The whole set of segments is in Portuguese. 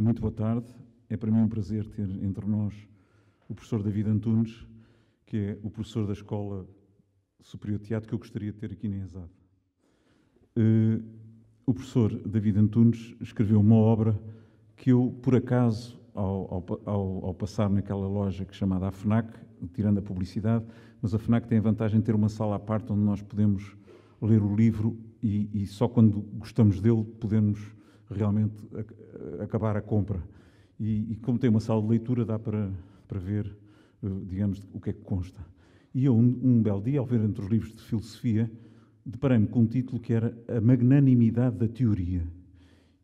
Muito boa tarde. É para mim um prazer ter entre nós o professor David Antunes, que é o professor da Escola Superior de Teatro que eu gostaria de ter aqui na ESAD. Uh, o professor David Antunes escreveu uma obra que eu, por acaso, ao, ao, ao, passar naquela loja que é chamada a FNAC, tirando a publicidade, mas a FNAC tem a vantagem de ter uma sala à parte onde nós podemos ler o livro e, e só quando gostamos dele podemos realmente acabar a compra. E, e, como tem uma sala de leitura, dá para, para ver, eh, digamos, o que é que consta. E eu, um, um belo dia, ao ver entre os livros de filosofia, deparei-me com um título que era A Magnanimidade da Teoria.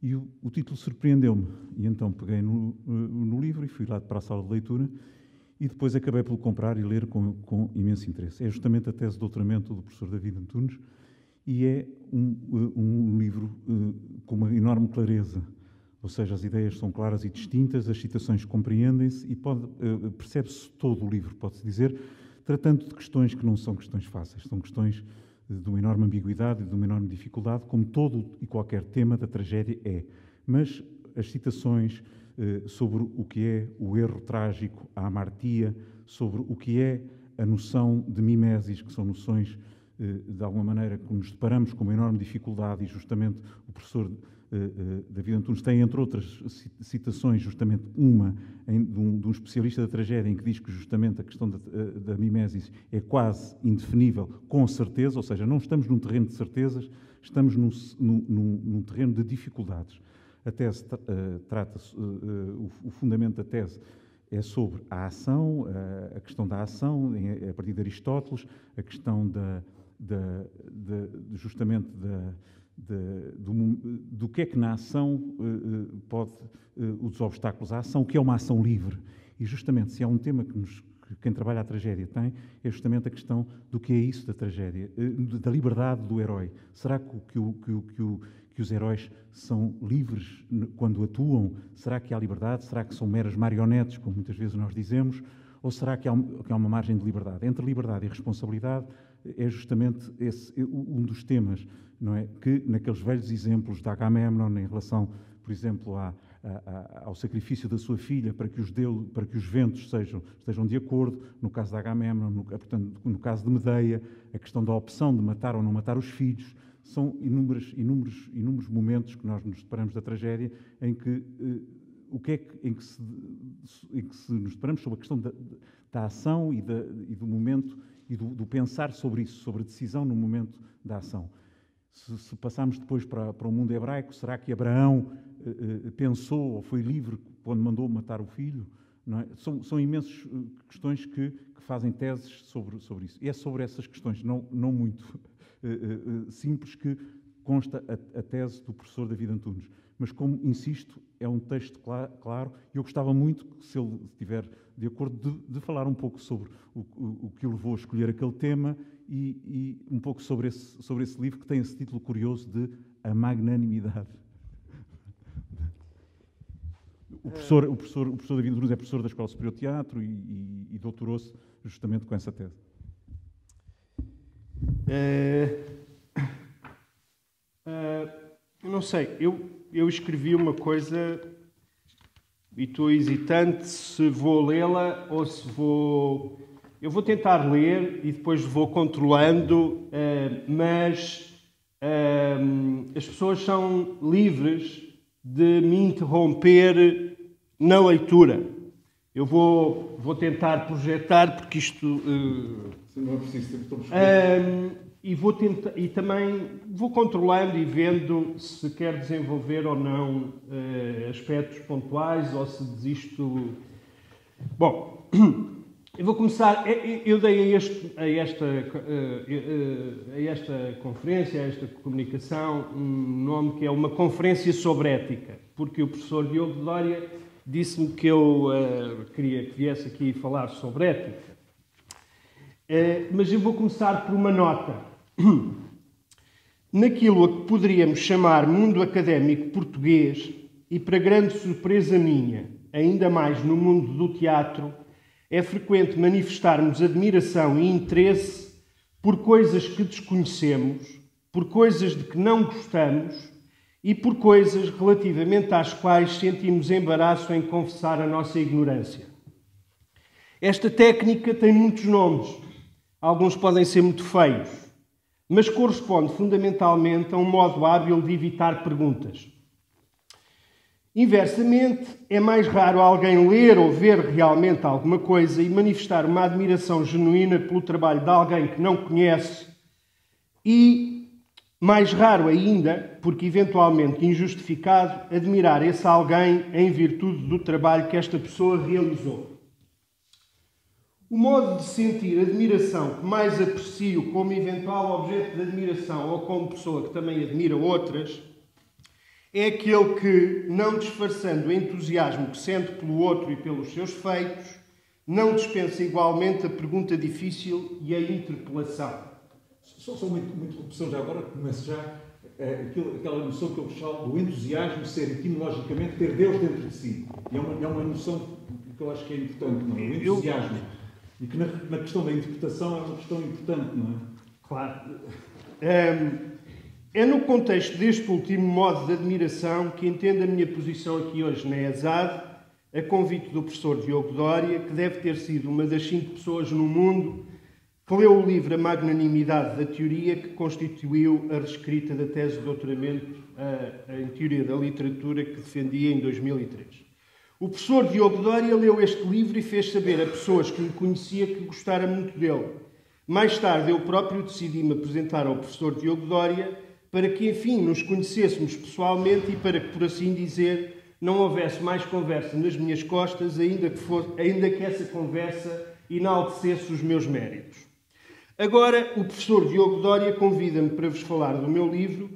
E o, o título surpreendeu-me. E então peguei no, eh, no, livro e fui lá para a sala de leitura e depois acabei por comprar e ler com, com imenso interesse. É justamente a tese de doutoramento do professor David Antunes e é um, eh, um livro uh, com uma enorme clareza. Ou seja, as ideias são claras e distintas, as citações compreendem-se e uh, percebe-se todo o livro, pode-se dizer, tratando de questões que não são questões fáceis, são questões de uma enorme ambiguidade e de uma enorme dificuldade, como todo e qualquer tema da tragédia é. Mas as citações eh, sobre o que é o erro trágico, a amartia, sobre o que é a noção de mimesis, que são noções, eh, de alguma maneira, que nos deparamos com uma enorme dificuldade, e justamente o professor eh, eh, David Antunes tem, entre outras citações, justamente uma de, um, especialista da tragédia, em que diz que justamente a questão da, eh, mimesis é quase indefinível, com certeza, ou seja, não estamos num terreno de certezas, estamos num, num, num terreno de dificuldades. A tese trata o, fundamento da tese é sobre a ação, a questão da ação, a partir de Aristóteles, a questão da, da, da justamente da do, do, que é que na ação uh, pode, uh, os obstáculos à ação, o que é uma ação livre. E justamente, se há um tema que, nos, que quem trabalha a tragédia tem, é justamente a questão do que é isso da tragédia, uh, da liberdade do herói. Será que, que, que, que, que os heróis são livres quando atuam? Será que há liberdade? Será que são meras marionetes, como muitas vezes nós dizemos? Ou será que há uma margem de liberdade? Entre liberdade e responsabilidade é justamente esse, um dos temas não é? que, naqueles velhos exemplos da Agamemnon, em relação, por exemplo, à, à, ao sacrifício da sua filha para que os, dele, para que os ventos sejam, estejam de acordo, no caso da Agamemnon, no, portanto, no caso de Medeia, a questão da opção de matar ou não matar os filhos, são inúmeros, inúmeros, inúmeros momentos que nós nos deparamos da tragédia em que, eh, o que, é que, em que, se, em que se nos deparamos sobre a questão da, da ação e, da, e do momento e do, do, pensar sobre isso, sobre a decisão no momento da ação. Se, se passarmos depois para, para, o mundo hebraico, será que Abraão eh, eh pensou ou foi livre quando mandou matar o filho? É? São, são imensas eh, questões que, que, fazem teses sobre, sobre isso. E é sobre essas questões, não, não muito eh, simples, que consta a, a, tese do professor David Antunes. Mas, como insisto, é um texto claro e eu gostava muito, se ele estiver de acordo, de, de falar um pouco sobre o, o, o, que o levou a escolher aquele tema e, e, um pouco sobre esse, sobre esse livro que tem esse título curioso de A Magnanimidade. O professor, o professor, o professor David Nunes é professor da Escola Superior de Teatro e, e, e doutorou-se justamente com essa tese. É, é, eu não sei, eu, eu escrevi uma coisa e estou hesitante se vou lê-la ou se vou. Eu vou tentar ler e depois vou controlando, eh, mas eh, as pessoas são livres de me interromper na leitura. Eu vou, vou tentar projetar, porque isto. Uh, não é preciso tempo e, vou tentar, e também vou controlando e vendo se quer desenvolver ou não uh, aspectos pontuais ou se desisto. Bom, eu vou começar. Eu dei a, este, a, esta, a esta conferência, a esta comunicação, um nome que é uma conferência sobre ética, porque o professor Diogo Dória disse-me que eu uh, queria que viesse aqui falar sobre ética. Uh, mas eu vou começar por uma nota. Naquilo a que poderíamos chamar mundo académico português, e para grande surpresa minha, ainda mais no mundo do teatro, é frequente manifestarmos admiração e interesse por coisas que desconhecemos, por coisas de que não gostamos e por coisas relativamente às quais sentimos embaraço em confessar a nossa ignorância. Esta técnica tem muitos nomes, alguns podem ser muito feios, mas corresponde fundamentalmente a um modo hábil de evitar perguntas. Inversamente, é mais raro alguém ler ou ver realmente alguma coisa e manifestar uma admiração genuína pelo trabalho de alguém que não conhece e, mais raro ainda, porque eventualmente injustificado, admirar esse alguém em virtude do trabalho que esta pessoa realizou. O modo de sentir admiração que mais aprecio como eventual objeto de admiração ou como pessoa que também admira outras é aquele que, não disfarçando o entusiasmo que sente pelo outro e pelos seus feitos, não dispensa igualmente a pergunta difícil e a interpelação. Só, só muito professor, já agora começo já é, aquela noção que eu falo do entusiasmo ser etimologicamente ter Deus dentro de si. E é uma, é uma noção que eu acho que é importante, não é? O entusiasmo. E que na, na questão da interpretação é uma questão importante, não é? Claro. Um, é no contexto deste último modo de admiração que entendo a minha posição aqui hoje na ESAD, a convite do professor Diogo Dória, que deve ter sido uma das cinco pessoas no mundo que leu o livro A Magnanimidade da Teoria, que constituiu a reescrita da tese de doutoramento em Teoria da Literatura que defendia em 2003. O professor Diogo Dória leu este livro e fez saber a pessoas que me conhecia que gostara muito dele. Mais tarde, eu próprio decidi-me apresentar ao professor Diogo Dória para que, enfim, nos conhecêssemos pessoalmente e para que, por assim dizer, não houvesse mais conversa nas minhas costas, ainda que, fosse, ainda que essa conversa enaltecesse os meus méritos. Agora, o professor Diogo Dória convida-me para vos falar do meu livro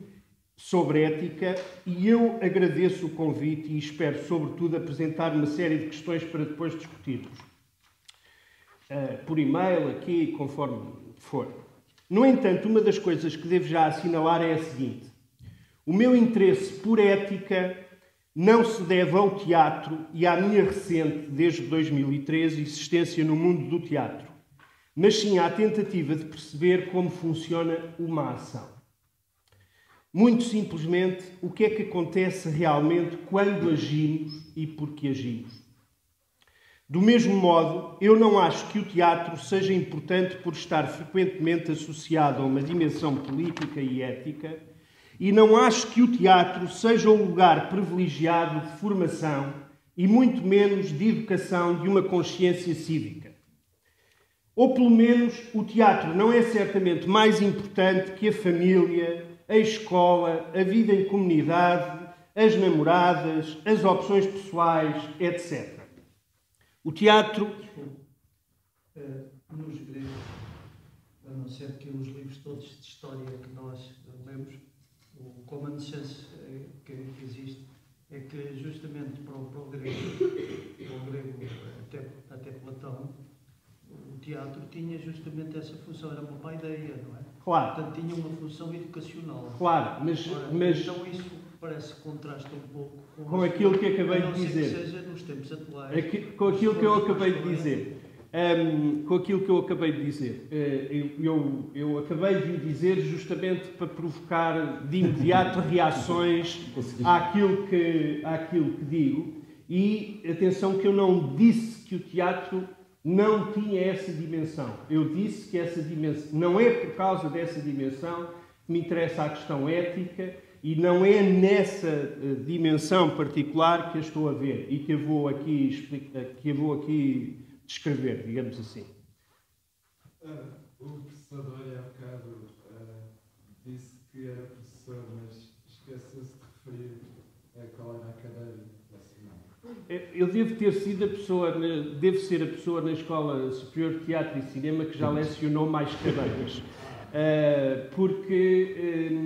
sobre ética e eu agradeço o convite e espero, sobretudo, apresentar uma série de questões para depois discutirmos. Uh, por e-mail, aqui, conforme for. No entanto, uma das coisas que devo já assinalar é a seguinte: o meu interesse por ética não se deve ao teatro e à minha recente, desde 2013, existência no mundo do teatro, mas sim à tentativa de perceber como funciona uma ação. Muito simplesmente, o que é que acontece realmente quando agimos e por que agimos. Do mesmo modo, eu não acho que o teatro seja importante por estar frequentemente associado a uma dimensão política e ética, e não acho que o teatro seja um lugar privilegiado de formação e muito menos de educação de uma consciência cívica. Ou pelo menos o teatro não é certamente mais importante que a família, a escola, a vida em comunidade, as namoradas, as opções pessoais, etc. O teatro. Uh, nos gregos, a não ser que os livros todos de história que nós lemos, o common sense eh, que, existe é que justamente para o, para o grego, para o grego até, até Platão, teatro tinha justamente essa função, era uma paideia, não é? Claro. Portanto, tinha uma função educacional. Claro, mas. Ora, mas... Então isso parece que contrasta um pouco com, com aquilo que acabei de dizer. Que seja nos tempos atuais. Aqui, com aquilo que eu acabei de dizer. Um, com aquilo que eu acabei de dizer. Uh, eu, eu, acabei de o dizer justamente para provocar de imediato reações àquilo que, àquilo que digo. E atenção que eu não disse que o teatro não tinha essa dimensão. Eu disse que essa dimensão não é por causa dessa dimensão que me interessa a questão ética e não é nessa eh, dimensão particular que a estou a ver e que eu vou aqui, explicar, que eu vou aqui descrever, digamos assim. Uh, o professor há bocado uh, disse que era professor, mas esqueceu-se de referir a qual era a cadeira eu devo ter sido a pessoa, devo ser a pessoa na Escola Superior de Teatro e Cinema que já lecionou mais cadeiras. Uh, porque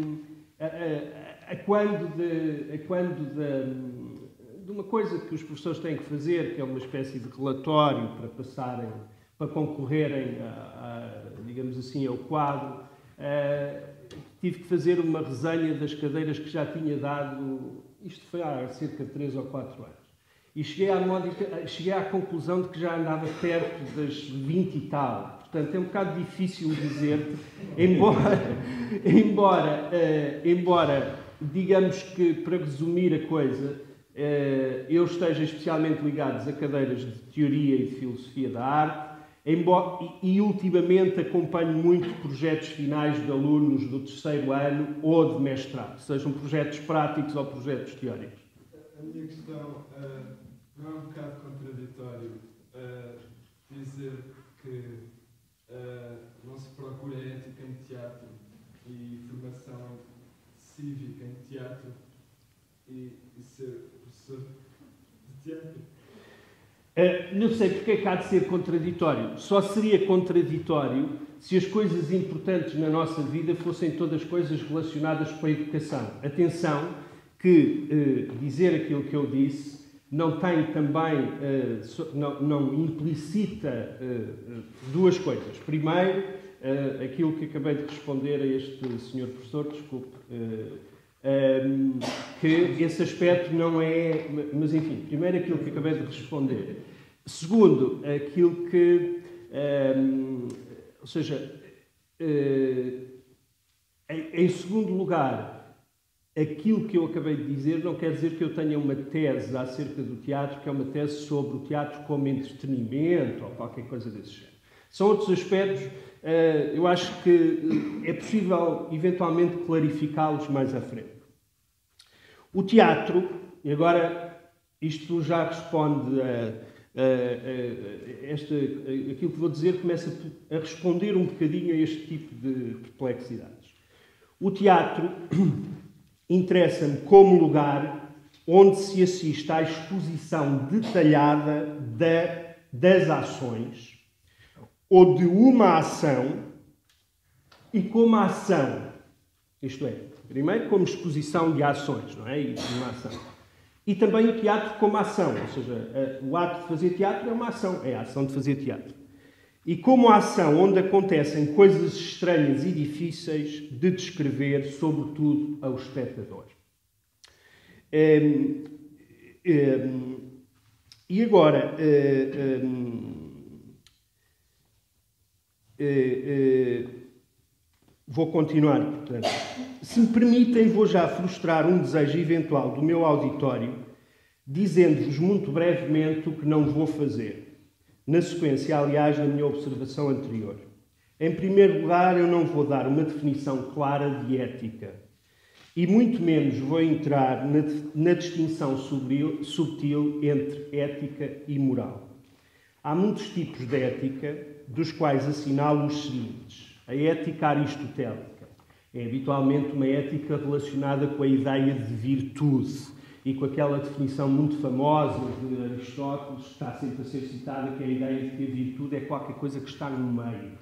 uh, a quando, de, a quando de, de, uma coisa que os professores têm que fazer, que é uma espécie de relatório para passarem, para concorrerem, a, a, digamos assim, ao quadro, uh, tive que fazer uma resenha das cadeiras que já tinha dado, isto foi há cerca de 3 ou 4 anos. E cheguei à, módica, cheguei à conclusão de que já andava perto das 20 e tal. Portanto, é um bocado difícil dizer, embora, embora, uh, embora digamos que, para resumir a coisa, uh, eu esteja especialmente ligado a cadeiras de Teoria e de Filosofia da Arte, embora, e, e ultimamente acompanho muito projetos finais de alunos do terceiro ano ou de mestrado, sejam projetos práticos ou projetos teóricos. A minha questão uh, não é um bocado contraditório uh, dizer que uh, não se procura ética em teatro e formação cívica em teatro e, e ser professor de teatro. Uh, não sei porque é que há de ser contraditório. Só seria contraditório se as coisas importantes na nossa vida fossem todas coisas relacionadas com a educação. Atenção, que dizer aquilo que eu disse não tem também, so, não, não, implicita uh, duas coisas. Primeiro, uh, aquilo que acabei de responder a este senhor professor, desculpe, um, que esse aspecto não é. Mas, enfim, primeiro aquilo que acabei de responder. Segundo, aquilo que. Um, ou seja, em segundo lugar, aquilo que eu acabei de dizer não quer dizer que eu tenha uma tese acerca do teatro, que é uma tese sobre o teatro como entretenimento ou qualquer coisa desse género. São outros aspectos, eh, eu acho que é possível eventualmente clarificá-los mais à frente. O teatro, e agora isto já responde a, esta, aquilo que vou dizer, começa a responder um bocadinho a este tipo de perplexidades. O teatro interessa-me como lugar onde se assiste à exposição detalhada da, das ações ou de uma ação e como ação. Isto é, primeiro como exposição de ações, não é? E de uma ação. E também o teatro como ação, ou seja, o ato de fazer teatro é uma ação, é a ação de fazer teatro e como a ação onde acontecem coisas estranhas e difíceis de descrever, sobretudo ao espectador. Um, um, e agora, um, vou continuar, portanto. Se me permitem, vou já frustrar um desejo eventual do meu auditório, dizendo-vos muito brevemente o que não vou fazer na sequência, aliás, da minha observação anterior. Em primeiro lugar, eu não vou dar uma definição clara de ética e muito menos vou entrar na, na distinção subil, subtil entre ética e moral. Há muitos tipos de ética, dos quais assinalo os seguintes. A ética aristotélica é habitualmente uma ética relacionada com a ideia de virtude e com aquela definição muito famosa de Aristóteles, que está sempre a ser citada, que é a ideia de que a virtude é qualquer coisa que está no meio.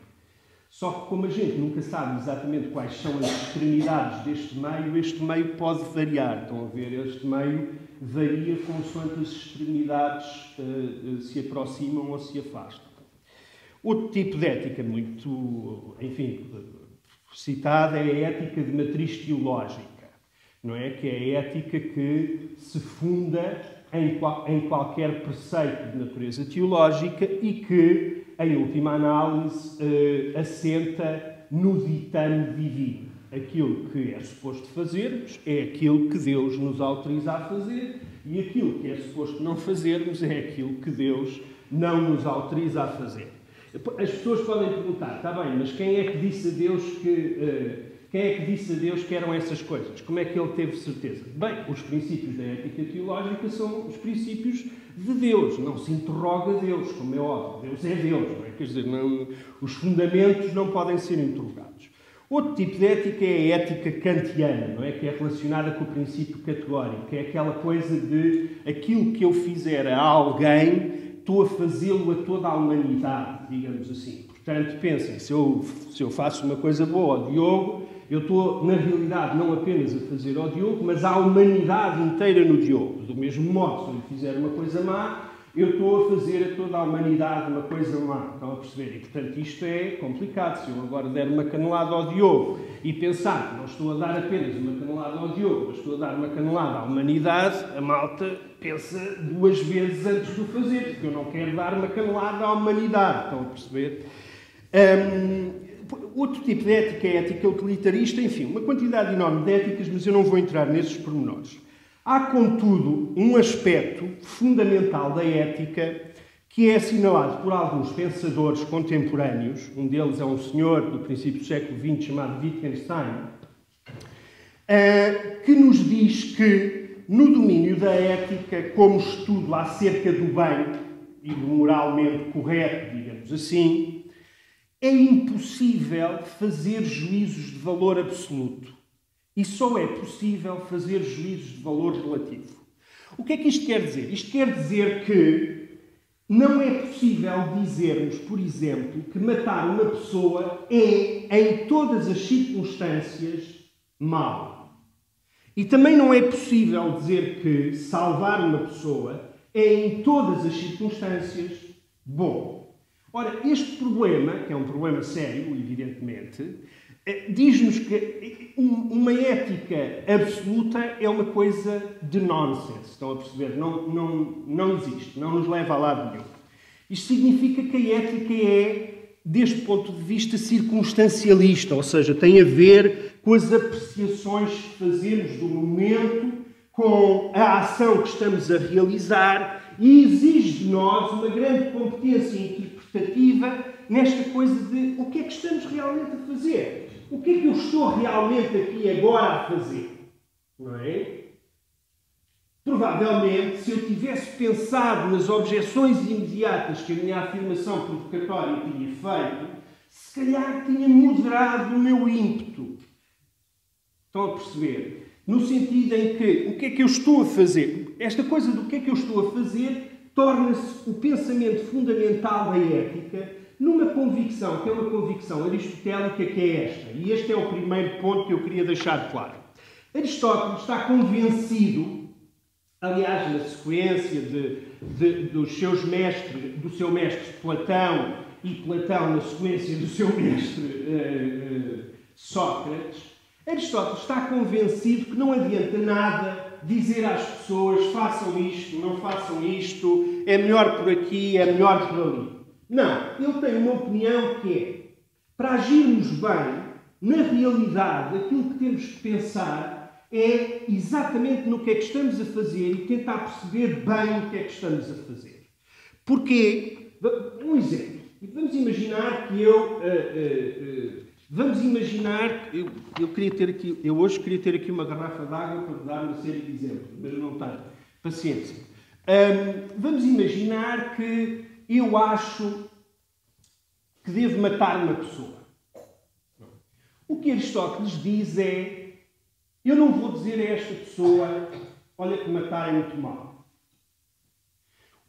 Só que, como a gente nunca sabe exatamente quais são as extremidades deste meio, este meio pode variar. Estão a ver? Este meio varia consoante as extremidades uh, se aproximam ou se afastam. Outro tipo de ética muito, enfim, citada é a ética de matriz teológica não é? Que é a ética que se funda em, qual, em qualquer preceito de natureza teológica e que, em última análise, eh, assenta no ditame divino. Aquilo que é suposto fazermos é aquilo que Deus nos autoriza a fazer e aquilo que é suposto não fazermos é aquilo que Deus não nos autoriza a fazer. As pessoas podem perguntar, está bem, mas quem é que disse a Deus que. Eh, quem é que disse a Deus que eram essas coisas? Como é que ele teve certeza? Bem, os princípios da ética teológica são os princípios de Deus. Não se interroga Deus, como é óbvio. Deus é Deus, não é? Quer dizer, não, os fundamentos não podem ser interrogados. Outro tipo de ética é a ética kantiana, não é? Que é relacionada com o princípio categórico, que é aquela coisa de aquilo que eu fizer a alguém, estou a fazê-lo a toda a humanidade, digamos assim. Portanto, pensem, se eu, se eu faço uma coisa boa ao Diogo, eu estou, na realidade, não apenas a fazer ao Diogo, mas à humanidade inteira no Diogo. Do mesmo modo, se eu lhe fizer uma coisa má, eu estou a fazer a toda a humanidade uma coisa má. Estão a perceber? E, portanto, isto é complicado. Se eu agora der uma canelada ao Diogo e pensar que não estou a dar apenas uma canelada ao Diogo, mas estou a dar uma canelada à humanidade, a malta pensa duas vezes antes de o fazer, porque eu não quero dar uma canelada à humanidade. Estão a perceber? Um, outro tipo de ética é ética utilitarista, enfim, uma quantidade enorme de éticas, mas eu não vou entrar nesses pormenores. Há, contudo, um aspecto fundamental da ética que é assinalado por alguns pensadores contemporâneos, um deles é um senhor do princípio do século XX chamado Wittgenstein, eh, que nos diz que no domínio da ética, como estudo acerca do bem e do moralmente correto, digamos assim, é impossível fazer juízos de valor absoluto e só é possível fazer juízos de valor relativo. O que é que isto quer dizer? Isto quer dizer que não é possível dizermos, por exemplo, que matar uma pessoa é, em todas as circunstâncias, mal. E também não é possível dizer que salvar uma pessoa é, em todas as circunstâncias, bom. Ora, este problema, que é um problema sério, evidentemente, eh, diz-nos que uma ética absoluta é uma coisa de nonsense. Estão a perceber? Não, não, não existe, não nos leva a lado nenhum. Isto significa que a ética é, deste ponto de vista, circunstancialista, ou seja, tem a ver com as apreciações que fazemos do momento, com a ação que estamos a realizar e exige de nós uma grande competência nesta coisa de o que é que estamos realmente a fazer. O que é que eu estou realmente aqui agora a fazer? Não é? Provavelmente, se eu tivesse pensado nas objeções imediatas que a minha afirmação provocatória tinha feito, se calhar tinha moderado o meu ímpeto. Estão a perceber? No sentido em que o que é que eu estou a fazer? Esta coisa do que é que eu estou a fazer torna-se o pensamento fundamental da ética numa convicção, que é uma convicção aristotélica, que é esta. E este é o primeiro ponto que eu queria deixar claro. Aristóteles está convencido, aliás, na sequência de, de, dos seus mestres, do seu mestre Platão e Platão na sequência do seu mestre uh, uh, Sócrates, Aristóteles está convencido que não adianta nada dizer às pessoas façam isto, não façam isto, é melhor por aqui, é melhor por ali. Não, ele tem uma opinião que é para agirmos bem, na realidade, aquilo que temos que pensar é exatamente no que é que estamos a fazer e tentar perceber bem o que é que estamos a fazer. Porque, um exemplo, vamos imaginar que eu. Uh, uh, uh, vamos imaginar. Eu, eu, queria ter aqui. Eu hoje queria ter aqui uma garrafa de água para dar uma série de exemplos, mas não tenho. Paciência. Um, vamos imaginar que eu acho que devo matar uma pessoa. O que Aristóteles diz é: eu não vou dizer a esta pessoa, olha que matar é muito mal.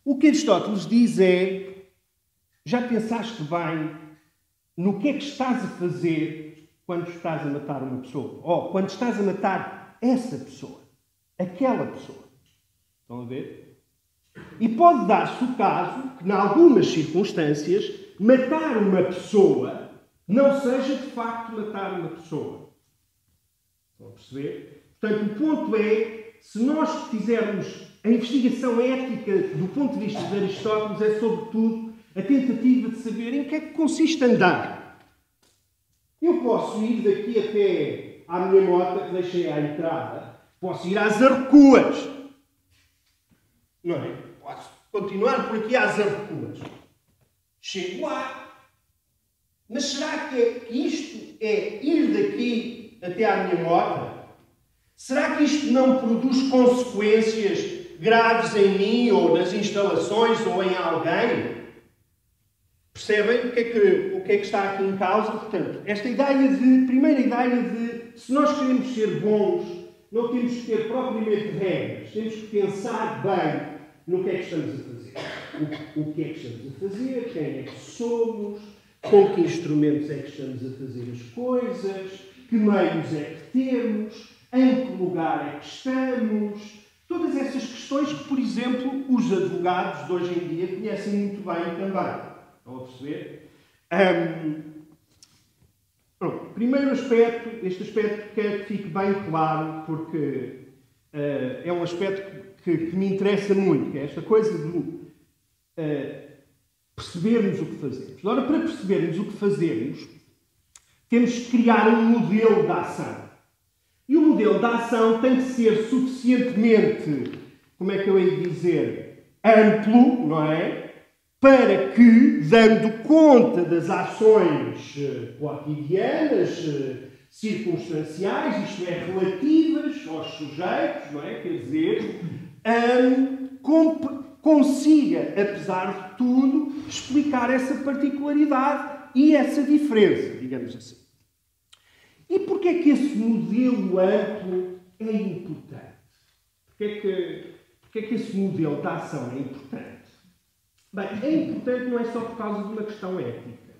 O que Aristóteles diz é: já pensaste bem no que é que estás a fazer quando estás a matar uma pessoa? Ou quando estás a matar essa pessoa, aquela pessoa. Estão a ver? E pode dar-se o caso que, em algumas circunstâncias, matar uma pessoa não seja de facto matar uma pessoa. Estão a perceber? Portanto, o ponto é, se nós fizermos a investigação ética do ponto de vista de Aristóteles, é sobretudo a tentativa de saber em que é que consiste andar. Eu posso ir daqui até à minha moto que deixei à entrada, posso ir às arcuas não é? Posso continuar por aqui às arruculas. Chego lá. Mas será que isto é ir daqui até à minha morte? Será que isto não produz consequências graves em mim, ou nas instalações, ou em alguém? Percebem o que é que, o que, é que está aqui em causa? Portanto, esta ideia de, primeira ideia de, se nós queremos ser bons, não temos que ter propriamente regras, temos que pensar bem no que é que estamos a fazer. O, o que é que estamos a fazer, quem é que somos, com que instrumentos é que estamos a fazer as coisas, que meios é que temos, em que lugar é que estamos. Todas essas questões que, por exemplo, os advogados de hoje em dia conhecem muito bem também. Estão a perceber? Um, Pronto, primeiro aspecto, este aspecto quero que fique bem claro, porque uh, é um aspecto que, que, me interessa muito, que é esta coisa de uh, percebermos o que fazemos. Ora, para percebermos o que fazemos, temos que criar um modelo de ação. E o modelo de ação tem que ser suficientemente, como é que eu ia dizer, amplo, não é? Para que, dando conta das ações eh, cotidianas, eh, circunstanciais, isto é, relativas aos sujeitos, não é? Quer dizer, um, consiga, apesar de tudo, explicar essa particularidade e essa diferença, digamos assim. E porquê é que esse modelo amplo é importante? Porquê é que, porquê é que esse modelo de ação é importante? Bem, é importante não é só por causa de uma questão ética.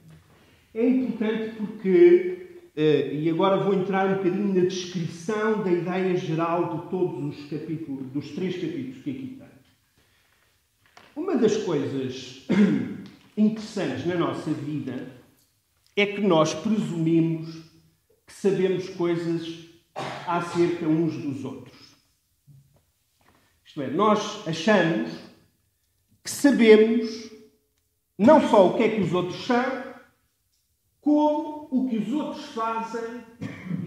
É importante porque Uh, e agora vou entrar um bocadinho na descrição da ideia geral de todos os capítulos, dos três capítulos que aqui tem. Uma das coisas interessantes na nossa vida é que nós presumimos que sabemos coisas acerca uns dos outros. Isto é, nós achamos que sabemos não só o que é que os outros são, como o que os outros fazem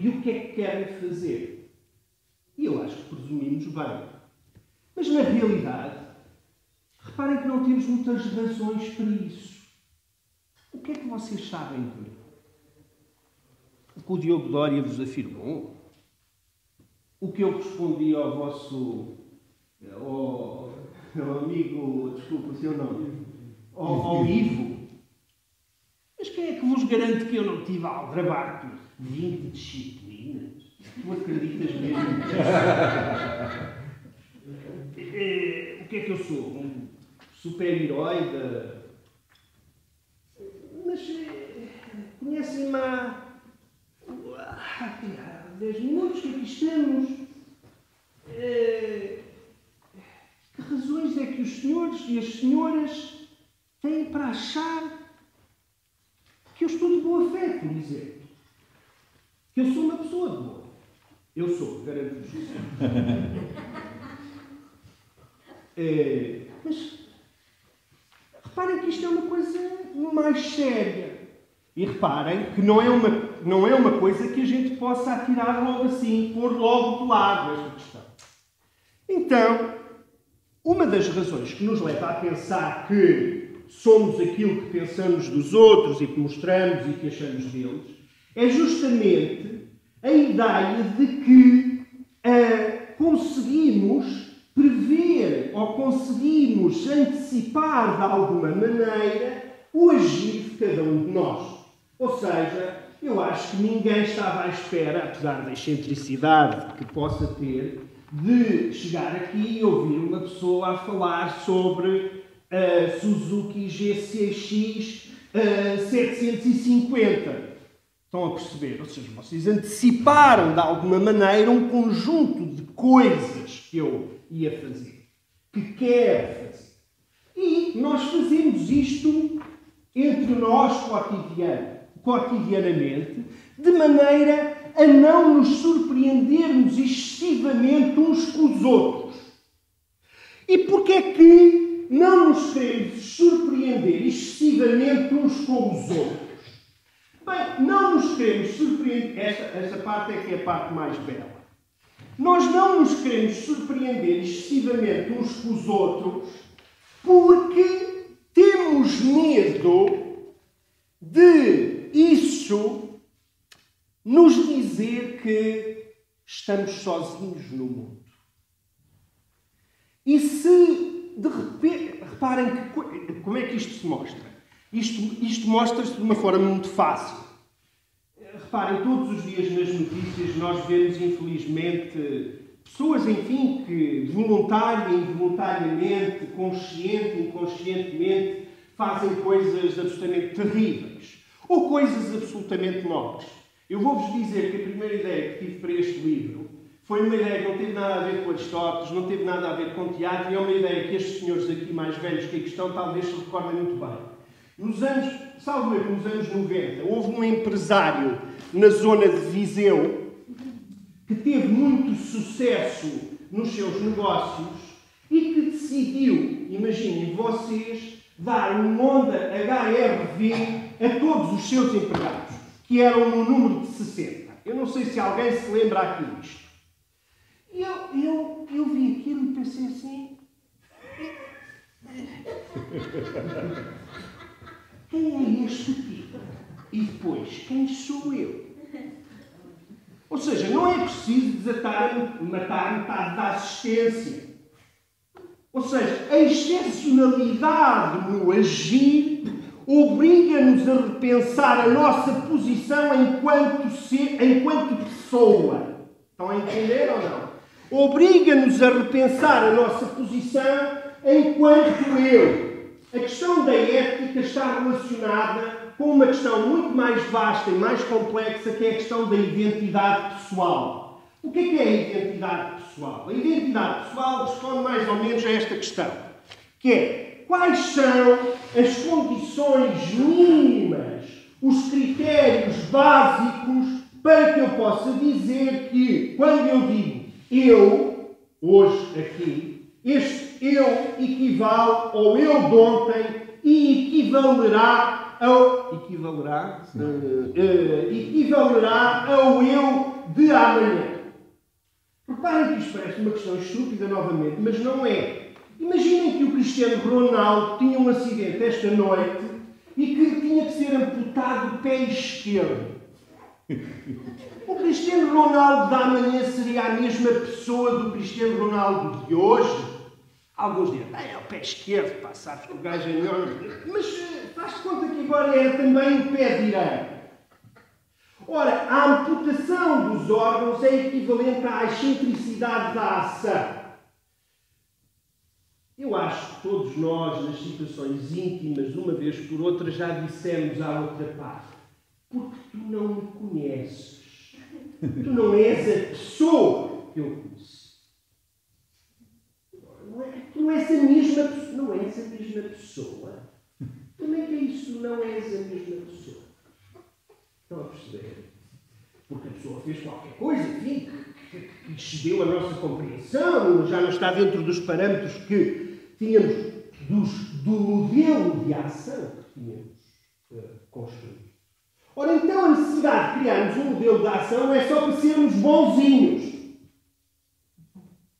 e o que é que querem fazer. E eu acho que presumimos bem. Mas na realidade, reparem que não temos muitas razões para isso. O que é que vocês sabem de mim? O que o Diogo Dória vos afirmou? O que eu respondi ao vosso ao, ao amigo, desculpa o seu nome, ao, ao Ivo, mas quem é que vos garante que eu não tive aldrabar por 20 disciplinas? Tu acreditas mesmo? é, o que é que eu sou? Um super-herói da. Mas é, conhecem-me há. há 10 minutos que aqui estamos. É, razões é que os senhores e as senhoras têm para achar que eu estou de boa fé, por exemplo. Que eu sou uma pessoa de boa. Eu sou, garanto-vos isso. é, mas reparem que isto é uma coisa mais séria. E reparem que não é uma, não é uma coisa que a gente possa atirar logo assim, pôr logo de lado esta questão. Então, uma das razões que nos leva a pensar que somos aquilo que pensamos dos outros e que mostramos e que achamos deles, é justamente a ideia de que uh, conseguimos prever ou conseguimos antecipar de alguma maneira o agir de cada um de nós. Ou seja, eu acho que ninguém estava à espera, apesar da excentricidade que possa ter, de chegar aqui e ouvir uma pessoa a falar sobre uh, Suzuki GCX uh, 750. Estão a perceber? Ou seja, vocês anteciparam de alguma maneira um conjunto de coisas que eu ia fazer, que quero fazer. E nós fazemos isto entre nós cotidianamente, de maneira a não nos surpreendermos excessivamente uns com os outros. E porquê é que não nos queremos surpreender excessivamente uns com os outros. Bem, não nos queremos surpreender. Esta, esta parte é que é a parte mais bela. Nós não nos queremos surpreender excessivamente uns com os outros porque temos medo de isso nos dizer que estamos sozinhos no mundo. E se de repente, reparem que, como é que isto se mostra. Isto, isto mostra-se de uma forma muito fácil. Reparem, todos os dias nas notícias nós vemos, infelizmente, pessoas, enfim, que voluntária e involuntariamente, consciente inconscientemente, fazem coisas absolutamente terríveis. Ou coisas absolutamente nobres. Eu vou-vos dizer que a primeira ideia que tive para este livro foi uma ideia que não teve nada a ver com Aristóteles, não teve nada a ver com teatro, e é uma ideia que estes senhores aqui mais velhos que aqui estão talvez se recordem muito bem. Nos anos, salvo erro, nos anos 90, houve um empresário na zona de Viseu que teve muito sucesso nos seus negócios e que decidiu, imaginem vocês, dar um Honda HRV a todos os seus empregados. Que eram no número de 60. Eu não sei se alguém se lembra aqui disto. E eu, eu, eu vi aquilo e pensei assim. Quem é este tipo? E depois, quem sou eu? Ou seja, não é preciso desatar, matar metade da assistência. Ou seja, a excepcionalidade no agir obriga-nos a repensar a nossa posição enquanto, ser, enquanto pessoa. Estão a entender ou não? Obriga-nos a repensar a nossa posição enquanto eu. A questão da ética está relacionada com uma questão muito mais vasta e mais complexa, que é a questão da identidade pessoal. O que é, que é a identidade pessoal? A identidade pessoal responde mais ou menos a esta questão, que é quais são as condições mínimas, os critérios básicos para que eu possa dizer que, quando eu digo eu, hoje aqui, este eu equivale ao eu de ontem e equivalerá ao equivalerá, uh, uh, equivalerá ao eu de amanhã. Reparem que isto parece uma questão estúpida novamente, mas não é. Imaginem que o Cristiano Ronaldo tinha um acidente esta noite e que tinha que ser amputado o pé esquerdo. O Cristiano Ronaldo da manhã seria a mesma pessoa do Cristiano Ronaldo de hoje? Alguns dizem, ah, é o pé esquerdo, pá, sabes que o gajo é melhor. Mas eh, faz-te conta que agora era também o pé direito. Ora, a amputação dos órgãos é equivalente à excentricidade da ação. Eu acho que todos nós, nas situações íntimas, uma vez por outra, já dissemos à outra parte: porque tu não me conheces. Tu não és a pessoa que eu conheci. É, tu não és a mesma pessoa. Não és a mesma pessoa. Como é que é isso? Não és a mesma pessoa. Estão a perceber? Porque a pessoa fez qualquer coisa, enfim, que, excedeu a nossa compreensão, já não está dentro dos parâmetros que tínhamos dos, do modelo de ação que tínhamos uh, construído. Ora, então a necessidade de criarmos um modelo de ação é só para sermos bonzinhos.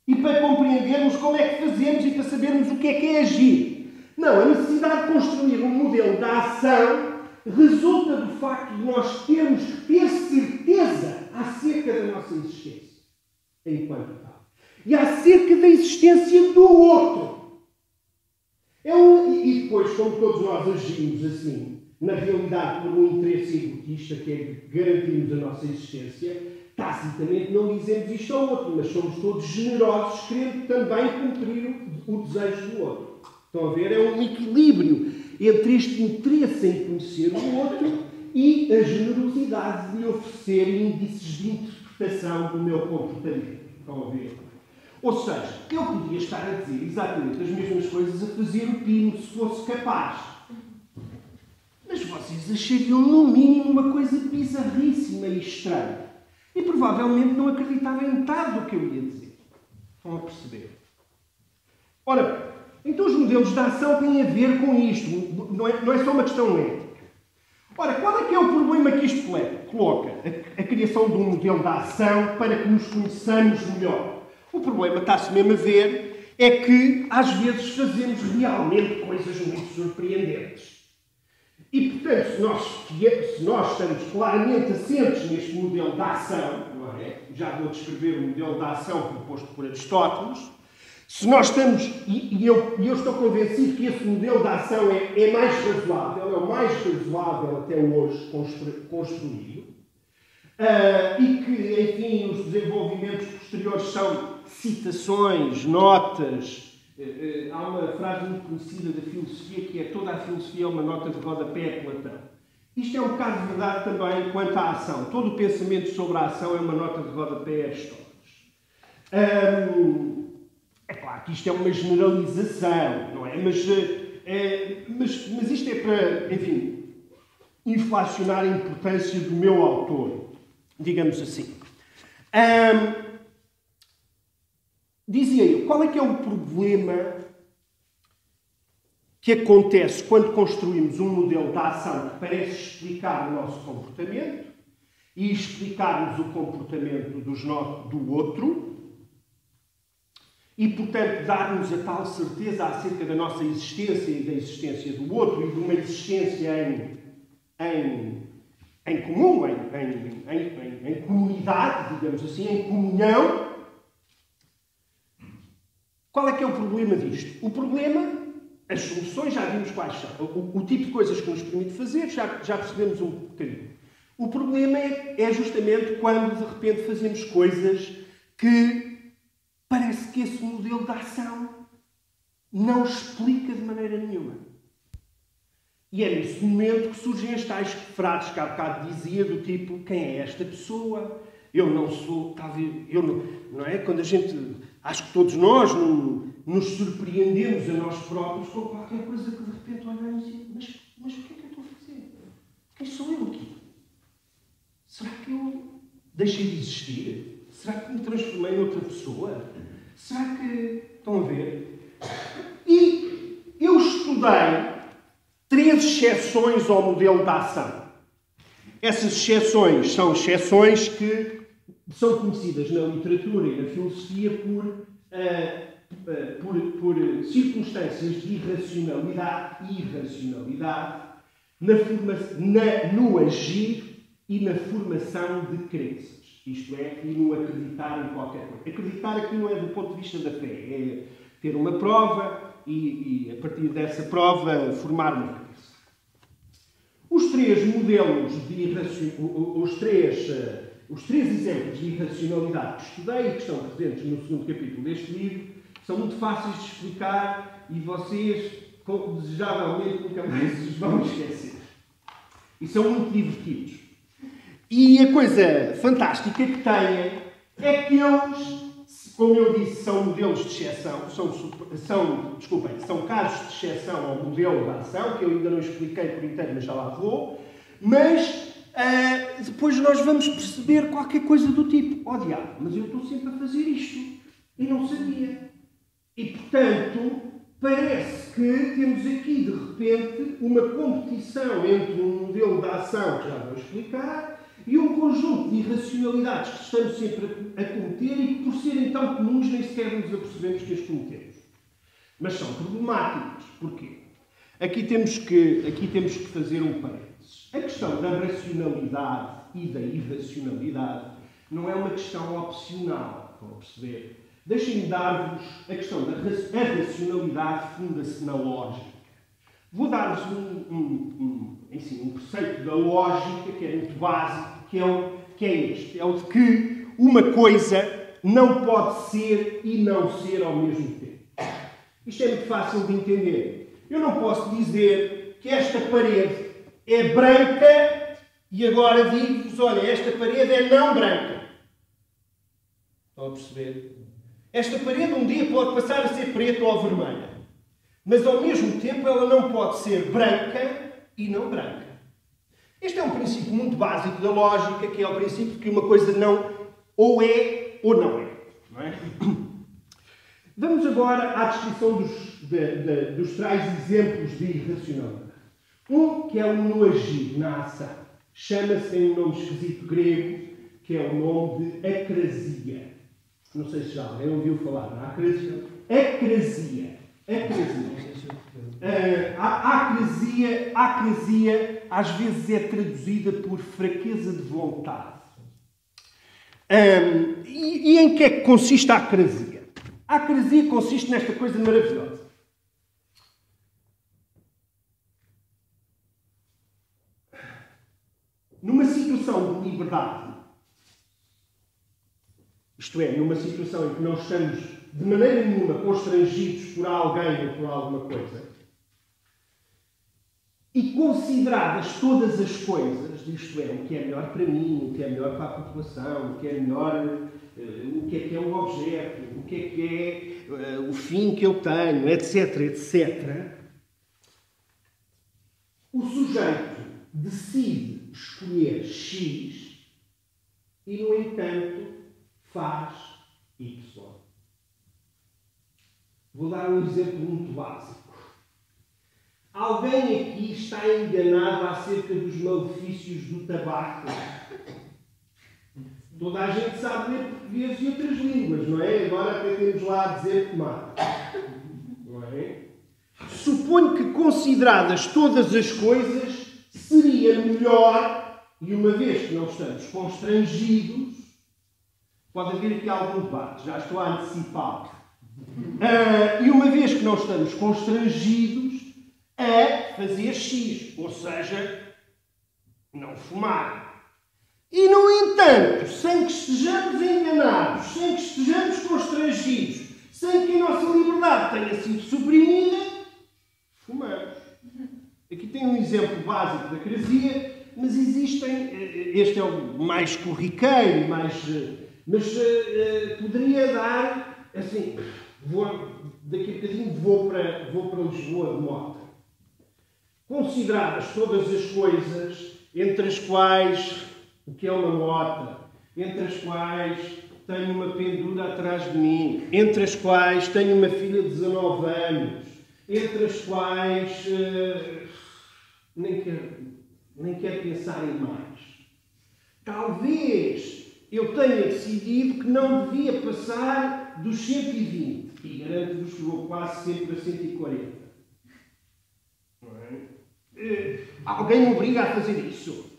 E para compreendermos como é que fazemos e para sabermos o que é que é agir. Não, a necessidade de construir um modelo de ação resulta do facto de nós termos que ter certeza acerca da nossa existência enquanto tal. E acerca da existência do outro. É um, e depois, como todos nós agimos assim, na realidade por um interesse egotista que é garantirmos a nossa existência, tacitamente não dizemos isto ao outro, mas somos todos generosos, querendo também cumprir o, desejo do outro. Estão a ver? É um equilíbrio entre este interesse em conhecer o outro e a generosidade de oferecer índices de interpretação do meu comportamento. Estão a ver? Ou seja, eu podia estar a dizer exatamente as mesmas coisas a fazer o pino se fosse capaz. Mas vocês achariam, no mínimo, uma coisa bizarríssima e estranha. E provavelmente não acreditavam em metade do que eu ia dizer. Estão a perceber? Ora, então os modelos de ação têm a ver com isto. Não é, não é só uma questão ética. Ora, qual é que é o problema que isto coloca? A, a criação de um modelo de ação para que nos conheçamos melhor. O problema está-se mesmo a ver é que às vezes fazemos realmente coisas muito surpreendentes. E, portanto, se nós, se nós estamos claramente assentes neste modelo de ação, é? já vou descrever o modelo de ação proposto por Aristóteles, se nós estamos, e, e eu, eu, estou convencido que esse modelo de ação é, é, mais razoável, é o mais razoável até hoje constru, construído, uh, e que, enfim, os desenvolvimentos posteriores são citações, notas. Uh, uh, há uma frase muito conhecida da filosofia que é toda a filosofia é uma nota de rodapé a Platão. Isto é um bocado de verdade também quanto à ação. Todo o pensamento sobre a ação é uma nota de rodapé a Aristóteles. É claro que isto é uma generalização, não é? Mas, é, mas, mas isto é para, enfim, inflacionar a importância do meu autor, digamos assim. Dizia eu, qual é que é o problema que acontece quando construímos um modelo de ação que parece explicar o nosso comportamento e explicarmos o comportamento dos no... do outro e, portanto, dar-nos a tal certeza acerca da nossa existência e da existência do outro e de uma existência em, em, em comum, em, em, em, comunidade, digamos assim, em comunhão. Qual é que é o problema disto? O problema, as soluções já vimos quais são. O, o tipo de coisas que nos permite fazer, já, já percebemos um bocadinho. O problema é, é justamente quando de repente fazemos coisas que parece que esse modelo de ação não explica de maneira nenhuma. E é nesse momento que surgem as tais frases que há bocado dizia, do tipo: quem é esta pessoa? Eu não sou, eu não, não é? Quando a gente, acho que todos nós não, nos surpreendemos a nós próprios com qualquer coisa que de repente olhamos e mas, mas o que é que eu estou a fazer? Quem sou eu aqui? Será que eu deixei de existir? Será que me transformei noutra pessoa? Será que estão a ver? E eu estudei três exceções ao modelo de ação. Essas exceções são exceções que são conhecidas na literatura e na filosofia por, uh, por, por circunstâncias de irracionalidade irracionalidade na forma, na, no agir e na formação de crenças. Isto é, e no acreditar em qualquer coisa. Acreditar aqui não é do ponto de vista da fé, é ter uma prova e, e a partir dessa prova formar uma crença. Os três modelos de irracionalidade, os três, eh, os três exemplos de irracionalidade que estudei e que estão presentes no segundo capítulo deste livro são muito fáceis de explicar e vocês, desejavelmente, nunca mais os vão esquecer. E são muito divertidos. E a coisa fantástica que têm é que eles, como eu disse, são modelos de exceção, são, são, desculpem, são casos de exceção ao modelo da ação, que eu ainda não expliquei por inteiro, mas já lá vou. Mas uh, depois nós vamos perceber qualquer coisa do tipo: oh, diabo, mas eu estou sempre a fazer isto e não sabia. E portanto, parece que temos aqui de repente uma competição entre um modelo da ação que já vou explicar e um conjunto de irracionalidades que estamos sempre a cometer e que, por serem tão comuns, nem sequer nos apercebemos que as cometemos. Mas são problemáticas. Porquê? Aqui temos que, aqui temos que fazer um parênteses. A questão da racionalidade e da irracionalidade não é uma questão opcional, estão a perceber? Deixem-me dar-vos a questão da a racionalidade funda-se na lógica. Vou dar-vos um, um, um, um preceito da lógica que é muito básico, que é, o, que é este: é o de que uma coisa não pode ser e não ser ao mesmo tempo. Isto é muito fácil de entender. Eu não posso dizer que esta parede é branca e agora digo-vos: olha, esta parede é não branca. Estão a perceber? Esta parede um dia pode passar a ser preta ou vermelha. Mas ao mesmo tempo ela não pode ser branca e não branca. Este é um princípio muito básico da lógica, que é o princípio que uma coisa não ou é ou não é. Não é? Vamos agora à descrição dos, de, de, dos exemplos de irracionalidade. Um que é o no agir, na ação. Chama-se em um nome esquisito grego, que é o nome de acrasia. Não sei se já alguém ouviu falar na acrasia. Acrasia Acrasia. Uh, a acrasia, acrasia às vezes é traduzida por fraqueza de vontade. Um, e, e, em que é que consiste a acrasia? A acrasia consiste nesta coisa maravilhosa. Numa situação de liberdade, isto é, numa situação em que não estamos de maneira nenhuma constrangidos por alguém ou por alguma coisa, e consideradas todas as coisas, isto é, o que é melhor para mim, o que é melhor para a população, o que é melhor, uh, o que é que é o objeto, o que é que é uh, o fim que eu tenho, etc, etc, o sujeito decide escolher X e, no entanto, faz Y. Vou dar um exemplo muito básico. Alguém aqui está enganado acerca dos malefícios do tabaco? Toda a gente sabe ler português e outras línguas, não é? Agora até temos lá a dizer tomate. Não é? Suponho que, consideradas todas as coisas, seria melhor, e uma vez que não estamos constrangidos, pode haver aqui algum debate, já estou a antecipar. Uh, e uma vez que não estamos constrangidos, a fazer X, ou seja, não fumar. E, no entanto, sem que estejamos enganados, sem que estejamos constrangidos, sem que a nossa liberdade tenha sido suprimida, fumamos. Aqui tem um exemplo básico da crasia, mas existem, este é o mais corriqueiro, mais, mas uh, poderia dar, assim, vou, daqui a bocadinho vou para, vou para Lisboa de moto consideradas todas as coisas, entre as quais o que é uma mota, entre as quais tenho uma pendura atrás de mim, entre as quais tenho uma filha de 19 anos, entre as quais uh, nem, quero, nem quero pensar em mais. Talvez eu tenha decidido que não devia passar dos 120, e garanto-vos que vou quase sempre a 140. Uh, alguém me obriga a fazer isso.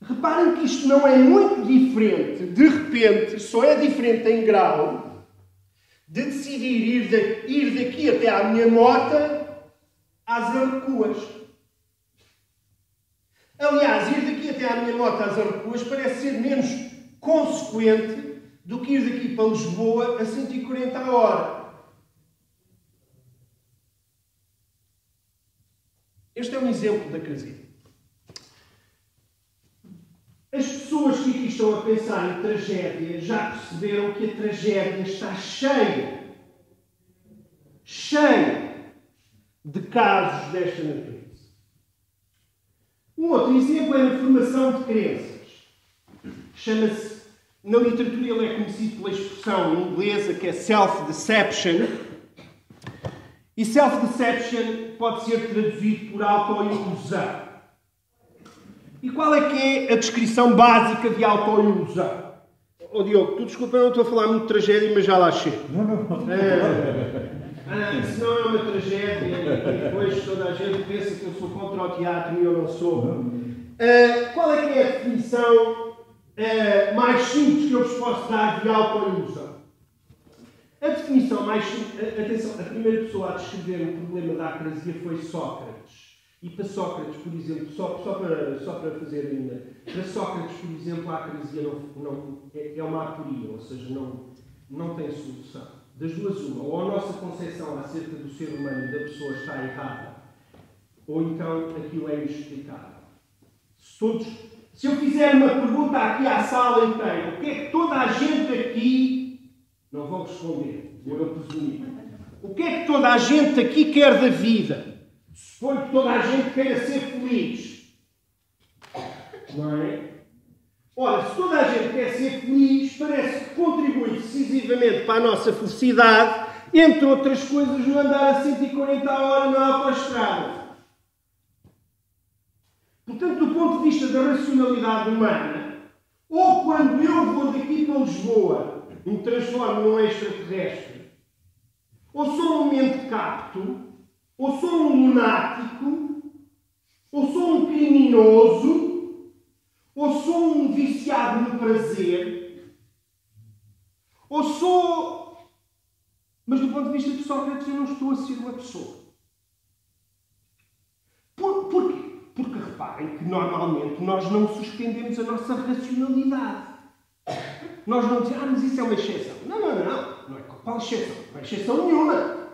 Reparem que isto não é muito diferente, de repente, só é diferente em grau, de decidir ir, de, ir daqui até à minha mota às arrecuas. Aliás, ir daqui até à minha mota às arrecuas parece ser menos consequente do que ir daqui para Lisboa a 140 a hora. Este é um exemplo da crasia. As pessoas que aqui estão a pensar em tragédia já perceberam que a tragédia está cheia, cheia de casos desta natureza. Um outro exemplo é na formação de crenças. Chama-se, na literatura ele é conhecido pela expressão inglesa que é self-deception, e self-deception pode ser traduzido por autoilusão. E qual é que é a descrição básica de autoilusão? Oh, Diogo, tu desculpa, eu não estou a falar muito de tragédia, mas já lá chego. Não, não, não. É, ah, se não é uma tragédia e depois toda a gente pensa que eu sou contra o teatro e eu não sou. Ah, qual é que é a definição ah, mais simples que eu vos posso dar de autoilusão? A definição mais. Atenção, a primeira pessoa a descrever o problema da acrasia foi Sócrates. E para Sócrates, por exemplo, só, só, para, só para fazer ainda, para Sócrates, por exemplo, a acrasia não, não, é, é uma aporia, ou seja, não, não tem solução. Das duas, uma. Ou a nossa concepção acerca do ser humano e da pessoa está errada, ou então aquilo é inexplicável. Se todos. Se eu fizer uma pergunta aqui à sala inteira, o que é que toda a gente aqui não vão responder, vou eu presumir. O que é que toda a gente aqui quer da vida? Suponho que toda a gente queira ser feliz. Não é? Ora, se toda a gente quer ser feliz, parece que contribui decisivamente para a nossa felicidade, entre outras coisas, no andar a 140 a hora na autoestrada. Portanto, do ponto de vista da racionalidade humana, ou quando eu vou daqui para Lisboa me transformo num extraterrestre. Ou sou um mentecapto, ou sou um lunático, ou sou um criminoso, ou sou um viciado no prazer, ou sou. Mas do ponto de vista de Sócrates, eu não estou a ser uma pessoa. Por, porquê? Porque reparem que normalmente nós não suspendemos a nossa racionalidade. Nós não dizemos, ah, mas isso é uma exceção. Não, não, não. Não é qual exceção? Não é exceção nenhuma.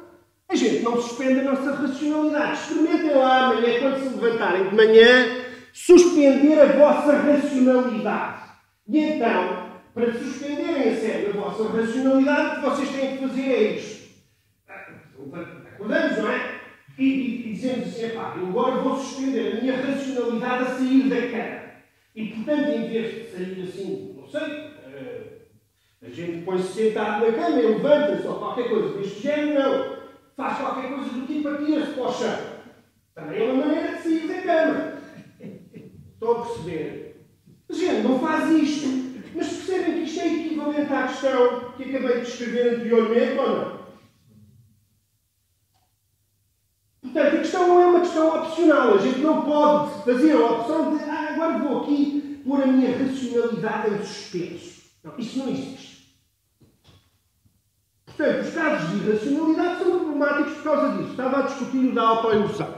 A gente não suspende a nossa racionalidade. Experimentem lá amanhã, quando se levantarem de manhã, suspender a vossa racionalidade. E então, para suspenderem a sério a vossa racionalidade, o que vocês têm que fazer é isto. Acordamos, não é? E, e, assim, pá, eu agora vou suspender a minha racionalidade a sair da cama. E, portanto, em vez de sair assim, não sei, a gente põe-se sentado na cama levanta-se ou qualquer coisa deste género, não. Faz qualquer coisa do tipo atira-se chão. Também é uma maneira de sair da cama. Estão a perceber? Gente, não faz isto. Mas percebem que isto é equivalente à questão que acabei de escrever anteriormente ou não? Portanto, a questão não é uma questão opcional. A gente não pode fazer a opção de ah, agora vou aqui pôr a minha racionalidade em suspenso. Não, isso não existe. Portanto, os casos de irracionalidade são problemáticos por causa disso. Estava a discutir o da autoilusão.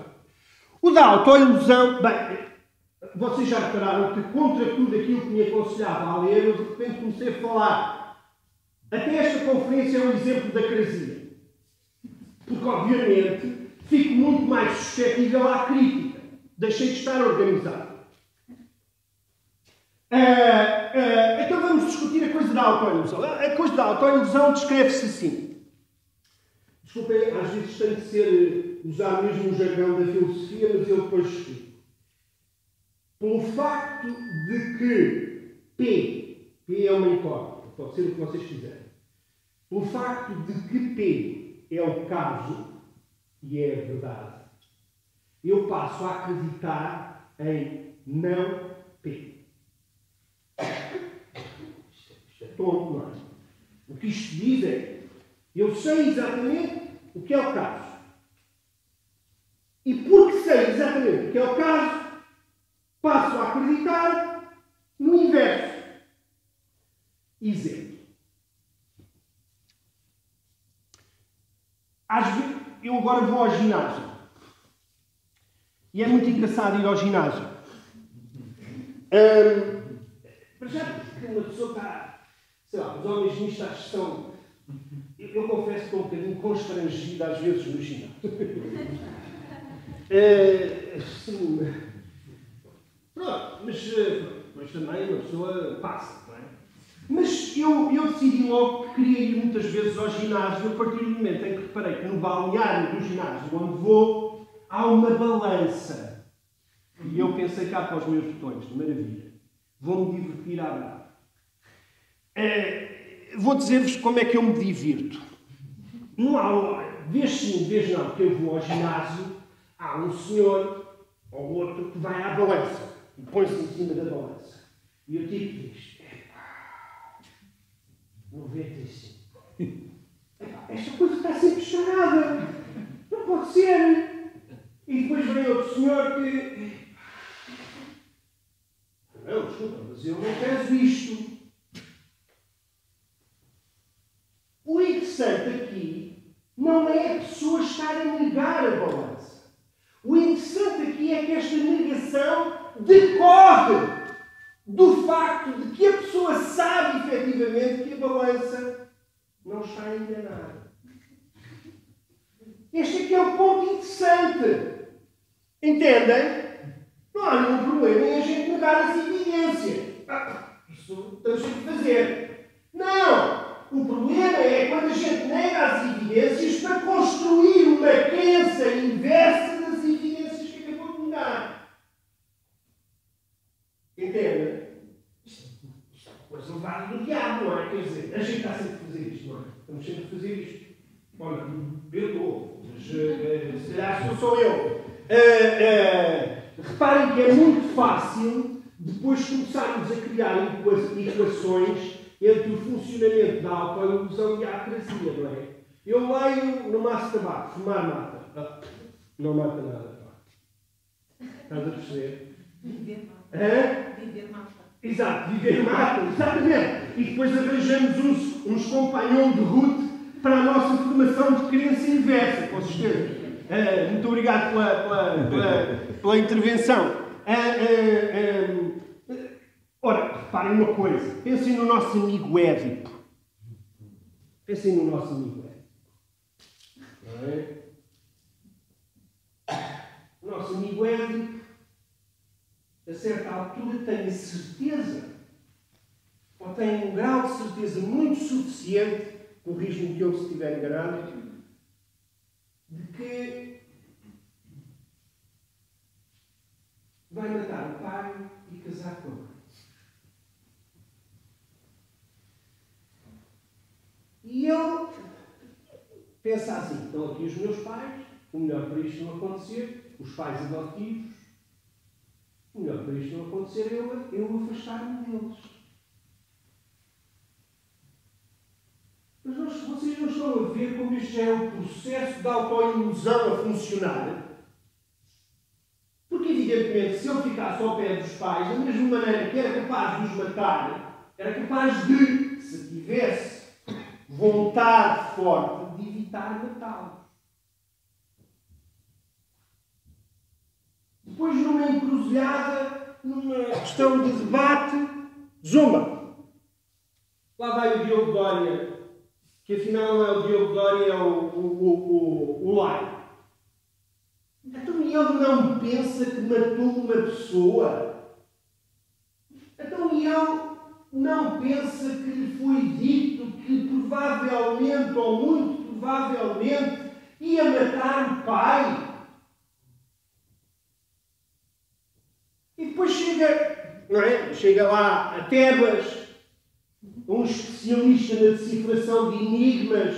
O da autoilusão, bem, vocês já repararam que contra tudo aquilo que me aconselhava a ler, eu de repente comecei a falar. Até esta conferência é um exemplo da crasia. Porque, obviamente, fico muito mais suscetível à crítica. Deixei de estar organizado. Uh, uh, então vamos discutir a coisa da autoilusão. A coisa da autoilusão descreve-se assim. Desculpem, às vezes tem de ser usar mesmo o jargão da filosofia, mas eu depois explico. Pelo facto de que P, P é uma incógnita, pode ser o que vocês quiserem. Pelo facto de que P é o caso e é verdade, eu passo a acreditar em não P. Tonto, não é? O que isto diz é: eu sei exatamente o que é o caso. E porque sei exatamente o que é o caso, passo a acreditar no inverso. Exemplo. Às vezes, eu agora vou ao ginásio. E é muito engraçado ir ao ginásio. Um, para já, porque uma pessoa está. Sei lá, os homens mistas são. Eu, eu confesso que estou um bocadinho constrangido às vezes no ginásio. uh, sim, pronto, mas, eh, mas também uma pessoa passa, é? Mas eu, eu decidi logo que queria ir muitas vezes ao ginásio a partir do momento em que reparei que no balneário do ginásio onde vou há uma balança. E eu pensei cá para os meus botões, maravilha. Vou-me divertir à brava. É, vou dizer-vos como é que eu me divirto. Não há, vez sim, vez não, que eu vou ao ginásio, há um senhor ou outro que vai à balança e põe-se em cima da balança. E o tipo diz: 95. Esta coisa está sempre estragada. Não pode ser. E depois vem outro senhor que. Não, desculpa, mas eu não peso isto. O interessante aqui não é a pessoa estar a negar a balança. O interessante aqui é que esta negação decorre do facto de que a pessoa sabe efetivamente que a balança não está a enganar. Este aqui é o ponto interessante. Entendem? Não há nenhum problema em a gente negar as evidências. Ah, isso temos que fazer. Não! O problema é quando a gente nega as evidências para construir uma crença inversa das evidências que acabou de negar. Entendem? Isto, isto é uma coisa levada do diabo, a gente está sempre a fazer isto, não é? Estamos sempre a fazer isto. Olha, eu estou, mas uh, se calhar sou só eu. Uh, uh, reparem que é muito fácil depois começarmos a criar equações entre o funcionamento da autoilusão e a acrasia, não é? Eu leio no maço tabaco, fumar mata. Ah, não mata nada. Estás a perceber? Viver mata. Hã? Viver mata. Exato, viver mata, exatamente. E depois arranjamos uns, uns companhões de route para a nossa formação de crença inversa, certeza. Uh, muito obrigado pela, pela, pela, pela intervenção. Uh, uh, ora, reparem uma coisa. Pensem no nosso amigo Édipo. Pensem no nosso amigo Édipo. Não é? Nosso amigo Édipo a certa altura, tem a certeza, ou tem um grau de certeza muito suficiente, corrijo-me que eu se estiver enganado, de que vai matar o pai e casar com a mãe. E ele pensa assim: estão aqui os meus pais, o melhor para isto não acontecer, os pais adotivos, o melhor para isto não acontecer é eu, eu afastar-me deles. Mas nós, vocês não estão a ver como isto é um processo de autoilusão a funcionar? Porque, evidentemente, se eu ficasse ao pé dos pais, da mesma maneira que era capaz de os matar, era capaz de, se tivesse vontade forte, de evitar matá-los. Depois, numa encruzilhada, numa questão de debate, zumba. Lá vai o Diogo Dória, que afinal não é o Diogo Dória, é o, o, o, o, o Lai. Então ele não pensa que matou uma pessoa? Então ele não pensa que lhe foi dito que provavelmente, ou muito provavelmente, ia matar o pai? Depois chega, não é? Chega lá a Tebas, um especialista na decifração de enigmas.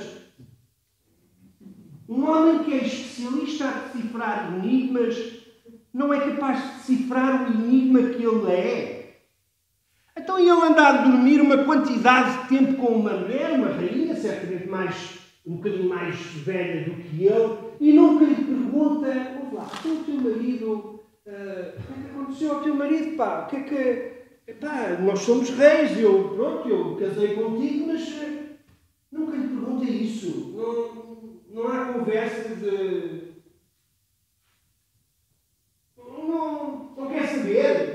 Um homem que é especialista a decifrar enigmas não é capaz de decifrar o enigma que ele é. Então ele anda a dormir uma quantidade de tempo com uma mulher, uma rainha, certamente mais, um bocadinho mais velha do que ele, e nunca lhe pergunta, ouve lá, o teu marido Uh, o que é que aconteceu ao teu marido, pá? O que é que. Epá, nós somos reis, eu, pronto, eu casei contigo, mas uh, nunca lhe perguntei isso. Não, não há conversa de. Não, não quer saber.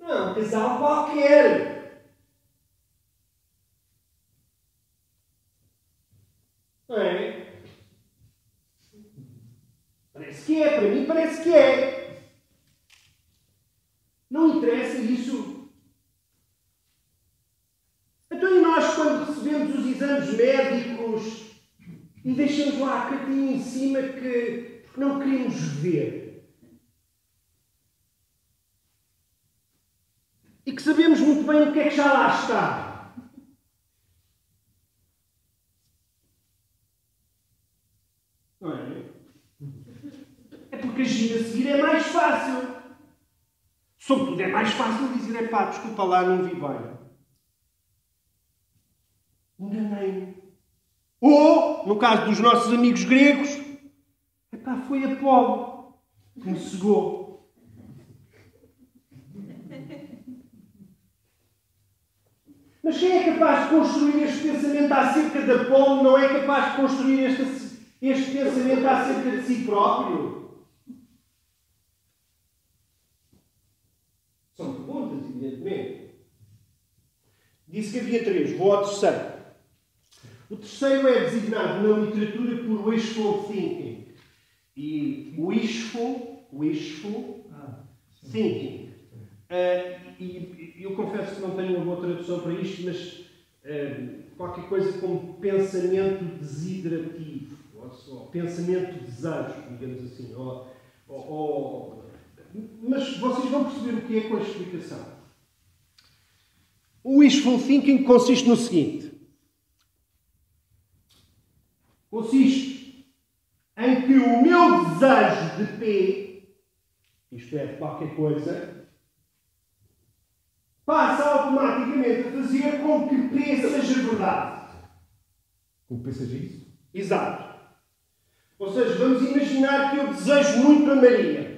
Não casal qualquer. Não é? Parece que é, para mim parece que é. Não interessa isso. Então e nós quando recebemos os exames médicos e deixamos lá a cartinha em cima que não queremos ver? E que sabemos muito bem o que é que já lá está. Não é? A seguir é mais fácil. Sobretudo é mais fácil dizer, é pá, desculpa lá, não vi bem. Enganei-me. Ou, no caso dos nossos amigos gregos, é pá, foi Apolo que me cegou. Mas quem é capaz de construir este pensamento acerca de Apolo não é capaz de construir este, este pensamento acerca de si próprio? São perguntas, evidentemente. Disse que havia três, vou ao terceiro. O terceiro é designado na literatura por wishful thinking. E wishful, wishful ah, thinking. Uh, e eu confesso que não tenho uma boa tradução para isto, mas uh, qualquer coisa como pensamento desiderativo, ou, ou pensamento de desejo, digamos assim, ou, ou mas vocês vão perceber o que é com a explicação. O wishful thinking consiste no seguinte: consiste em que o meu desejo de P, isto é, qualquer coisa, passa automaticamente a fazer com que P seja verdade. Com que P seja isso? Exato. Ou seja, vamos imaginar que eu desejo muito a Maria.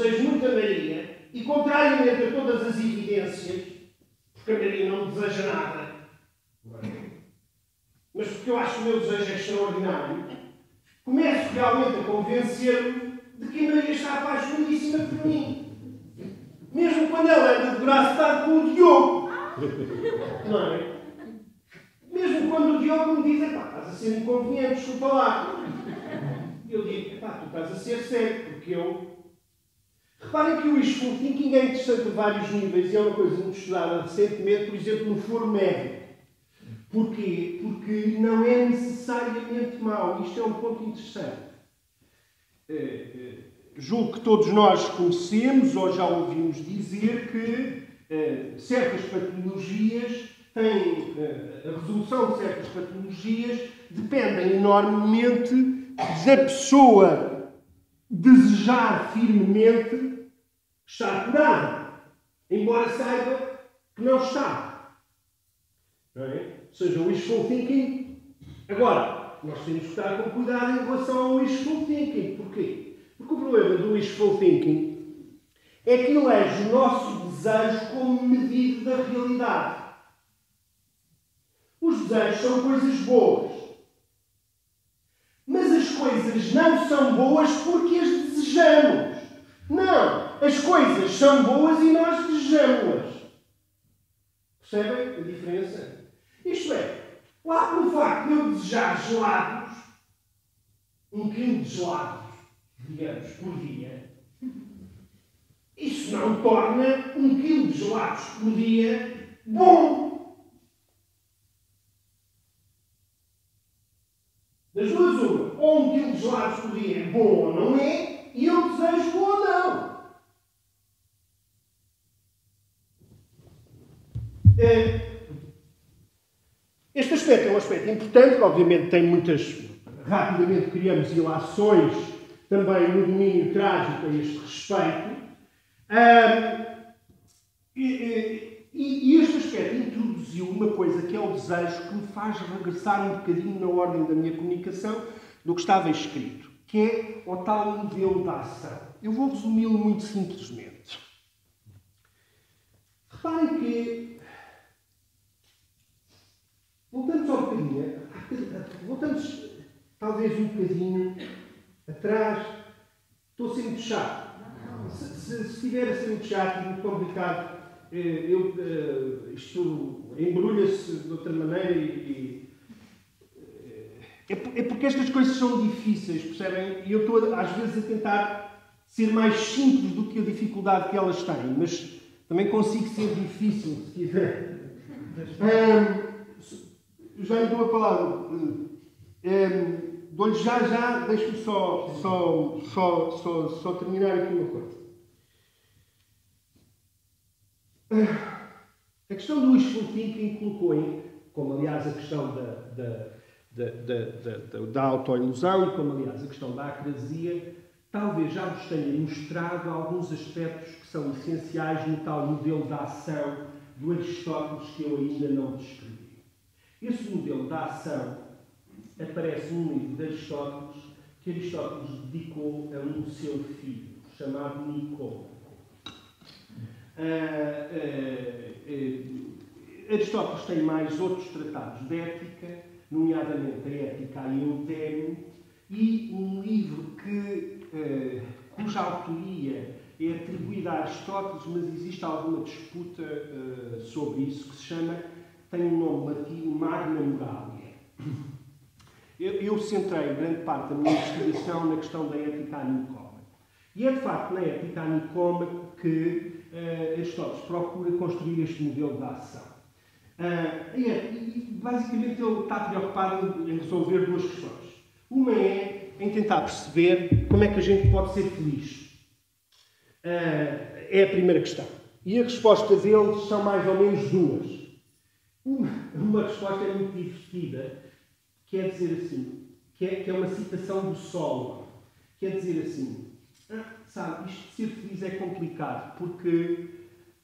desejo muito a Maria e, contrariamente a todas as evidências, porque a Maria não deseja nada, mas porque eu acho que o meu desejo é extraordinário, começo realmente a convencer-me de que a Maria está apaixonadíssima por mim. Mesmo quando ela anda de braço dado com o Diogo. Não é? Mesmo quando o Diogo me diz, pá, estás a ser inconveniente, desculpa lá. Eu digo, pá, tu estás a ser sério, porque eu Reparem que o wishful thinking é interessante a vários níveis e é uma coisa muito estudada recentemente, por exemplo, no foro médico. Porquê? Porque não é necessariamente mau. Isto é um ponto interessante. É, é, julgo que todos nós conhecemos ou já ouvimos dizer que é, certas patologias têm a resolução de certas patologias dependem enormemente da pessoa desejar firmemente estar curada, embora saiba que não está. Não é? Ou seja, o wishful thinking. Agora, nós temos que estar com cuidado em relação ao wishful thinking. Porquê? Porque o problema do wishful thinking é que elege o nosso desejo como medida da realidade. Os desejos são coisas boas. Mas as coisas não são boas porque as desejamos. Não! As coisas são boas e nós desejamos-las. Percebem a diferença? Isto é, lá pelo facto de eu desejar gelados, um quilo de gelados, digamos, por dia, isso não torna um quilo de gelados por dia bom. Das duas, uma. Ou um quilo de gelados por dia é bom ou não é, e eu desejo ou não. É, este aspecto é um aspecto importante, que obviamente tem muitas. Rapidamente criamos ilações também no domínio trágico a este respeito. e, e, este aspecto introduziu uma coisa que é o desejo que me faz regressar um bocadinho na ordem da minha comunicação do que estava escrito, que é o tal modelo da ação. Eu vou resumi-lo muito simplesmente. Reparem que. Voltamos ao bocadinho. Voltamos talvez um bocadinho atrás. Estou muito chato. Se, se, se estiver a ser muito chato e muito complicado, eh, eu, eh, isto embrulha-se de outra maneira e, é, é porque estas coisas são difíceis, percebem? E eu estou às vezes a tentar ser mais simples do que a dificuldade que elas têm, mas também consigo ser difícil, se quiser. Um, já lhe dou a palavra. Um, Dou-lhe já, já, deixe-me só, só, só, só, só terminar aqui uma coisa. A questão do wishful thinking colocou como aliás a questão da, da, da, da, da, da autoilusão como aliás a questão da acrasia, talvez já vos tenha mostrado alguns aspectos que são essenciais no tal modelo da ação do Aristóteles que eu ainda não descrevi. Esse modelo da ação aparece num livro de Aristóteles que Aristóteles dedicou a um seu filho, chamado Nicô. Uh, uh, uh, Aristóteles tem mais outros tratados de ética, nomeadamente a Ética a Eutêmio, e um livro que, cuja autoria é atribuída a Aristóteles, mas existe alguma disputa sobre isso, que se chama, tem um nome latino, Magna Moralia. Eu, eu centrei grande parte da minha investigação na questão da ética anicómaca. E é de facto na ética anicómaca que uh, Aristóteles procura construir este modelo de ação. Uh, e, e, basicamente ele está preocupado em resolver duas questões. Uma é em tentar perceber como é que a gente pode ser feliz. Uh, é a primeira questão. E a resposta deles são mais ou menos duas. Uma, uma resposta é muito divertida, quer dizer assim, que é, que é uma citação do solo, quer dizer assim, ah, sabe, isto de ser feliz é complicado, porque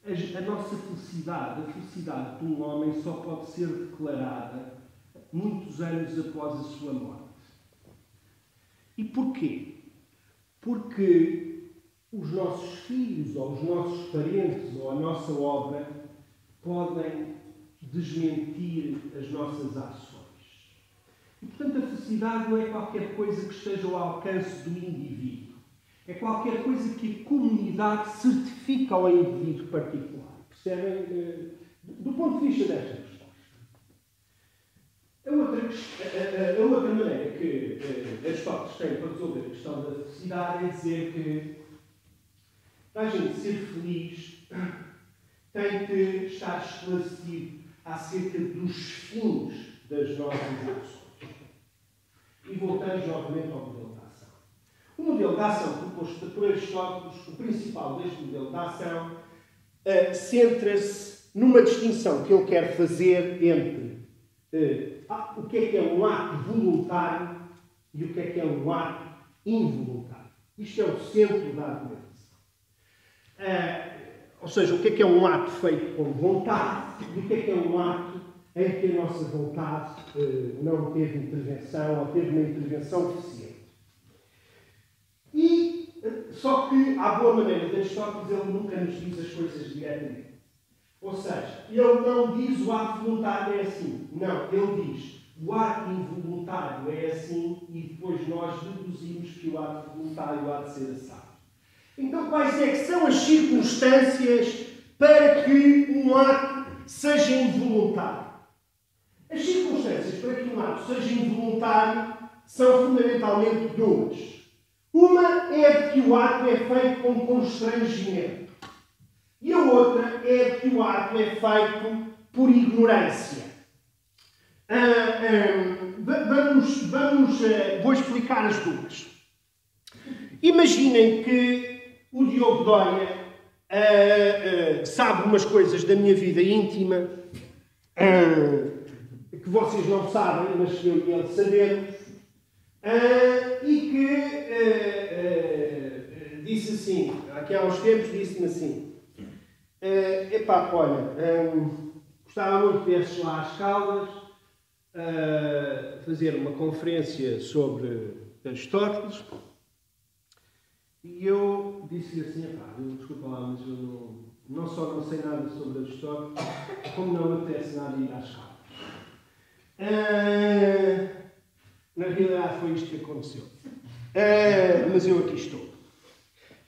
a, a, nossa felicidade, a felicidade de um homem só pode ser declarada muitos anos após a sua morte. E porquê? Porque os nossos filhos, ou os nossos parentes, ou a nossa obra podem desmentir as nossas ações. E, portanto, a felicidade não é qualquer coisa que esteja ao alcance do indivíduo. É qualquer coisa que a comunidade certifica ao indivíduo particular. Percebem? Eh, do ponto de vista desta questão. A outra, a, a, a outra maneira que eh, Aristóteles tem para resolver a questão da felicidade é dizer que para a gente ser feliz tem que estar esclarecido acerca dos fins das nossas ações. E voltamos novamente ao modelo. O modelo de ação proposto por Aristóteles, o principal deste modelo de ação, uh, centra-se numa distinção que ele quer fazer entre uh, o que é que é um ato voluntário e o que é que é um ato involuntário. Isto é o centro da argumentação. Uh, ou seja, o que é que é um ato feito com vontade e o que é que é um ato em que a nossa vontade não teve intervenção ou teve uma intervenção deficiente. E, só que, à boa maneira de Aristóteles, ele nunca nos diz as coisas diretamente. Ou seja, ele não diz o ato voluntário é assim. Não, ele diz o ato involuntário é assim e depois nós deduzimos que o ato voluntário há de ser assado. Então, quais é que são as circunstâncias para que um ato seja involuntário? As circunstâncias para que um ato seja involuntário são fundamentalmente duas. Uma é de que o ato é feito com constrangimento. E a outra é que o ato é feito por ignorância. Ah, ah, vamos, vamos ah, vou explicar as duas. Imaginem que o Diogo Dória sabe umas coisas da minha vida íntima que vocês não sabem, mas eu e ele sabemos, e que disse assim, aqui há uns tempos disse-me assim, Uh, epá, olha, um, gostava muito de ver lá às Caldas, uh, fazer uma conferência sobre Aristóteles. E eu disse-lhe assim, epá, desculpa lá, mas eu não, não só não sei nada sobre Aristóteles, como não me apetece nada ir às Caldas. Uh, na realidade foi isto que aconteceu. Uh, mas eu aqui estou.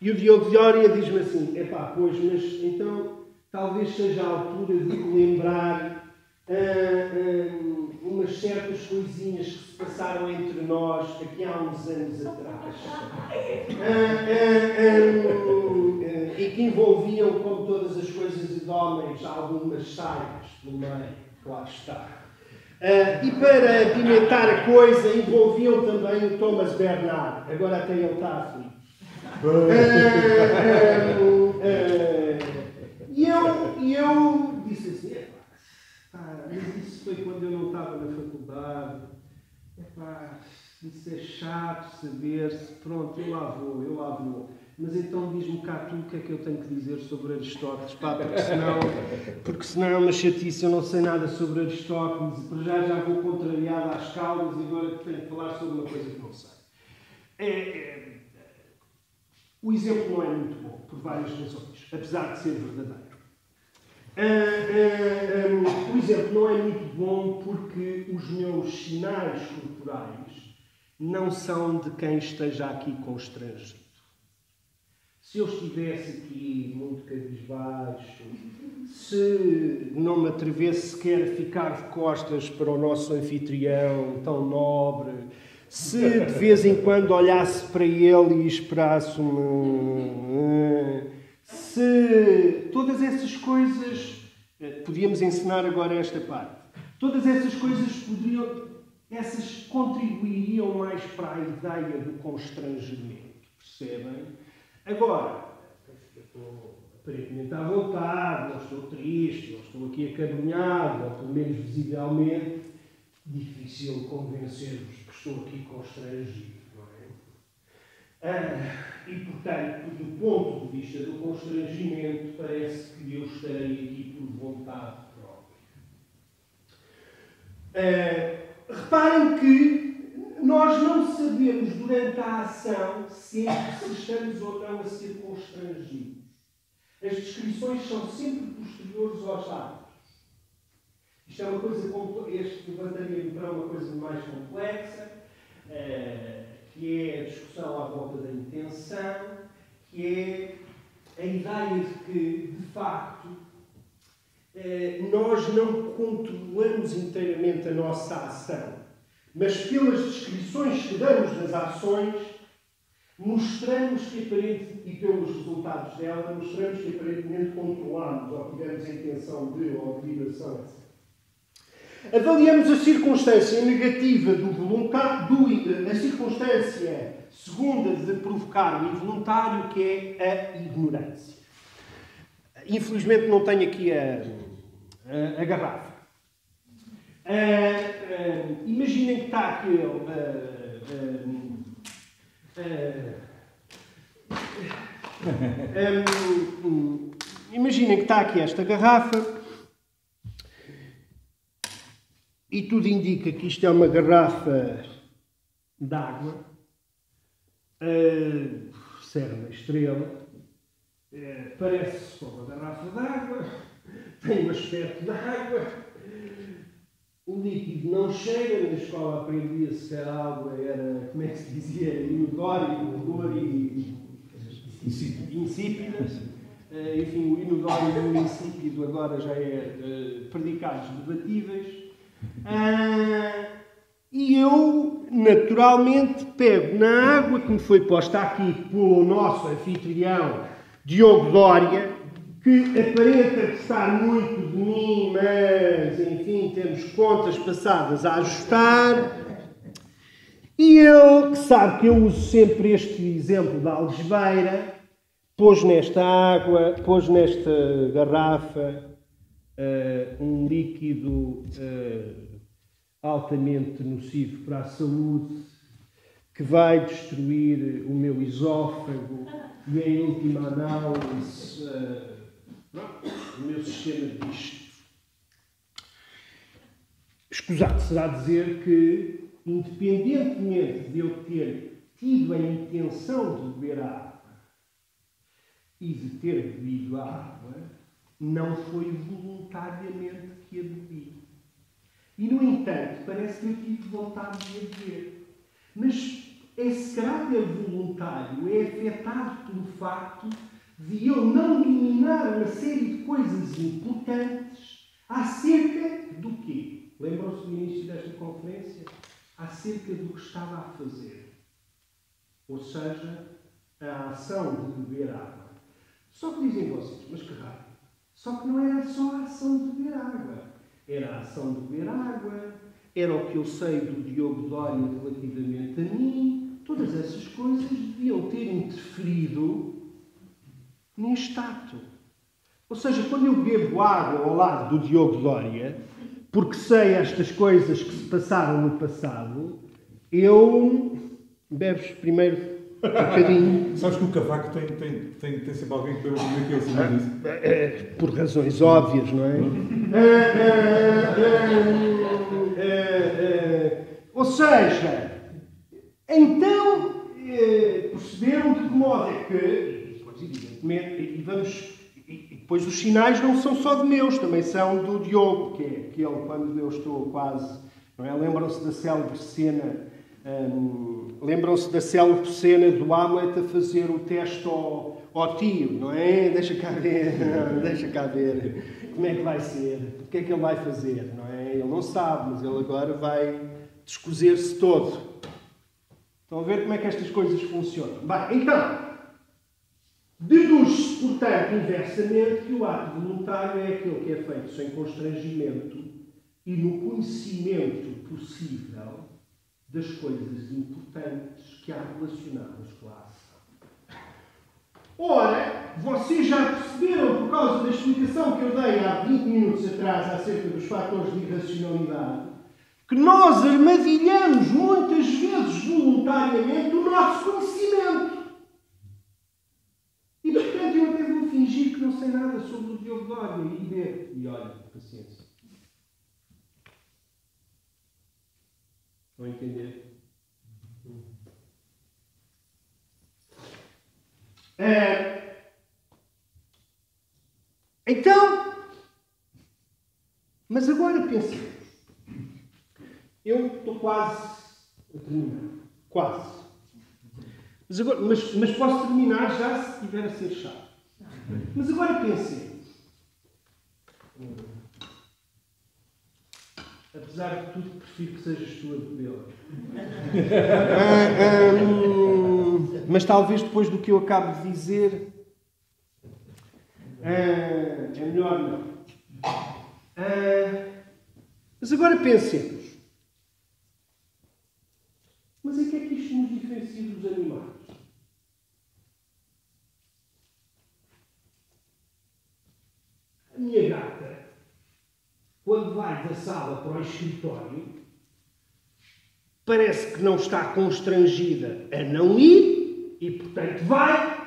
E o Diogo Dioria diz-me assim: epá, pois, mas então talvez seja a altura de lembrar uh, uh, umas certas coisinhas que se passaram entre nós aqui há uns anos atrás uh, e que envolviam, como todas as coisas de homens, algumas saias no meio, claro está. Uh, e para apimentar a coisa, envolviam também o Thomas Bernard. Agora até ele está aflito. É, é, é, e eu, eu disse assim, epá, mas isso foi quando eu não estava na faculdade. Epá, isso é chato saber se pronto, eu lá vou, eu lá vou. Mas então diz-me cá tu o que é que eu tenho que dizer sobre Aristóteles, pá, porque senão, porque senão é uma chatice, eu não sei nada sobre Aristóteles, para já já vou contrariado às caldas e agora tenho que falar sobre uma coisa que não sei. É, é, o exemplo não é muito bom, por várias razões, apesar de ser verdadeiro. Uh, uh, um, o exemplo não é muito bom porque os meus sinais corporais não são de quem esteja aqui constrangido. Se eu estivesse aqui muito cabisbaixo, se não me atrevesse sequer a ficar de costas para o nosso anfitrião tão nobre, se de vez em quando olhasse para ele e esperasse uma. Se todas essas coisas. Eh, podíamos ensinar agora esta parte. Todas essas coisas poderiam. Essas contribuiriam mais para a ideia do constrangimento. Percebem? Agora, aparentemente à vontade, não estou triste, não estou aqui acabrunhado, ou pelo menos visivelmente, difícil convencer-vos estou aqui constrangido, não é? Ah, e, portanto, do ponto de vista do constrangimento, parece que eu estarei aqui por vontade própria. Ah, reparem que nós não sabemos durante a ação se estamos ou não a ser constrangidos. As descrições são sempre posteriores aos atos. Isto é uma coisa, este levantaria para uma coisa mais complexa, eh, que é a discussão à volta da intenção, que é a ideia de que, de facto, eh, nós não controlamos inteiramente a nossa ação, mas pelas descrições que damos das ações, mostramos que aparentemente, e pelos resultados dela, mostramos que aparentemente controlamos ou tivemos a intenção de ou de etc. Avaliamos a circunstância negativa do voluntário, a circunstância segunda de provocar o involuntário, que é a ignorância. Infelizmente não tenho aqui a, a garrafa. Imaginem que está aquele. Imaginem que está aqui esta garrafa e tudo indica que isto é uma garrafa de água, uh, serve estrela, uh, parece uma garrafa de água, tem um aspecto de água, o líquido não chega, na escola aprendia-se que a água era, como é que se dizia, inodório, odor e insípidas. Uh, enfim, o inodório e o insípido agora já é uh, predicados debatíveis. Ah, e eu, naturalmente, pego na água que me foi posta aqui pelo nosso anfitrião Diogo Dória, que aparenta gostar muito de mim, mas, enfim, temos contas passadas a ajustar. E ele, que sabe que eu uso sempre este exemplo da algebeira, pôs nesta água, pôs nesta garrafa uh, um líquido uh, altamente nocivo para a saúde, que vai destruir o meu esófago e, em última análise, uh, o meu sistema digestive. Escusado será dizer que, independentemente de eu ter tido a intenção de beber água e de ter bebido água, não foi voluntariamente que a bebi. E, no entanto, parece que eu tive vontade de a beber. Mas esse caráter voluntário é afetado pelo facto de eu não eliminar uma série de coisas importantes acerca do quê? Lembram-se do início desta conferência? Acerca do que estava a fazer. Ou seja, a ação de beber água. Só que dizem vocês, mas que raro. Só que não era só a ação de beber água. Era a ação de beber água, era o que eu sei do Diogo Dória relativamente a mim. Todas essas coisas deviam ter interferido neste ato. Ou seja, quando eu bebo água ao lado do Diogo Dória, porque sei estas coisas que se passaram no passado, eu bebes primeiro um bocadinho. Sabes que o cavaco tem, tem, tem, tem sempre alguém que bebe comer aquilo, sabe disso? É, por razões óbvias, não é? Ou seja, então perceberam de que modo é que, e vamos, e depois os sinais não são só de meus, também são do Diogo, que é aquele quando eu estou quase, não é? Lembram-se da célebre cena um, Lembram-se da célebre cena do Hamlet a fazer o teste ao, ao tio, não é? Deixa cá ver, deixa cá ver como é que vai ser, o que é que ele vai fazer, não é? Ele não sabe, mas ele agora vai descozer-se todo. Estão a ver como é que estas coisas funcionam? Bem, então, deduz-se, portanto, inversamente, que o ato voluntário é aquele que é feito sem constrangimento e no conhecimento possível das coisas importantes que há relacionadas com a ação. Ora, vocês já perceberam, por causa da explicação que eu dei há 20 minutos atrás acerca dos fatores de irracionalidade, que nós armadilhamos muitas vezes voluntariamente o nosso conhecimento. Nada sobre o Diogo Dória e ver. E olha, paciência. Estão a entender? É... Então, mas agora pensemos. Eu estou quase a terminar. Quase. Mas, agora, mas, mas posso terminar já se estiver a ser chato. Mas agora pensemos. Apesar de tudo, prefiro que sejas tu a bebê-la. Ah, hum, mas talvez depois do que eu acabo de dizer, ah, é melhor não. Ah, mas agora pensemos. Mas em que é que isto nos diferencia dos animais? Minha gata vai da sala para o escritório, parece que não está constrangida a não ir e, portanto, vai.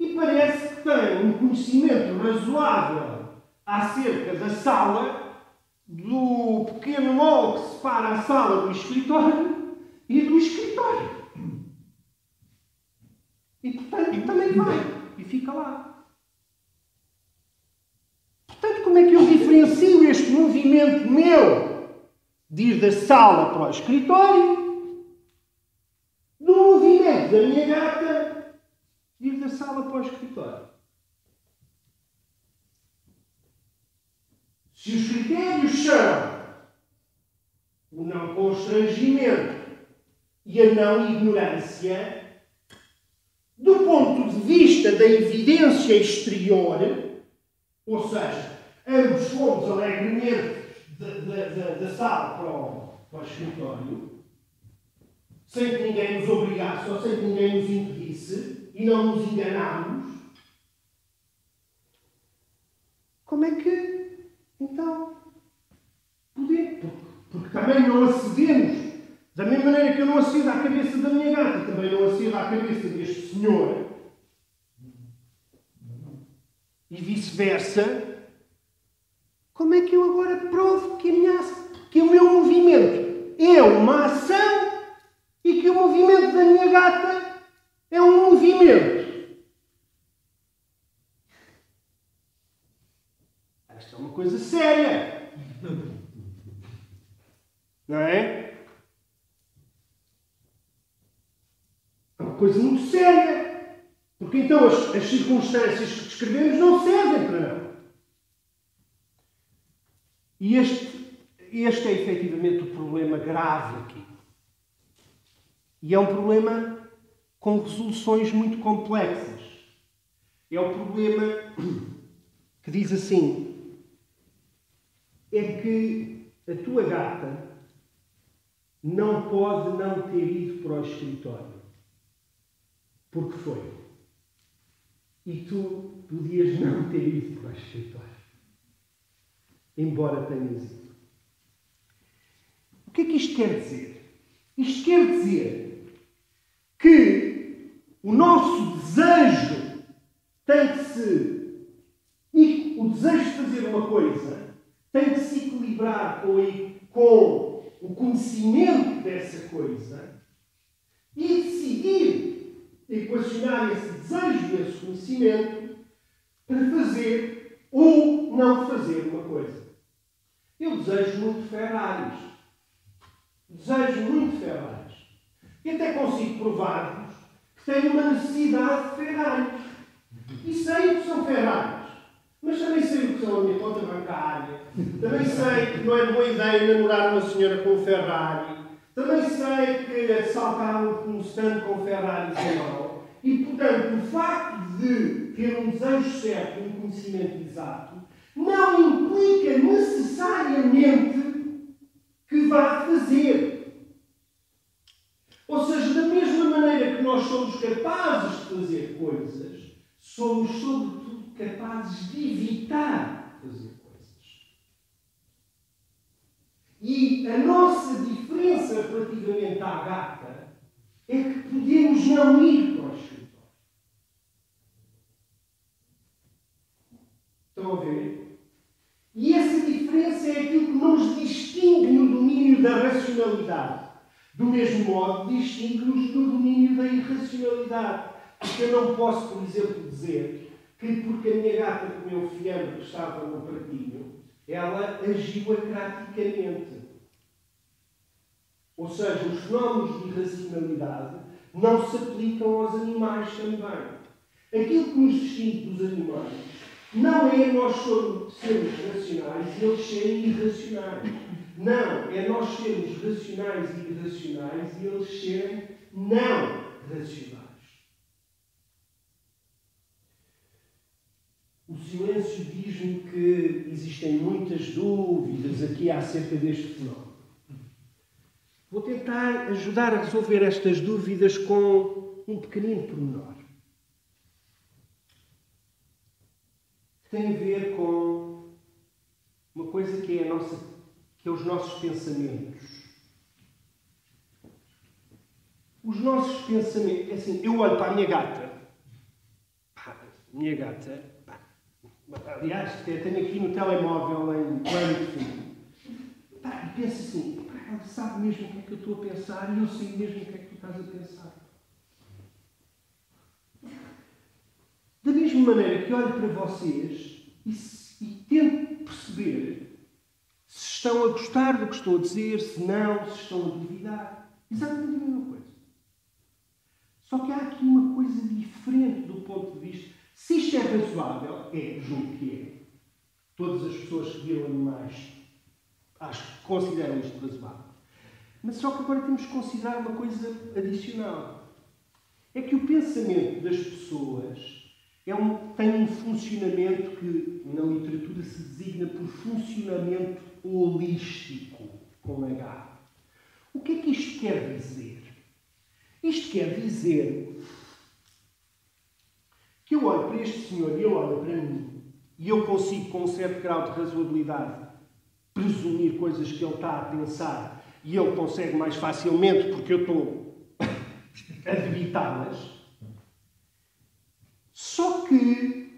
E parece que tem um conhecimento razoável acerca da sala, do pequeno hall que separa a sala do escritório e do escritório. E, portanto, também vai e fica lá. Portanto, como é que eu diferencio este movimento meu de ir da sala para o escritório do movimento da minha gata de ir da sala para o escritório? Se os critérios são o não constrangimento e a não ignorância, do ponto de vista da evidência exterior, ou seja, ambos fomos alegremente da, sala para o, para o escritório, sem que ninguém nos obrigasse ou sem que ninguém nos impedisse e não nos enganámos, como é que, então, podemos? Porque, porque também não acedemos da mesma maneira que eu não acedo à cabeça da minha gata, também não acedo à cabeça deste senhor. E vice-versa. Como é que eu agora provo que, minha, que o meu movimento é uma ação e que o movimento da minha gata é um movimento? Esta é uma coisa séria. Não é? coisa muito séria. Porque então as, as circunstâncias que descrevemos não servem para nada. E este, este é efetivamente o problema grave aqui. E é um problema com resoluções muito complexas. É o problema que diz assim: é que a tua gata não pode não ter ido para o escritório porque foi. E tu podias não ter ido para o escritório, embora tenhas ido. O que é que isto quer dizer? Isto quer dizer que o nosso desejo tem que se. O desejo de fazer uma coisa tem que se equilibrar com, com o conhecimento dessa coisa e decidir equacionar esse desejo e esse conhecimento para fazer ou não fazer uma coisa. Eu desejo muito Ferraris. Desejo muito Ferraris. E até consigo provar-vos que tenho uma necessidade de Ferraris. E sei o que são Ferraris. Mas também sei o que são a minha conta bancária. Também sei que não é boa ideia namorar uma senhora com um Ferrari. Também sei que assaltar um stand com Ferrari é mau. E, portanto, o facto de ter um desejo certo e um conhecimento exato não implica necessariamente que vá fazer. Ou seja, da mesma maneira que nós somos capazes de fazer coisas, somos, sobretudo, capazes de evitar fazer E a nossa diferença relativamente à gata é que podemos não ir para o escritório. Estão a ver? E essa diferença é aquilo que nos distingue no domínio da racionalidade. Do mesmo modo, distingue-nos no domínio da irracionalidade. Porque eu não posso, por exemplo, dizer que porque a minha gata comeu fiambre que estava no pratinho, ela agiu acraticamente. Ou seja, os fenómenos de irracionalidade não se aplicam aos animais também. Aquilo que nos distingue dos animais não é nós sermos racionais e eles serem irracionais. Não, é nós sermos racionais e irracionais e eles serem não racionais. O silêncio diz-me que existem muitas dúvidas aqui acerca deste fenómeno. Vou tentar ajudar a resolver estas dúvidas com um pequenino pormenor. Que tem a ver com uma coisa que é, a nossa, que é os nossos pensamentos. Os nossos pensamentos. É assim, eu olho para a minha gata. Pá, minha gata. Pá, aliás, tenho aqui no telemóvel em plano de. Pá, penso assim, pá, ela sabe mesmo o que é que eu estou a pensar e eu sei mesmo o que é que tu estás a pensar. Da mesma maneira que olho para vocês e, e tento perceber se estão a gostar do que estou a dizer, se não, se estão a duvidar. Exatamente a mesma coisa. Só que há aqui uma coisa diferente do ponto de vista. Se isto é razoável, é, julgo que é. Todas as pessoas que viram animais acho que consideram isto razoável. Mas só que agora temos que considerar uma coisa adicional. É que o pensamento das pessoas é um, tem um funcionamento que na literatura se designa por funcionamento holístico, com H. O que é que isto quer dizer? Isto quer dizer que eu olho para este senhor e ele olha para mim e eu consigo, com um certo grau de razoabilidade, presumir coisas que ele está a pensar e ele consegue mais facilmente porque eu estou a debitá-las. Só que,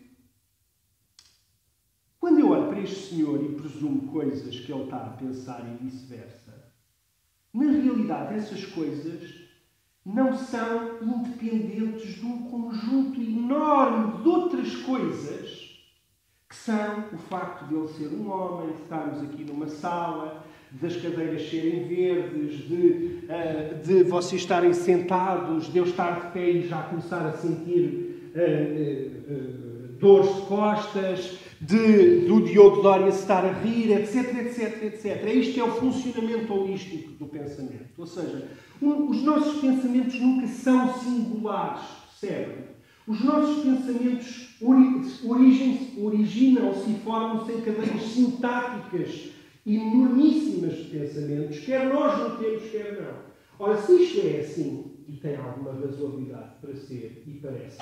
quando eu olho para este senhor e presumo coisas que ele está a pensar e vice-versa, na realidade essas coisas não são independentes de um conjunto enorme de outras coisas que são o facto de ele ser um homem, de estarmos aqui numa sala, das cadeiras serem verdes, de, uh, de vocês estarem sentados, de eu estar de pé e já começar a sentir uh, uh, dores de costas, de, do Diogo Dória estar a rir, etc, etc, etc. É isto é o funcionamento holístico do pensamento. Ou seja, um, os nossos pensamentos nunca são singulares, percebem? Os nossos pensamentos originam-se e formam-se em cadeias sintáticas enormíssimas de pensamentos, quer nós não temos, quer não. Ora, se isto é assim, e tem alguma razoabilidade para ser, e parece,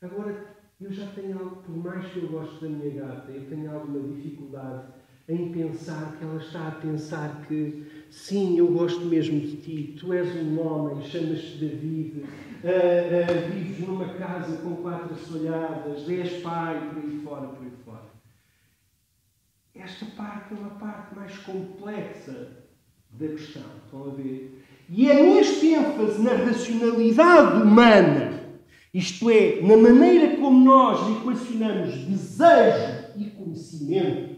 agora eu já tenho algo, por mais que eu goste da minha gata, eu tenho alguma dificuldade em pensar que ela está a pensar que sim, eu gosto mesmo de ti, tu és um homem, chamas-te David, uh, uh, vives numa casa com quatro assolhadas, és pai, por aí fora, por aí fora. Esta parte é uma parte mais complexa da questão, estão a ver? E é neste ênfase na racionalidade humana isto é, na maneira como nós equacionamos desejo e conhecimento,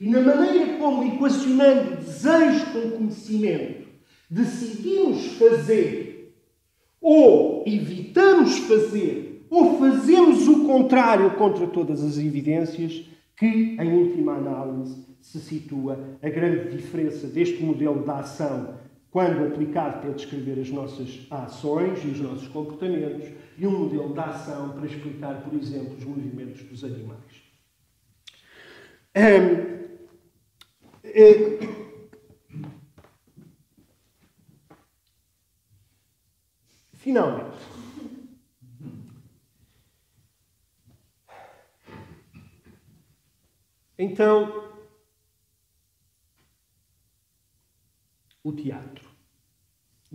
e na maneira como, equacionando desejo com conhecimento, decidimos fazer, ou evitamos fazer, ou fazemos o contrário contra todas as evidências, que, em última análise, se situa a grande diferença deste modelo de ação quando aplicado para descrever as nossas ações e os nossos comportamentos, e um modelo de ação para explicar, por exemplo, os movimentos dos animais. É, finalmente, então, o teatro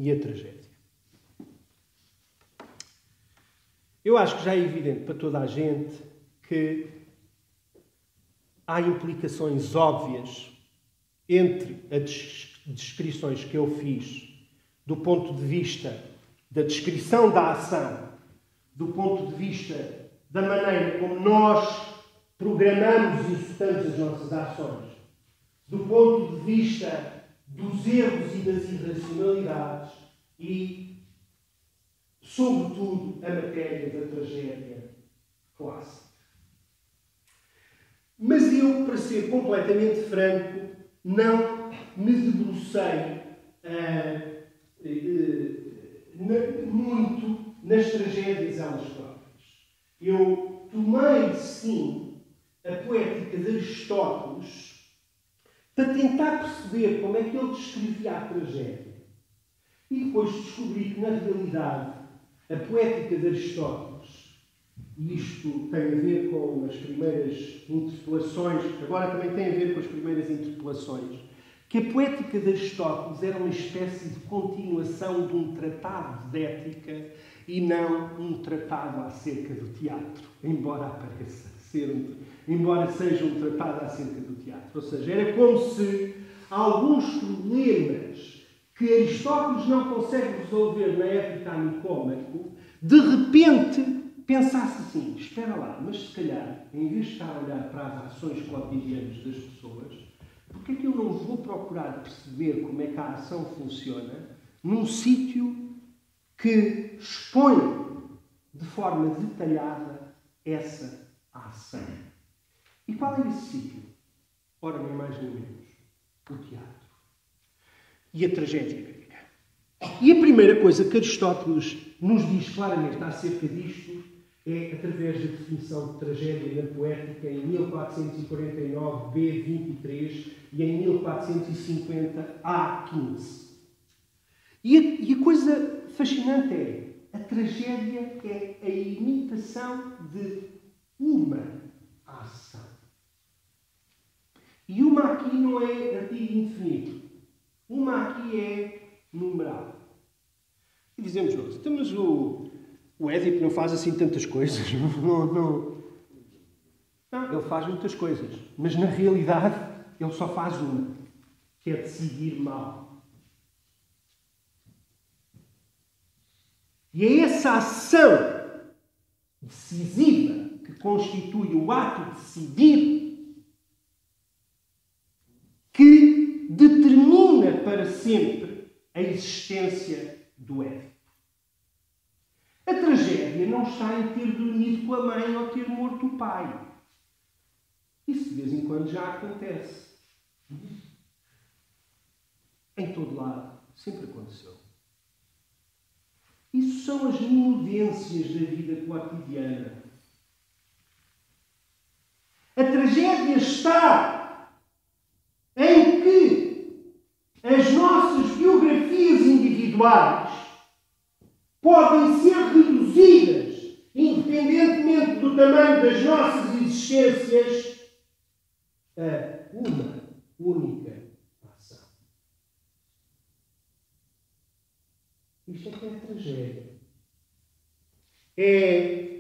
e a tragédia. Eu acho que já é evidente para toda a gente que há implicações óbvias entre as descrições que eu fiz do ponto de vista da descrição da ação, do ponto de vista da maneira como nós programamos e executamos as nossas ações, do ponto de vista dos erros e das irracionalidades e sobretudo a matéria da tragédia clássica. Mas eu, para ser completamente franco, não me debrucei uh, uh, muito nas tragédias elas próprias. Eu tomei, sim, a poética de Aristóteles para tentar perceber como é que ele descrevia a tragédia. E depois descobri que, na realidade, a poética de Aristóteles e isto tem a ver com as primeiras interpelações, agora também tem a ver com as primeiras interpelações, que a poética de Aristóteles era uma espécie de continuação de um tratado de ética e não um tratado acerca do teatro, embora apareça ser um, embora seja um tratado acerca do teatro. Ou seja, era como se alguns problemas que Aristóteles não consegue resolver na época a Nicômaco, de repente pensasse assim: espera lá, mas se calhar, em vez de estar a olhar para as ações cotidianas das pessoas, porque é que eu não vou procurar perceber como é que a ação funciona num sítio que expõe de forma detalhada essa ação? E qual é esse sítio? Ora, nem mais nem menos, o teatro e a tragédia grega. E a primeira coisa que Aristóteles nos diz claramente acerca disto é através da definição de tragédia na poética em 1449b23 e em 1450a15. E a, e a coisa fascinante é a tragédia é a imitação de uma ação. E uma aqui não é artigo indefinido. Uma aqui é numeral. E dizemos nós, temos o o Édipo não faz assim tantas coisas. Não, não. não, ele faz muitas coisas. Mas na realidade ele só faz uma, que é decidir mal. E é essa ação decisiva que constitui o ato de decidir sempre a existência do Édipo. A tragédia não está em ter dormido com a mãe ou ter morto o pai. Isso de vez em quando já acontece. Em todo lado. Sempre aconteceu. Isso são as minudências da vida cotidiana. A tragédia está em que as nossas biografias individuais podem ser reduzidas, independentemente do tamanho das nossas existências, a uma única ação. Isto é que é tragédia. É,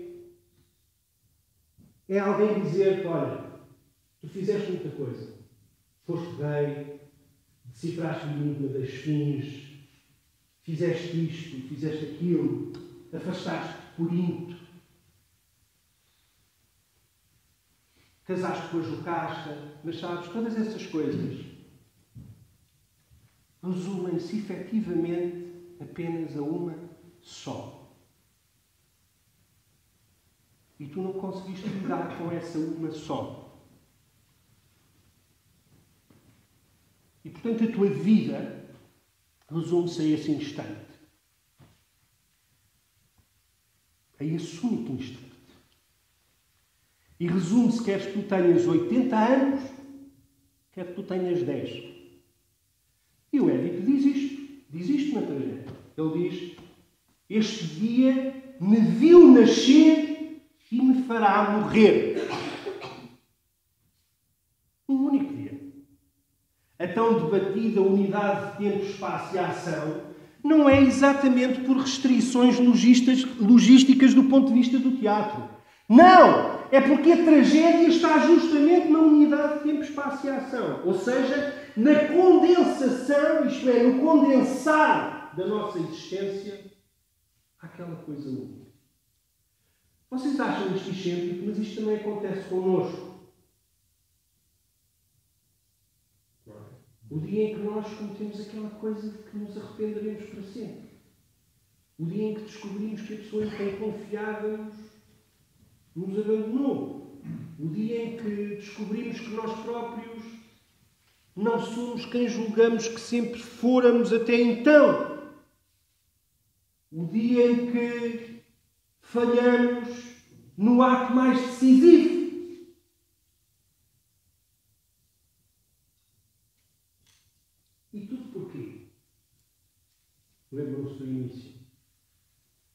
é alguém dizer: olha, tu fizeste muita coisa. Foste rei, decifraste o enigma das fins, fizeste isto, fizeste aquilo, afastaste-te de Corinto, casaste com a Jocasta, mas sabes, todas essas coisas resumem-se efetivamente apenas a uma só. E tu não conseguiste lidar com essa uma só. E portanto a tua vida resume-se a esse instante. A esse único instante. E resume-se quer tu tenhas 80 anos, quer tu tenhas 10. E o Édipo diz isto, diz isto na tragédia. Ele diz: Este dia me viu nascer e me fará morrer. a debatida unidade de tempo, espaço e ação não é exatamente por restrições logísticas do ponto de vista do teatro. Não! É porque a tragédia está justamente na unidade de tempo, espaço e ação. Ou seja, na condensação, isto é, no condensar da nossa existência àquela coisa única. Vocês acham isto excêntrico, mas isto também acontece connosco. O dia em que nós cometemos aquela coisa de que nos arrependeremos para sempre. O dia em que descobrimos que a pessoa em quem confiávamos nos abandonou. O dia em que descobrimos que nós próprios não somos quem julgamos que sempre fôramos até então. O dia em que falhamos no ato mais decisivo Do início.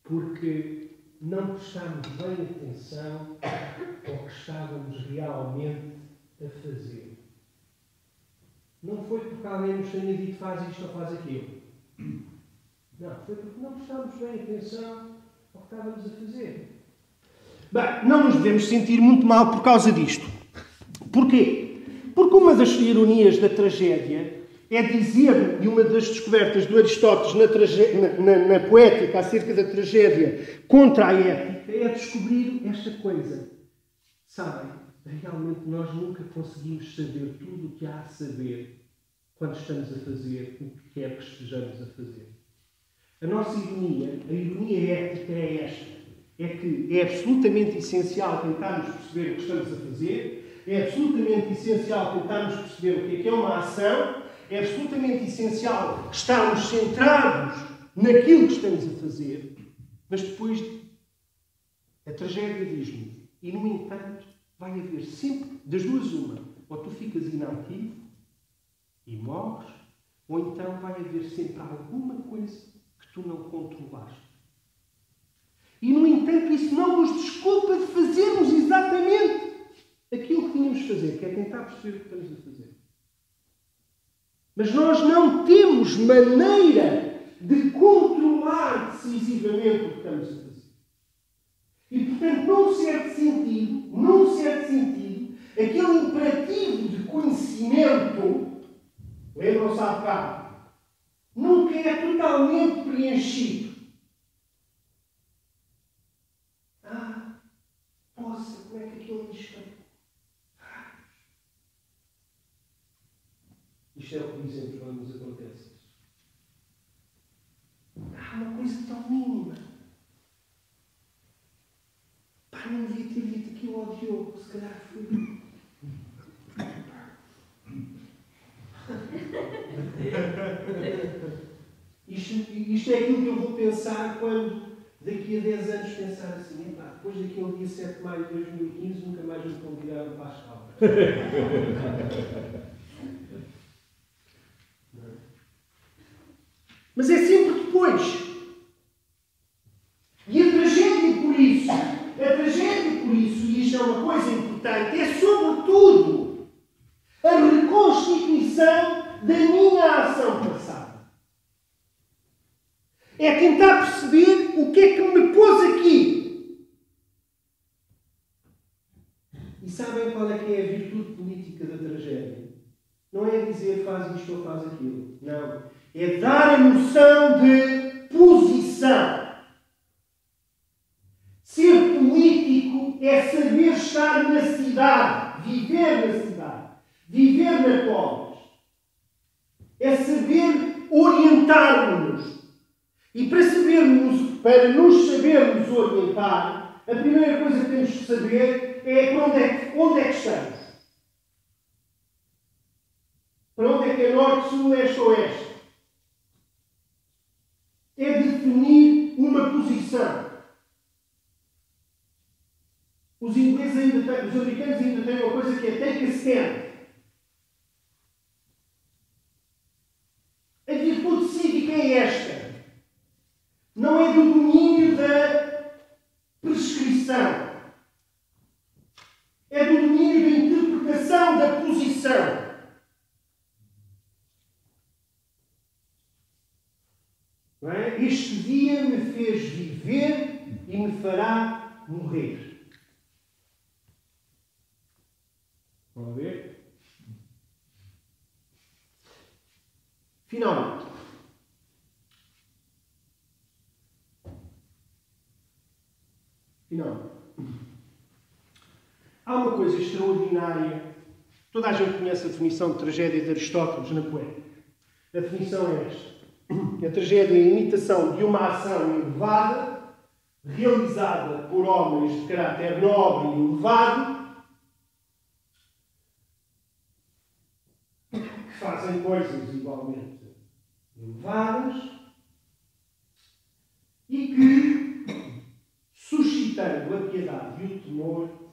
Porque não prestámos bem atenção ao que estávamos realmente a fazer. Não foi porque alguém nos tenha dito faz isto ou faz aquilo. Não, foi porque não prestámos bem atenção ao que estávamos a fazer. Bem, não nos devemos sentir muito mal por causa disto. Porquê? Porque uma das ironias da tragédia é dizer, e uma das descobertas do Aristóteles na, na, na, poética acerca da tragédia contra a ética, é descobrir esta coisa. Sabem, realmente nós nunca conseguimos saber tudo o que há a saber quando estamos a fazer o que quer que estejamos a fazer. A nossa ironia, a ironia ética é esta. É que é absolutamente essencial tentarmos perceber o que estamos a fazer, é absolutamente essencial tentarmos perceber o que é que é uma ação, é absolutamente essencial estarmos centrados naquilo que estamos a fazer, mas depois a tragédia diz-nos, e no entanto vai haver sempre, das duas uma, ou tu ficas inativo e morres, ou então vai haver sempre alguma coisa que tu não controlaste. E, no entanto, isso não nos desculpa de fazermos exatamente aquilo que tínhamos de fazer, que é tentar perceber o que estamos a fazer. Mas nós não temos maneira de controlar decisivamente o que estamos a fazer. E, portanto, num certo sentido, num certo sentido, aquele imperativo de conhecimento, lembram-se há bocado, nunca é totalmente preenchido. Ah, poça, como é que aquilo me Isto é o que dizemos quando nos acontece. Ah, uma coisa tão mínima. Pá, não devia ter dito aquilo ao Diogo, se calhar fui. Isto, isto é aquilo que eu vou pensar quando daqui a 10 anos pensar assim, epá, depois daquele dia 7 de maio de 2015 nunca mais me convidaram para as. Mas é sempre depois. E a tragédia por isso, a tragédia por isso, e isto é uma coisa importante, é sobretudo a reconstituição da minha ação passada. É tentar perceber o que é que me pôs aqui. E sabem qual é que é a virtude política da tragédia? Não é dizer faz isto ou faz aquilo. Não. É dar a noção de posição. Ser político é saber estar na cidade, viver na cidade, viver na polis. É saber orientar-nos. E para sabermos, para nos sabermos orientar, a primeira coisa que temos que saber é onde é, onde é que estamos. Para onde é que é norte, sul, leste, oeste? É definir uma posição. Os ingleses ainda têm, os americanos ainda têm uma coisa que é take a stand. A virtude cívica é esta. Não é do domínio da prescrição. É do domínio da interpretação da posição. É? Este dia me fez viver e me fará morrer. Vamos ver? Finalmente. Finalmente. Há uma coisa extraordinária. Toda a gente conhece a definição de tragédia de Aristóteles na poética. A definição é esta. A tragédia é a imitação de uma ação elevada, realizada por homens de caráter nobre e elevado, que fazem coisas igualmente elevadas e que, suscitando a piedade e o temor,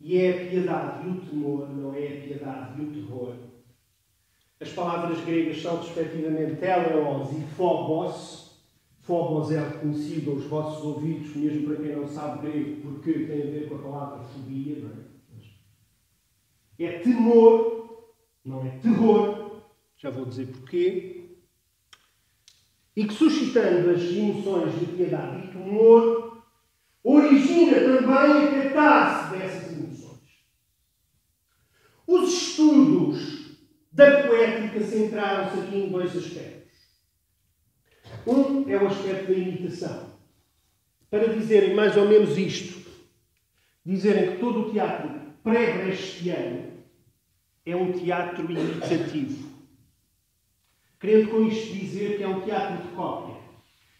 e é a piedade e o temor, não é a piedade e o terror, as palavras gregas são, respectivamente, teleos e phobos. Phobos é reconhecido aos vossos ouvidos, mesmo para quem não sabe grego, porque tem a ver com a palavra fobia, não é? É temor, não é terror, já vou dizer porquê. E que suscitando as emoções de piedade e temor, origina também a catarse dessas. Os estudos da poética centraram-se aqui em dois aspectos. Um é o aspecto da imitação. Para dizerem mais ou menos isto, dizerem que todo o teatro pré-brechtiano é um teatro imitativo. Querendo com isto dizer que é um teatro de cópia.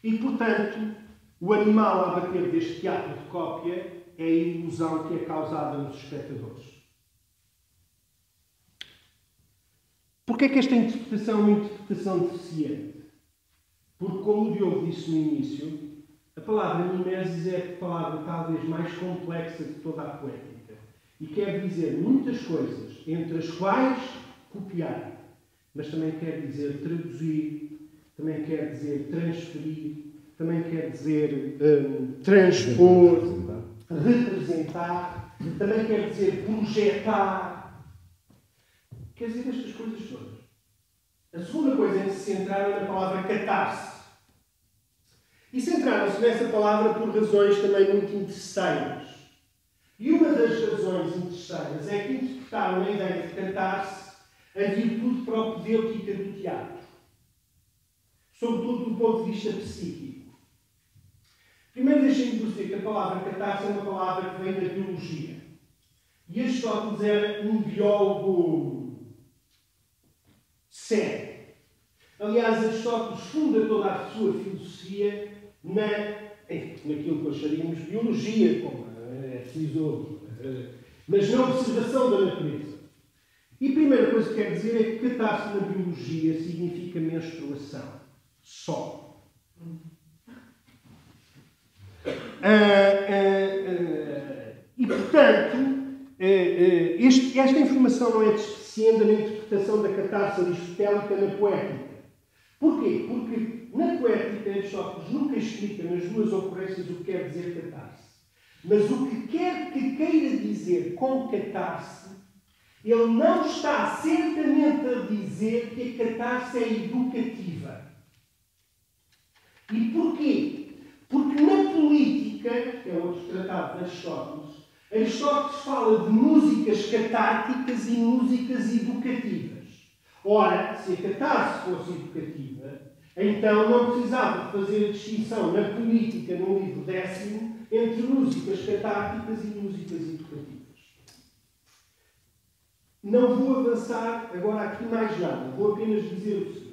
E, portanto, o animal a bater deste teatro de cópia é a ilusão que é causada nos espectadores. Porquê é que esta interpretação é uma interpretação deficiente? Porque, como o Diogo disse no início, a palavra mimesis é a palavra talvez mais complexa de toda a poética e quer dizer muitas coisas, entre as quais copiar, mas também quer dizer traduzir, também quer dizer transferir, também quer dizer um, transpor, representar, também quer dizer projetar. Quer dizer estas coisas todas. A segunda coisa em que se centraram é na palavra catarse. E centraram-se nessa palavra por razões também muito interesseiras. E uma das razões interesseiras é que interpretaram a ideia de catarse a virtude propedêutica do teatro. Sobretudo do ponto de vista psíquico. Primeiro deixem-me dizer que a palavra catarse é uma palavra que vem da biologia. E Aristóteles era um biólogo sério. Aliás, Aristóteles funda toda a sua filosofia na, naquilo que nós charíamos biologia, como é preciso, mas na observação da natureza. E a primeira coisa que quer dizer é que catarse na biologia significa menstruação. Só. Ah, ah, ah, e, portanto, este, esta informação não é despreciando na interpretação da catarse aristotélica na poética. Porquê? Porque na poética Aristóteles nunca explica nas duas ocorrências o que quer dizer catarse. Mas o que quer que queira dizer com catarse, ele não está certamente a dizer que a catarse é educativa. E porquê? Porque na política, que é outro tratado de Aristóteles, Aristóteles fala de músicas catárticas e músicas educativas. Ora, se a catarse fosse educativa, então não precisava fazer a distinção na política, no livro décimo, entre músicas catárticas e músicas educativas. Não vou avançar agora aqui mais nada, vou apenas dizer o seguinte.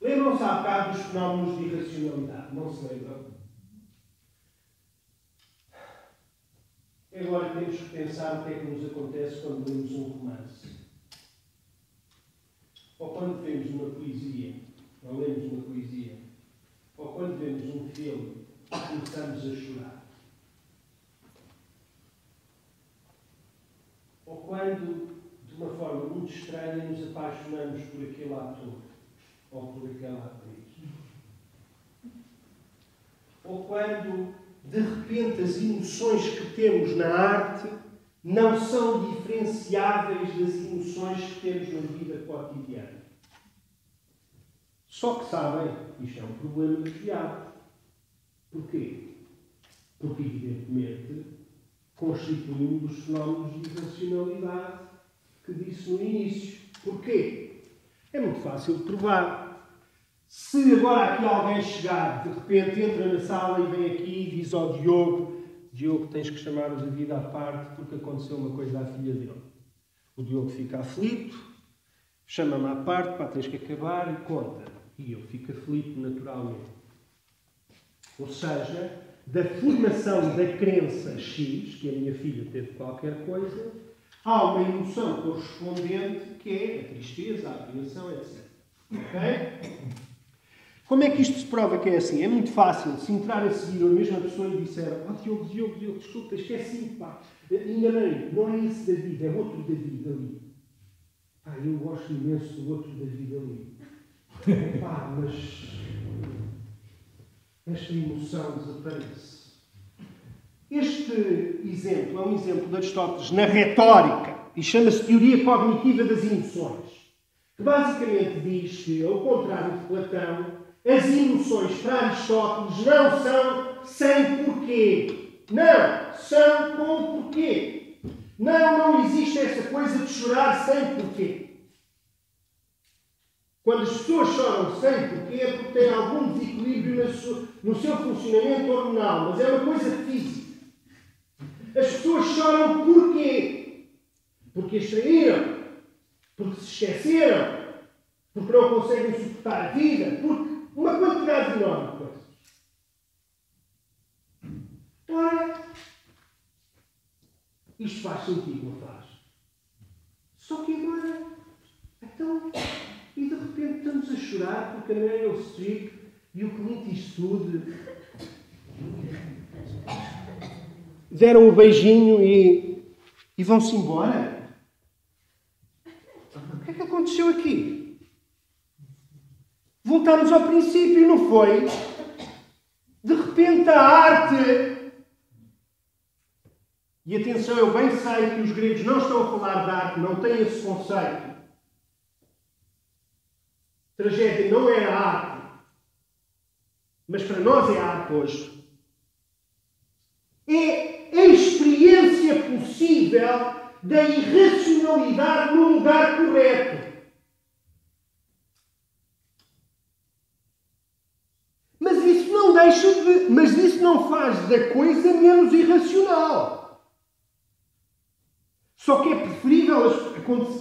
Lembram-se há bocado dos fenómenos de irracionalidade? Não se lembram? Agora temos que pensar o que é que nos acontece quando lemos um romance. Ou quando vemos uma poesia, ou lemos uma poesia, ou quando vemos um filme começamos a chorar. Ou quando, de uma forma muito estranha, nos apaixonamos por aquele ator ou por aquela atriz. Ou quando de repente as emoções que temos na arte não são diferenciáveis das emoções que temos na vida cotidiana. Só que sabem, isto é um problema de teatro. Porquê? Porque, evidentemente, constitui um dos fenómenos de irracionalidade que disse no início. Porquê? É muito fácil de provar. Se agora aqui alguém chegar, de repente entra na sala e vem aqui e diz ao Diogo: Diogo, tens que chamar-os a vida à parte porque aconteceu uma coisa à filha dele. O Diogo fica aflito, chama-me à parte, pá, tens que acabar e conta. E eu fico aflito naturalmente. Ou seja, da formação da crença X, que a minha filha teve qualquer coisa, há uma emoção correspondente que é a tristeza, a apreensão, etc. Ok? Como é que isto se prova que é assim? É muito fácil se entrar a seguir a mesma pessoa e disser oh, Diogo, Diogo, Diogo, desculpa, esqueci, pá. Enganei, não é esse David, é outro David ali. Pá, eu gosto imenso do outro David ali. Pá, mas esta emoção desaparece. Este exemplo é um exemplo de Aristóteles na retórica e chama-se Teoria Cognitiva das Emoções, que basicamente diz que, ao contrário de Platão, as emoções para Aristóteles não são sem porquê. Não, são com porquê. Não, não existe essa coisa de chorar sem porquê. Quando as pessoas choram sem porquê é porque têm algum desequilíbrio no seu funcionamento hormonal, mas é uma coisa física. As pessoas choram porquê? Porque extraíram, porque se esqueceram, porque não conseguem suportar a vida, porque uma quantidade enorme de coisas. Ora, isto faz sentido, não faz? Só que agora, então, e de repente estamos a chorar porque a Meryl Streep e o Clint Eastwood deram um beijinho e, e vão-se embora. O que é que aconteceu aqui? Voltamos ao princípio, não foi? De repente a arte. E atenção, eu bem sei que os gregos não estão a falar de arte, não têm esse conceito. Tragédia não era arte, mas para nós é arte hoje. É a experiência possível da irracionalidade no lugar correto. Mas isso não deixa de. Mas isso não faz da coisa menos irracional. Só que é preferível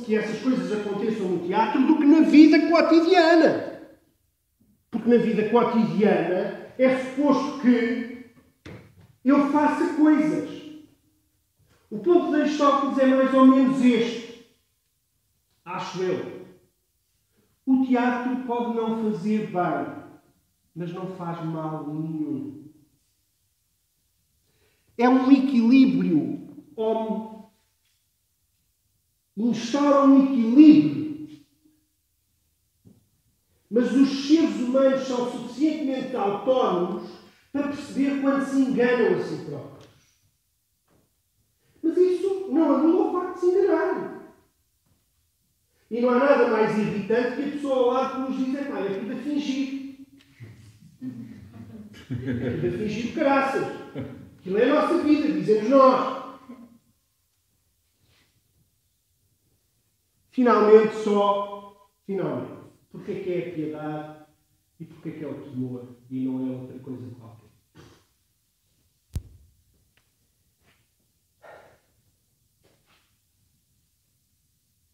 que essas coisas aconteçam no teatro do que na vida cotidiana. Porque na vida cotidiana é suposto que eu faço coisas. O ponto de Aristóteles é mais ou menos este. Acho eu. O teatro pode não fazer bem, mas não faz mal nenhum. É um equilíbrio. Ou instaura um equilíbrio. Mas os seres humanos são suficientemente autónomos para perceber quando se enganam a si próprios. Mas isso não anula o facto de se enganarem. E não há nada mais irritante que a pessoa ao lado que nos diz: é pá, é tudo a fingir. É tudo a fingir caraças. Aquilo é a nossa vida, dizemos nós. Finalmente, só, finalmente, porque é que é a piedade e porque é que é o temor e não é outra coisa qualquer.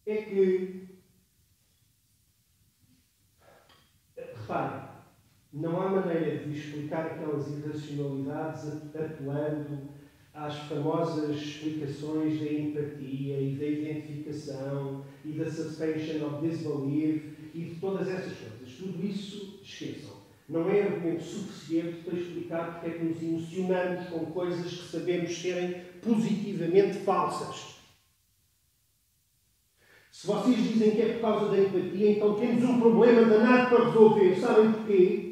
é que, reparem, não há maneira de explicar aquelas irracionalidades apelando às famosas explicações da empatia e da identificação e da suspension of disbelief e de todas essas coisas. Tudo isso, esqueçam. Não é argumento suficiente para explicar porque é que nos emocionamos com coisas que sabemos serem positivamente falsas. Se vocês dizem que é por causa da empatia, então temos um problema danado para resolver. Sabem porquê?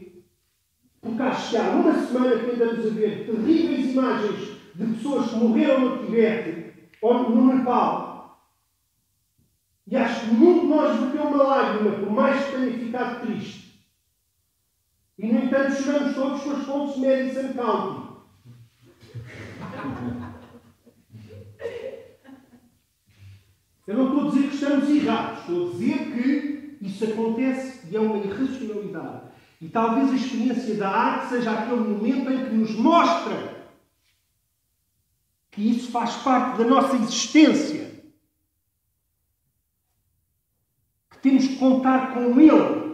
Porque acho que há uma semana que andamos a ver terríveis imagens de pessoas que morreram no Tibete ou no Nepal. E acho que nenhum de nós verteu uma lágrima, por mais que tenha ficado triste. E, no entanto, choramos todos com as fontes Madison County. Eu não estou a dizer que estamos errados, estou a dizer que isso acontece e é uma irracionalidade. E talvez a experiência da arte seja aquele momento em que nos mostra que isso faz parte da nossa existência. Que temos que contar com Ele.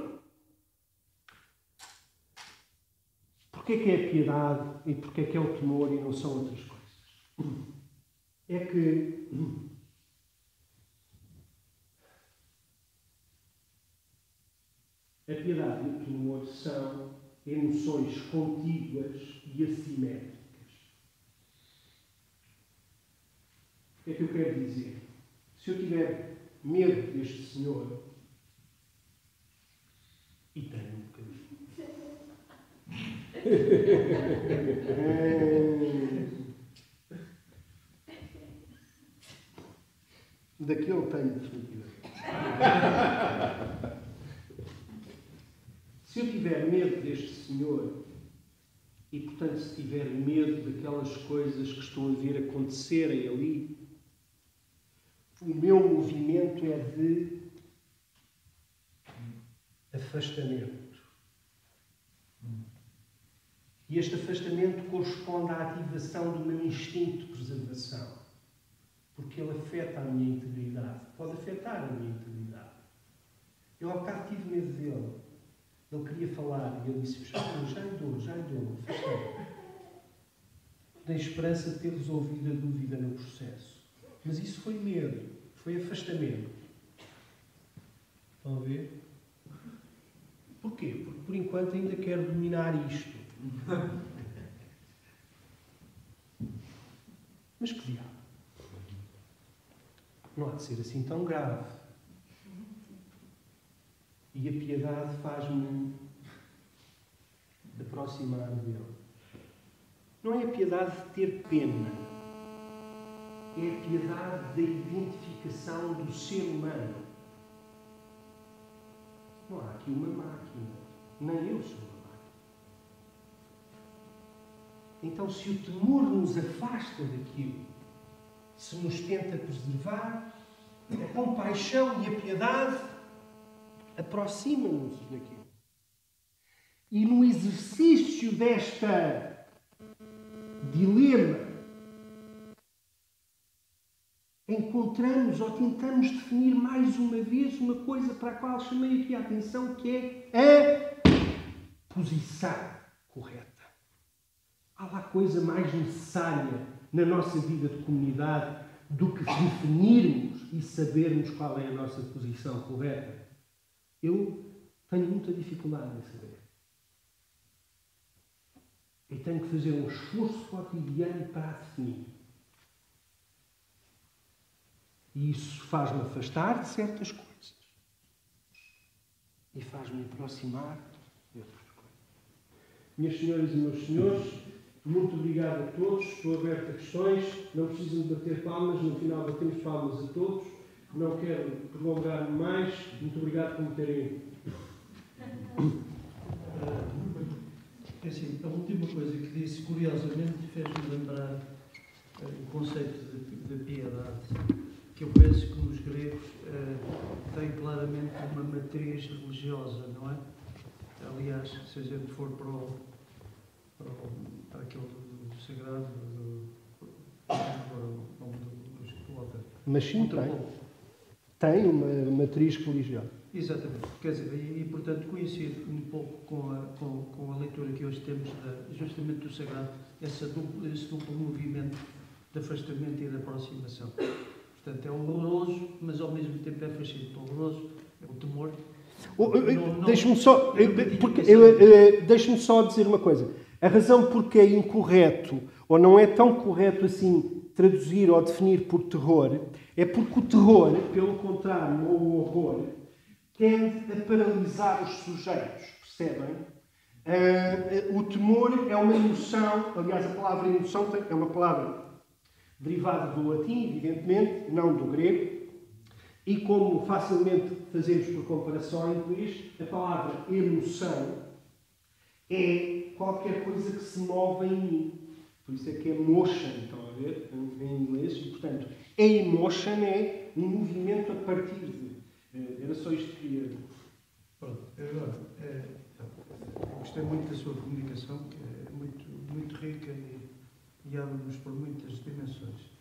Porquê que é a piedade e porquê que é o temor e não são outras coisas? É que A piedade e o temor são emoções contíguas e assimétricas. O que é que eu quero dizer? Se eu tiver medo deste Senhor, e tenho um bocadinho, Daquele tenho definitivamente. Se eu tiver medo deste senhor, e portanto se tiver medo daquelas coisas que estão a vir acontecerem ali, o meu movimento é de afastamento. E este afastamento corresponde à ativação do meu instinto de preservação. Porque ele afeta a minha integridade. Pode afetar a minha integridade. Eu ao bocado tive medo dele. Ele queria falar e eu disse: Já já lhe dou, já lhe dou. Tenho esperança de ter resolvido a dúvida no processo. Mas isso foi medo, foi afastamento. Estão a ver? Porquê? Porque por enquanto ainda quero dominar isto. Mas que diabo? Não há de ser assim tão grave. E a piedade faz-me aproximar dele. Não é a piedade de ter pena, é a piedade da identificação do ser humano. Não há aqui uma máquina, nem eu sou uma máquina. Então, se o temor nos afasta daquilo, se nos tenta preservar, a compaixão e a piedade aproximam-nos daquilo. E no exercício desta dilema, encontramos ou tentamos definir mais uma vez uma coisa para a qual chamei aqui a atenção, que é a posição correta. Há lá coisa mais necessária na nossa vida de comunidade do que definirmos e sabermos qual é a nossa posição correta. Eu tenho muita dificuldade em saber. E tenho que fazer um esforço cotidiano para definir. E isso faz-me afastar de certas coisas. E faz-me aproximar de outras coisas. Minhas senhoras e meus senhores, muito obrigado a todos. Estou aberto a questões. Não precisam de bater palmas. No final batemos palmas a todos. Não quero prolongar-me mais. Muito obrigado por me terem. É assim, a última coisa que disse, curiosamente, fez-me lembrar uh, o conceito de, de, piedade, que eu penso que nos gregos uh, tem claramente uma matriz religiosa, não é? Aliás, se a gente for para, o, para, o, para aquele do, do sagrado, do, o nome do, do, Mas sim, tem. Tem uma matriz religiosa. Exatamente. Quer dizer, e, portanto coincide um pouco com a, com, com a leitura que hoje temos da, justamente do Sagrado, essa esse duplo movimento de afastamento e de aproximação. Portanto, é horroroso, mas ao mesmo tempo é fascinante. Horroroso é o temor. Deixe-me só, deixe só dizer uma coisa. A razão porque é incorreto, ou não é tão correto assim, traduzir ou definir por terror, é porque o terror, pelo contrário, ou o horror, tende a paralisar os sujeitos, percebem? Uh, o temor é uma emoção, aliás, a palavra emoção é uma palavra derivada do latim, evidentemente, não do grego, e como facilmente fazemos por comparação em inglês, a palavra emoção é qualquer coisa que se move em mim. Por isso é que é motion, ver, em inglês, e portanto, a emotion é um movimento a partir de. É, era só isto que queria. Pronto, agora, é, gostei muito da sua comunicação, que é muito, muito rica e, e abre-nos por muitas dimensões.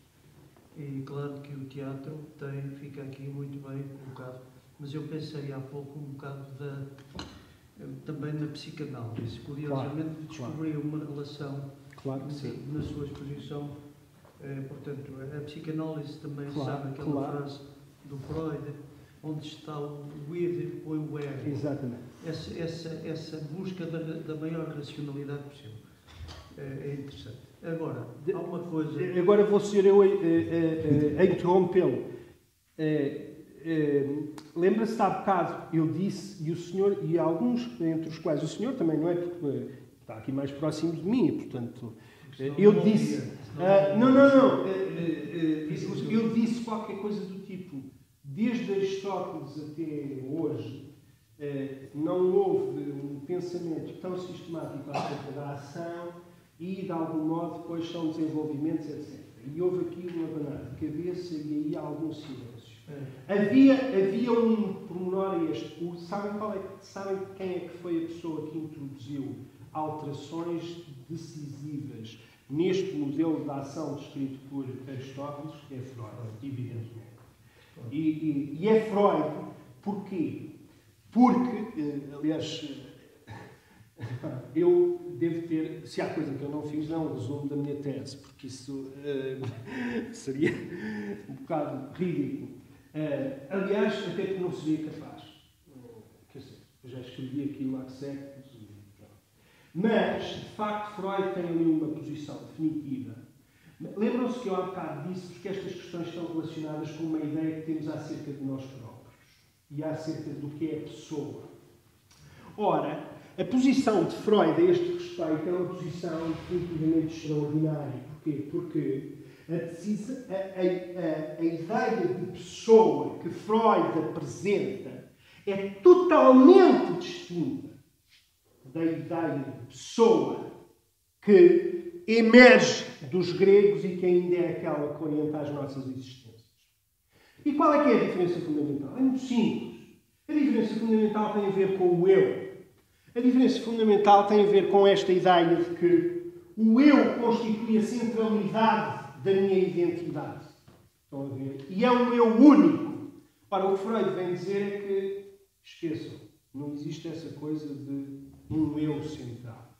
E claro que o teatro tem, fica aqui muito bem colocado, mas eu pensei há pouco um bocado da, também na psicanálise. Curiosamente, claro, descobri claro. uma relação claro na, na sua exposição. É, portanto, a psicanálise também sabe aquela frase do Freud onde está o with ou o where. Exatamente. Essa, essa, essa busca da, da maior racionalidade possível. É, é, interessante. Agora, há uma coisa. Agora vou ser eu a, a, a, a interrompê-lo. É, Lembra-se há bocado, eu disse, e o senhor, e alguns, entre os quais o senhor também, não é? Porque está aqui mais próximo de mim, portanto, eu disse. Uh, não, não, não. Uh, uh, eu disse qualquer coisa do tipo, desde Aristóteles até hoje, não houve um pensamento tão sistemático acerca da ação e, de algum modo, depois são desenvolvimentos, etc. E houve aqui uma banana de cabeça e aí algum silêncio. Havia, havia um pormenor a este. Sabem, qual é, sabem quem é que foi a pessoa que introduziu alterações decisivas neste modelo de ação descrito por Aristóteles? É Freud, evidentemente. E, e, e é Freud, porquê? Porque, eh, aliás, eu devo ter, se há coisa que eu não fiz, não é um resumo da minha tese, porque isso uh, seria um bocado ridículo. Uh, aliás, até que não seria capaz. Quer dizer, eu já escrevi aquilo há séculos. Mas, de facto, Freud tem ali uma posição definitiva. Lembram-se que eu há bocado disse que estas questões estão relacionadas com uma ideia que temos acerca de nós próprios e acerca do que é a pessoa. Ora, a posição de Freud a este respeito é uma posição definitivamente extraordinária. Porquê? Porque a, a, a, a, ideia de pessoa que Freud apresenta é totalmente distinta da ideia de pessoa que emerge dos gregos e que ainda é aquela que orienta as nossas existências. E qual é que é a diferença fundamental? É muito simples. A diferença fundamental tem a ver com o eu. A diferença fundamental tem a ver com esta ideia de que o eu constitui a centralidade da minha identidade. Estão a ver? E é um eu único. Ora, o Freud vem dizer é que, esqueçam, não existe essa coisa de um eu central.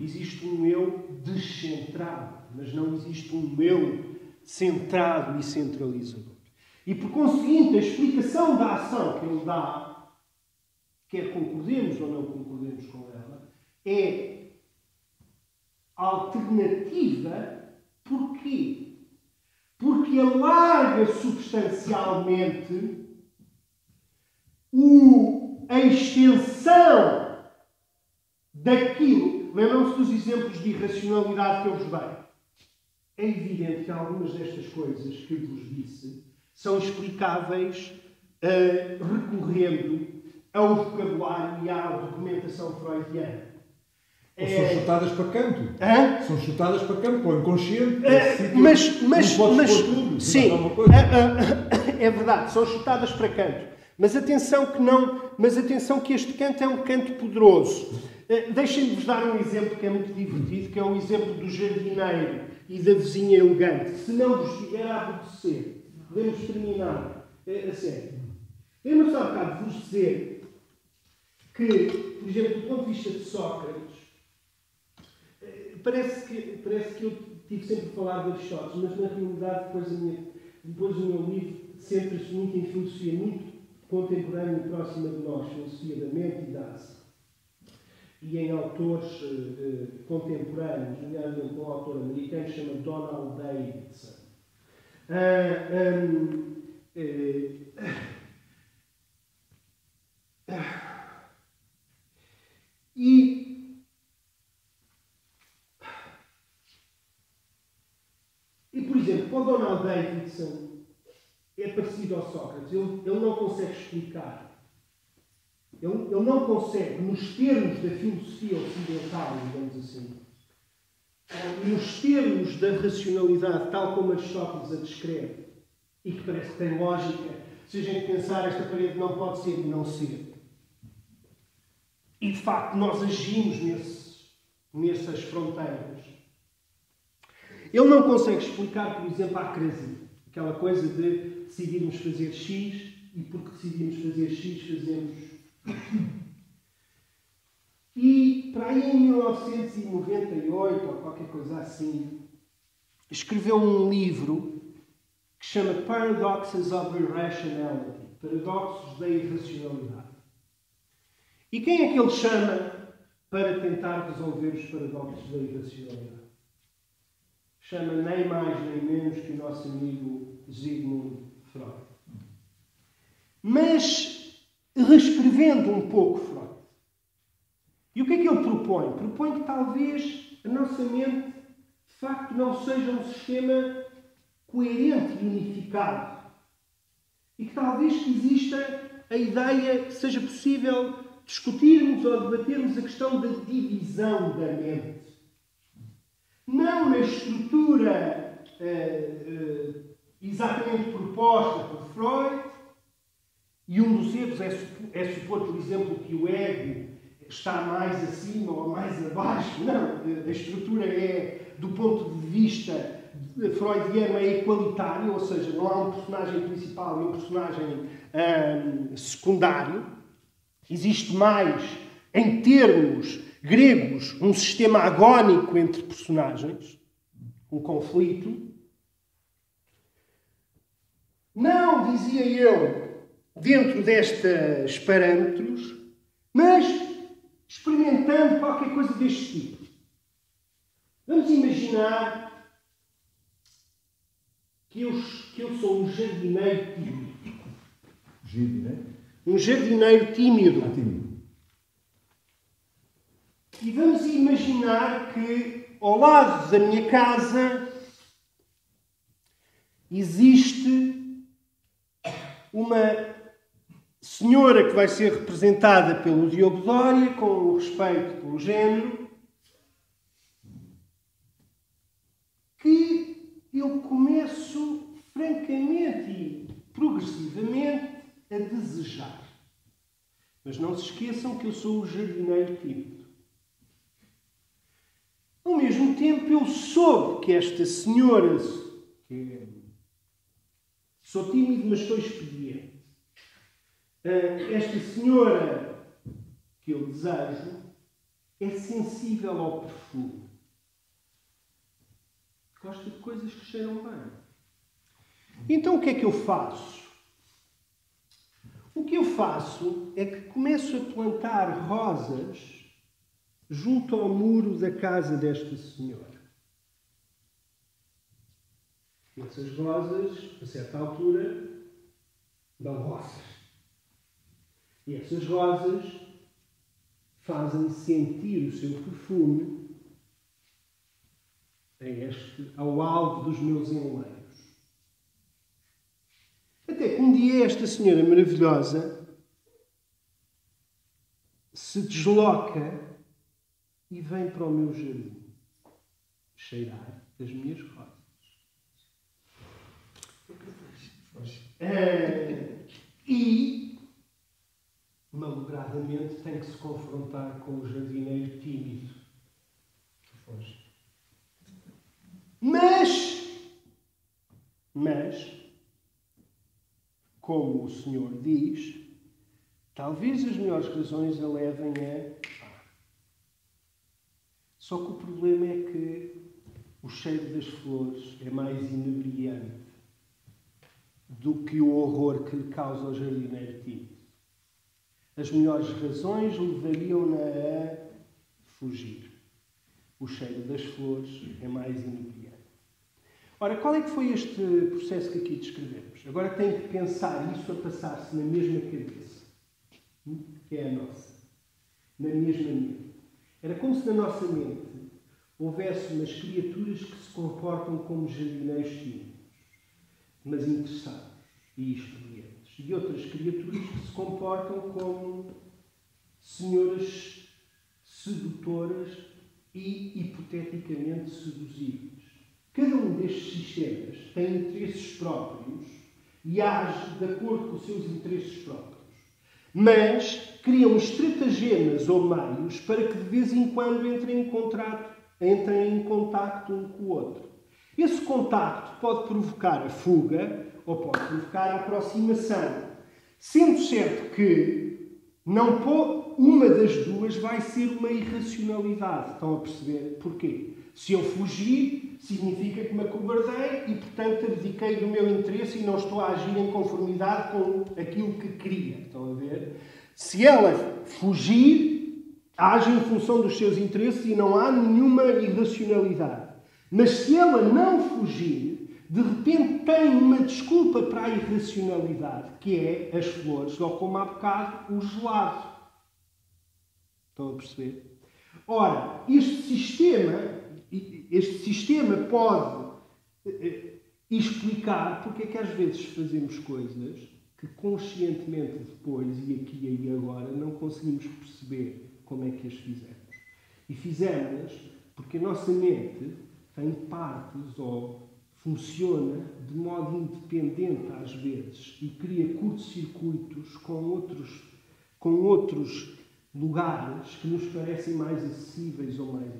Existe um eu descentrado, mas não existe um eu centrado e centralizador. E por conseguinte, a explicação da ação que ele dá quer concordemos ou não concordemos com ela, é alternativa. Porquê? Porque alarga substancialmente o, a extensão daquilo. Lembram-se dos exemplos de irracionalidade que eu vos dei? É evidente que algumas destas coisas que eu vos disse são explicáveis uh, recorrendo ao vocabulário e à documentação freudiana. Ou são é... chutadas para canto. Hã? São chutadas para canto, para o inconsciente. É, mas, mas, mas tudo, sim, é, é, verdade, são chutadas para canto. Mas atenção que não, mas atenção que este canto é um canto poderoso. Eh, deixem-me-vos dar um exemplo que é muito divertido, que é o exemplo do jardineiro e da vizinha elegante. Se não vos estiver a aborrecer, podemos terminar. É, a sério. Eu não só há de vos dizer que, por exemplo, do ponto de vista de Sócrates, eh, parece que, parece que eu tive sempre a falar de Aristóteles, mas na realidade depois, minha, depois o meu livro centra-se muito em filosofia muito contemporânea e próxima de nós, filosofia da mente e ação. E em autores uh, uh, contemporâneos, nomeadamente um autor americano chamado Donald Davidson. Uh, um, E, e por exemplo, quando o Donald Davidson é parecido ao Sócrates, ele, ele não consegue explicar. Ele, ele não consegue, nos termos da filosofia ocidental, digamos assim, nos termos da racionalidade, tal como Aristóteles a descreve, e que parece que tem lógica, se a gente pensar esta parede não pode ser e não ser. E de facto nós agimos nesse, nessas fronteiras. Ele não consegue explicar, por exemplo, a acrasia. Aquela coisa de decidirmos fazer X e porque decidimos fazer X fazemos. E para aí em 1998 ou qualquer coisa assim, escreveu um livro que chama Paradoxes of Irrationality Paradoxos da Irracionalidade. E quem é que ele chama para tentar resolver os paradoxos da irracionalidade? Chama nem mais nem menos que o nosso amigo Sigmund Freud. Mas reescrevendo um pouco Freud. E o que é que ele propõe? propõe? Que talvez a nossa mente, de facto, não seja um sistema coerente e unificado. E que talvez que exista a ideia que seja possível discutirmos ou debatermos a questão da divisão da mente. Não na estrutura uh, uh, exatamente proposta por Freud, e um dos erros é, é supor, por exemplo, que o ego está mais acima ou mais abaixo. Não, a estrutura é, do ponto de vista freudiano, é equalitária, ou seja, não há um personagem principal e um personagem hum, secundário. Existe mais, em termos gregos, um sistema agónico entre personagens, um conflito. Não, dizia eu, dentro destes parâmetros, mas experimentando qualquer coisa deste tipo. Vamos imaginar que eu, que eu sou um jardineiro tímido. Jardineiro? Um jardineiro tímido. Ah, tímido. E vamos imaginar que ao lado da minha casa existe uma senhora que vai ser representada pelo Diogo Dória, com o respeito pelo género, que eu começo francamente e progressivamente a desejar. Mas não se esqueçam que eu sou o jardineiro tímido. Ao mesmo tempo, eu soube que esta senhora, que é, sou tímido, mas sou expediente, eh, esta senhora que eu desejo é sensível ao perfume. Gosta de coisas que cheiram bem. Então o que é que eu faço? O que eu faço é que começo a plantar rosas junto ao muro da casa desta senhora. E essas rosas, a certa altura, dão rosas. E essas rosas fazem sentir o seu perfume a este, ao alvo dos meus enleios. Até que um dia esta senhora maravilhosa se desloca e vem para o meu jardim cheirar as minhas rosas. É, e malogradamente tem que se confrontar com o jardineiro tímido. Mas, mas, como o Senhor diz, talvez as melhores razões a levem a. Só que o problema é que o cheiro das flores é mais inebriante do que o horror que lhe causa o jardineiro tímido. As melhores razões levariam-na a fugir. O cheiro das flores é mais inebriante. Ora, qual é que foi este processo que aqui descrevemos? Agora tem que pensar isso a passar-se na mesma cabeça, que é a nossa, na mesma mente. Era como se na nossa mente houvesse umas criaturas que se comportam como jardineiros tímidos, mas interessados e experientes e outras criaturas que se comportam como senhoras sedutoras e hipoteticamente seduzíveis. Cada um destes sistemas tem interesses próprios e age de acordo com os seus interesses próprios. Mas criam estratagemas ou meios para que de vez em quando entrem em, contrato, entrem em contacto um com o outro. Esse contacto pode provocar a fuga ou pode provocar a aproximação. Sendo certo que não uma das duas vai ser uma irracionalidade. Estão a perceber porquê? Se eu fugir, significa que me acobardei e, portanto, abdiquei do meu interesse e não estou a agir em conformidade com aquilo que queria. Estão a ver? Se ela fugir, age em função dos seus interesses e não há nenhuma irracionalidade. Mas se ela não fugir, de repente tem uma desculpa para a irracionalidade, que é as flores, ou como há bocado, o gelado. Estão a perceber? Ora, este sistema, este sistema pode eh, explicar porque é que às vezes fazemos coisas que conscientemente depois, e aqui e agora, não conseguimos perceber como é que as fizemos. E fizemos porque a nossa mente tem partes ou funciona de modo independente às vezes e cria curtos-circuitos com outros, com outros lugares que nos parecem mais acessíveis ou mais.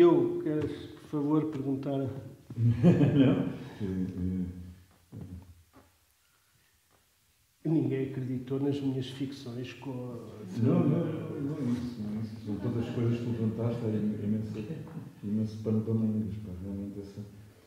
Diogo, queres, por favor, perguntar? Não? Ninguém acreditou nas minhas ficções com. Não, não, não, não é isso, não é isso. São todas as coisas que tu levantaste, é imenso, imenso pano para mangas, realmente essa.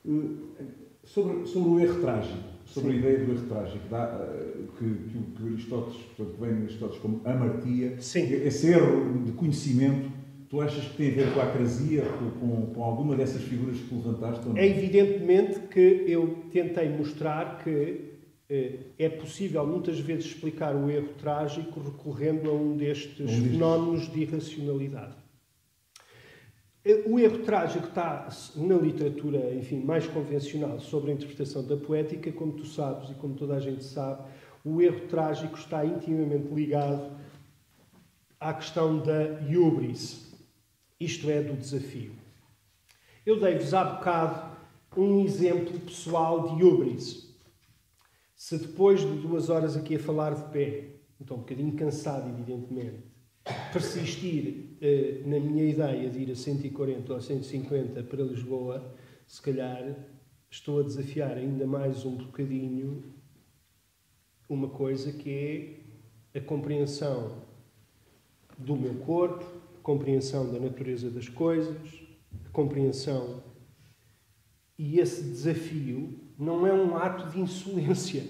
Eh, sobre, sobre o erro trágico, sobre Sim. a ideia do erro trágico, dá, eh, que, que, o- que Aristóteles, portanto, que vem de Aristóteles como amartia, Sim. esse erro de conhecimento, tu achas que tem a ver com a acrasia, com, com, alguma dessas figuras que tu levantaste ou não? É evidentemente que eu tentei mostrar que eh, é possível muitas vezes explicar o erro trágico recorrendo a um destes Um fenómenos de irracionalidade. Eh, O erro trágico está na literatura, enfim, mais convencional sobre a interpretação da poética, como tu sabes e como toda a gente sabe, o erro trágico está intimamente ligado à questão da hubris, isto é, do desafio. Eu dei-vos há bocado um exemplo pessoal de hubris. Se depois de duas horas aqui a falar de pé, estou um bocadinho cansado, evidentemente, persistir eh, na minha ideia de ir a 140 ou a 150 para Lisboa, se calhar estou a desafiar ainda mais um bocadinho uma coisa que é a compreensão do meu corpo, a compreensão da natureza das coisas, a compreensão. E esse desafio não é um ato de insolência,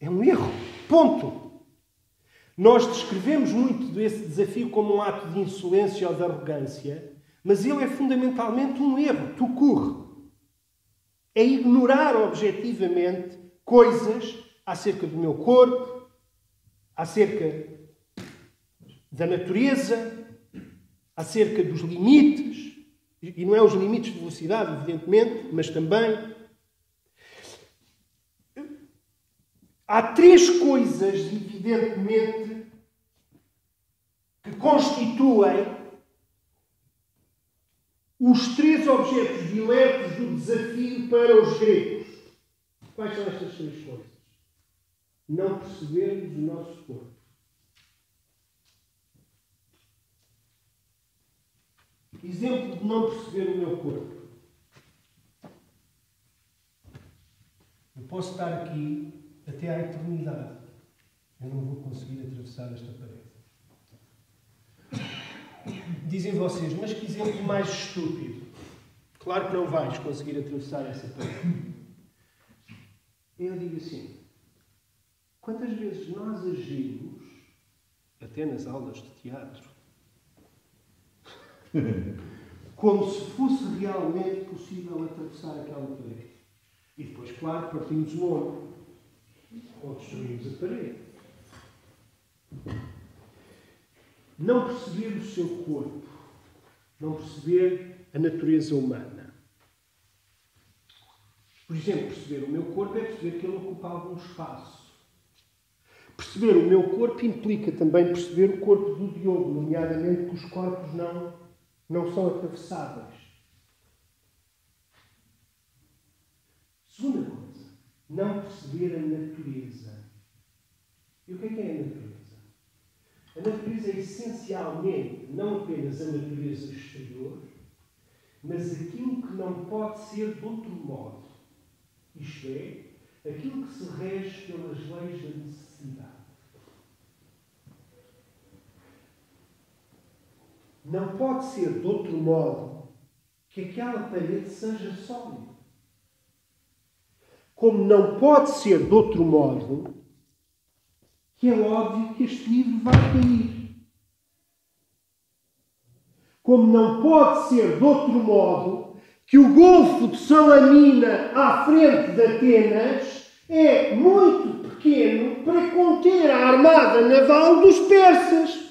é um erro. Ponto. Nós descrevemos muito desse desafio como um ato de insolência ou de arrogância, mas ele é fundamentalmente um erro, tu corre. É ignorar objetivamente coisas acerca do meu corpo, acerca da natureza, acerca dos limites, e não é os limites de velocidade, evidentemente, mas também. Há três coisas, evidentemente, que constituem os três objetos diletos do desafio para os gregos. Quais são estas três coisas? Não percebermos o nosso corpo. Exemplo de não perceber o meu corpo. Eu posso estar aqui até à eternidade. Eu não vou conseguir atravessar esta parede. Dizem vocês, mas que exemplo mais estúpido. Claro que não vais conseguir atravessar essa parede. Eu digo assim: quantas vezes nós agimos, até nas aulas de teatro, como se fosse realmente possível atravessar aquela parede. E depois, claro, partimos o ombro ou destruímos a parede. Não perceber o seu corpo, não perceber a natureza humana. Por exemplo, perceber o meu corpo é perceber que ele ocupa algum espaço. Perceber o meu corpo implica também perceber o corpo do Diogo, nomeadamente que os corpos não, não são atravessáveis. Segunda coisa, não perceber a natureza. E o que é que é a natureza? A natureza é essencialmente não apenas a natureza exterior, mas aquilo que não pode ser de outro modo. Isto é, aquilo que se rege pelas leis da necessidade. Não pode ser de outro modo que aquela parede seja sólida. Como não pode ser de outro modo que é óbvio que este livro vai cair. Como não pode ser de outro modo que o Golfo de Salamina, à frente de Atenas, é muito pequeno para conter a armada naval dos persas.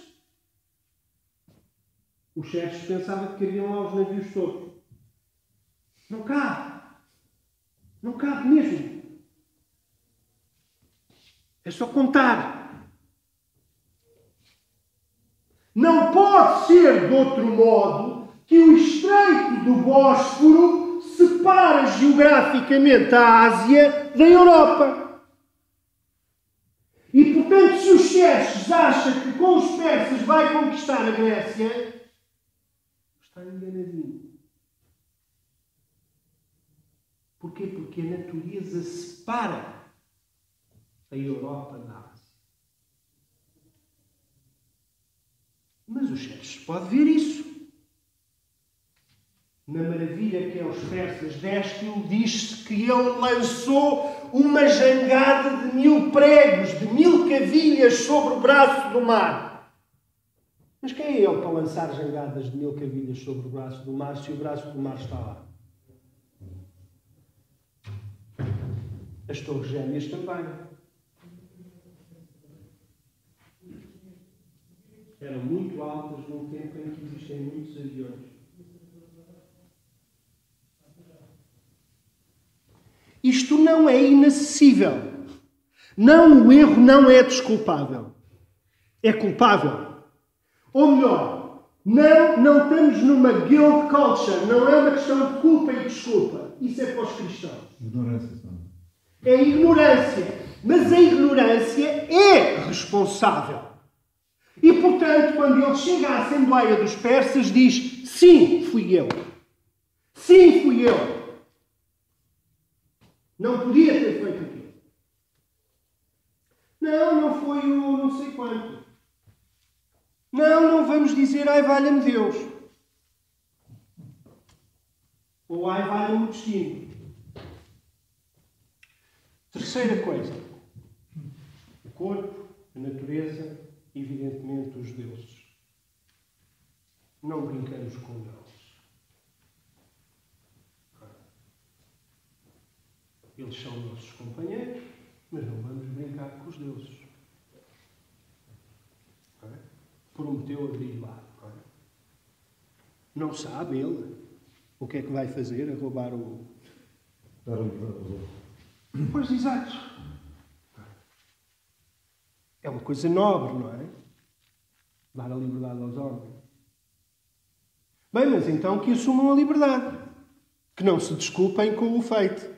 Os chefes pensavam que queriam lá os navios todos. Não cabe. Não cabe mesmo. É só contar. Não pode ser de outro modo que o estreito do Bósforo separa geograficamente a Ásia da Europa. E portanto, se os Xerxes acha que com os persas vai conquistar a Grécia, está enganadinho. Porque a natureza separa a Europa da Ásia. Mas o Xerxes pode ver isso. Na maravilha que é os persas deste-o, diz-se que ele lançou uma jangada de mil pregos, de mil cavilhas sobre o braço do mar. Mas quem é ele para lançar jangadas de mil cavilhas sobre o braço do mar se o braço do mar está lá? As torres gêmeas também. Eram muito altas num tempo em que existem muitos aviões. Isto não é inacessível. Não, o erro não é desculpável. É culpável. Ou melhor, não, não estamos numa guilt culture. Não é uma questão de culpa e desculpa. Isso é para os cristãos. Ignorância, É ignorância. Mas a ignorância é responsável. E, portanto, quando ele chega à Assembleia dos Persas, diz: Sim, fui eu. Sim, fui eu. Não podia ter feito aquilo. Não, não foi o não sei quanto. Não, não vamos dizer ai valha-me Deus. Ou ai valha-me o destino. Terceira coisa. O corpo, a natureza, evidentemente os deuses. Não brincamos com eles. Eles são nossos companheiros, mas não vamos brincar com os deuses. Okay? Prometeu abrir lá. Okay? Não sabe ele o que é que vai fazer a roubar o. Dar outros. Pois, exato. É uma coisa nobre, não é? Dar a liberdade aos homens. Bem, mas então que assumam a liberdade. Que não se desculpem com o feito.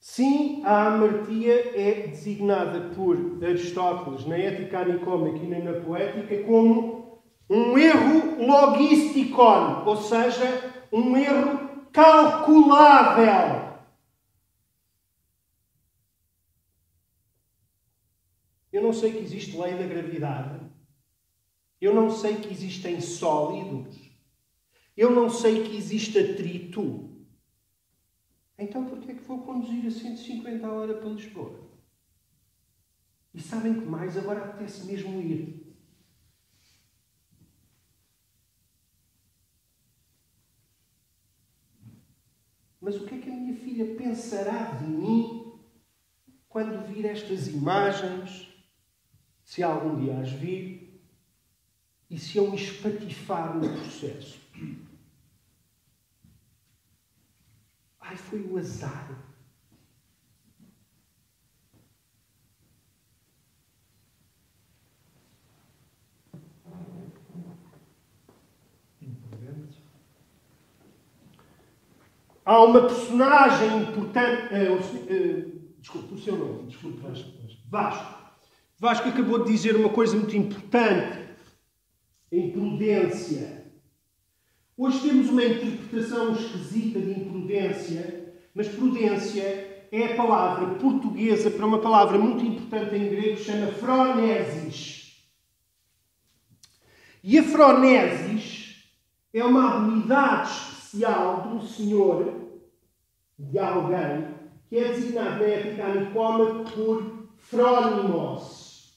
Sim, a amartia é designada por Aristóteles na Ética Nicômica e na Poética como um erro logisticon, ou seja, um erro calculável. Eu não sei que existe lei da gravidade. Eu não sei que existem sólidos. Eu não sei que existe atrito. Então por que é que vou conduzir a 150 a hora para Lisboa? E sabem que mais? Agora apetece mesmo ir. Mas o que é que a minha filha pensará de mim quando vir estas imagens, se algum dia as vir, e se eu me espatifar no processo? Ai, foi o azar. Há uma personagem importante. Uh, desculpe, o seu nome, desculpe, Vasco. Vasco. Vasco acabou de dizer uma coisa muito importante. Imprudência. Hoje temos uma interpretação esquisita de imprudência, mas prudência é a palavra portuguesa para uma palavra muito importante em grego, chama phronesis. E a phronesis é uma habilidade especial de um senhor, de alguém, que é designado na ética anicoma por Phronimos.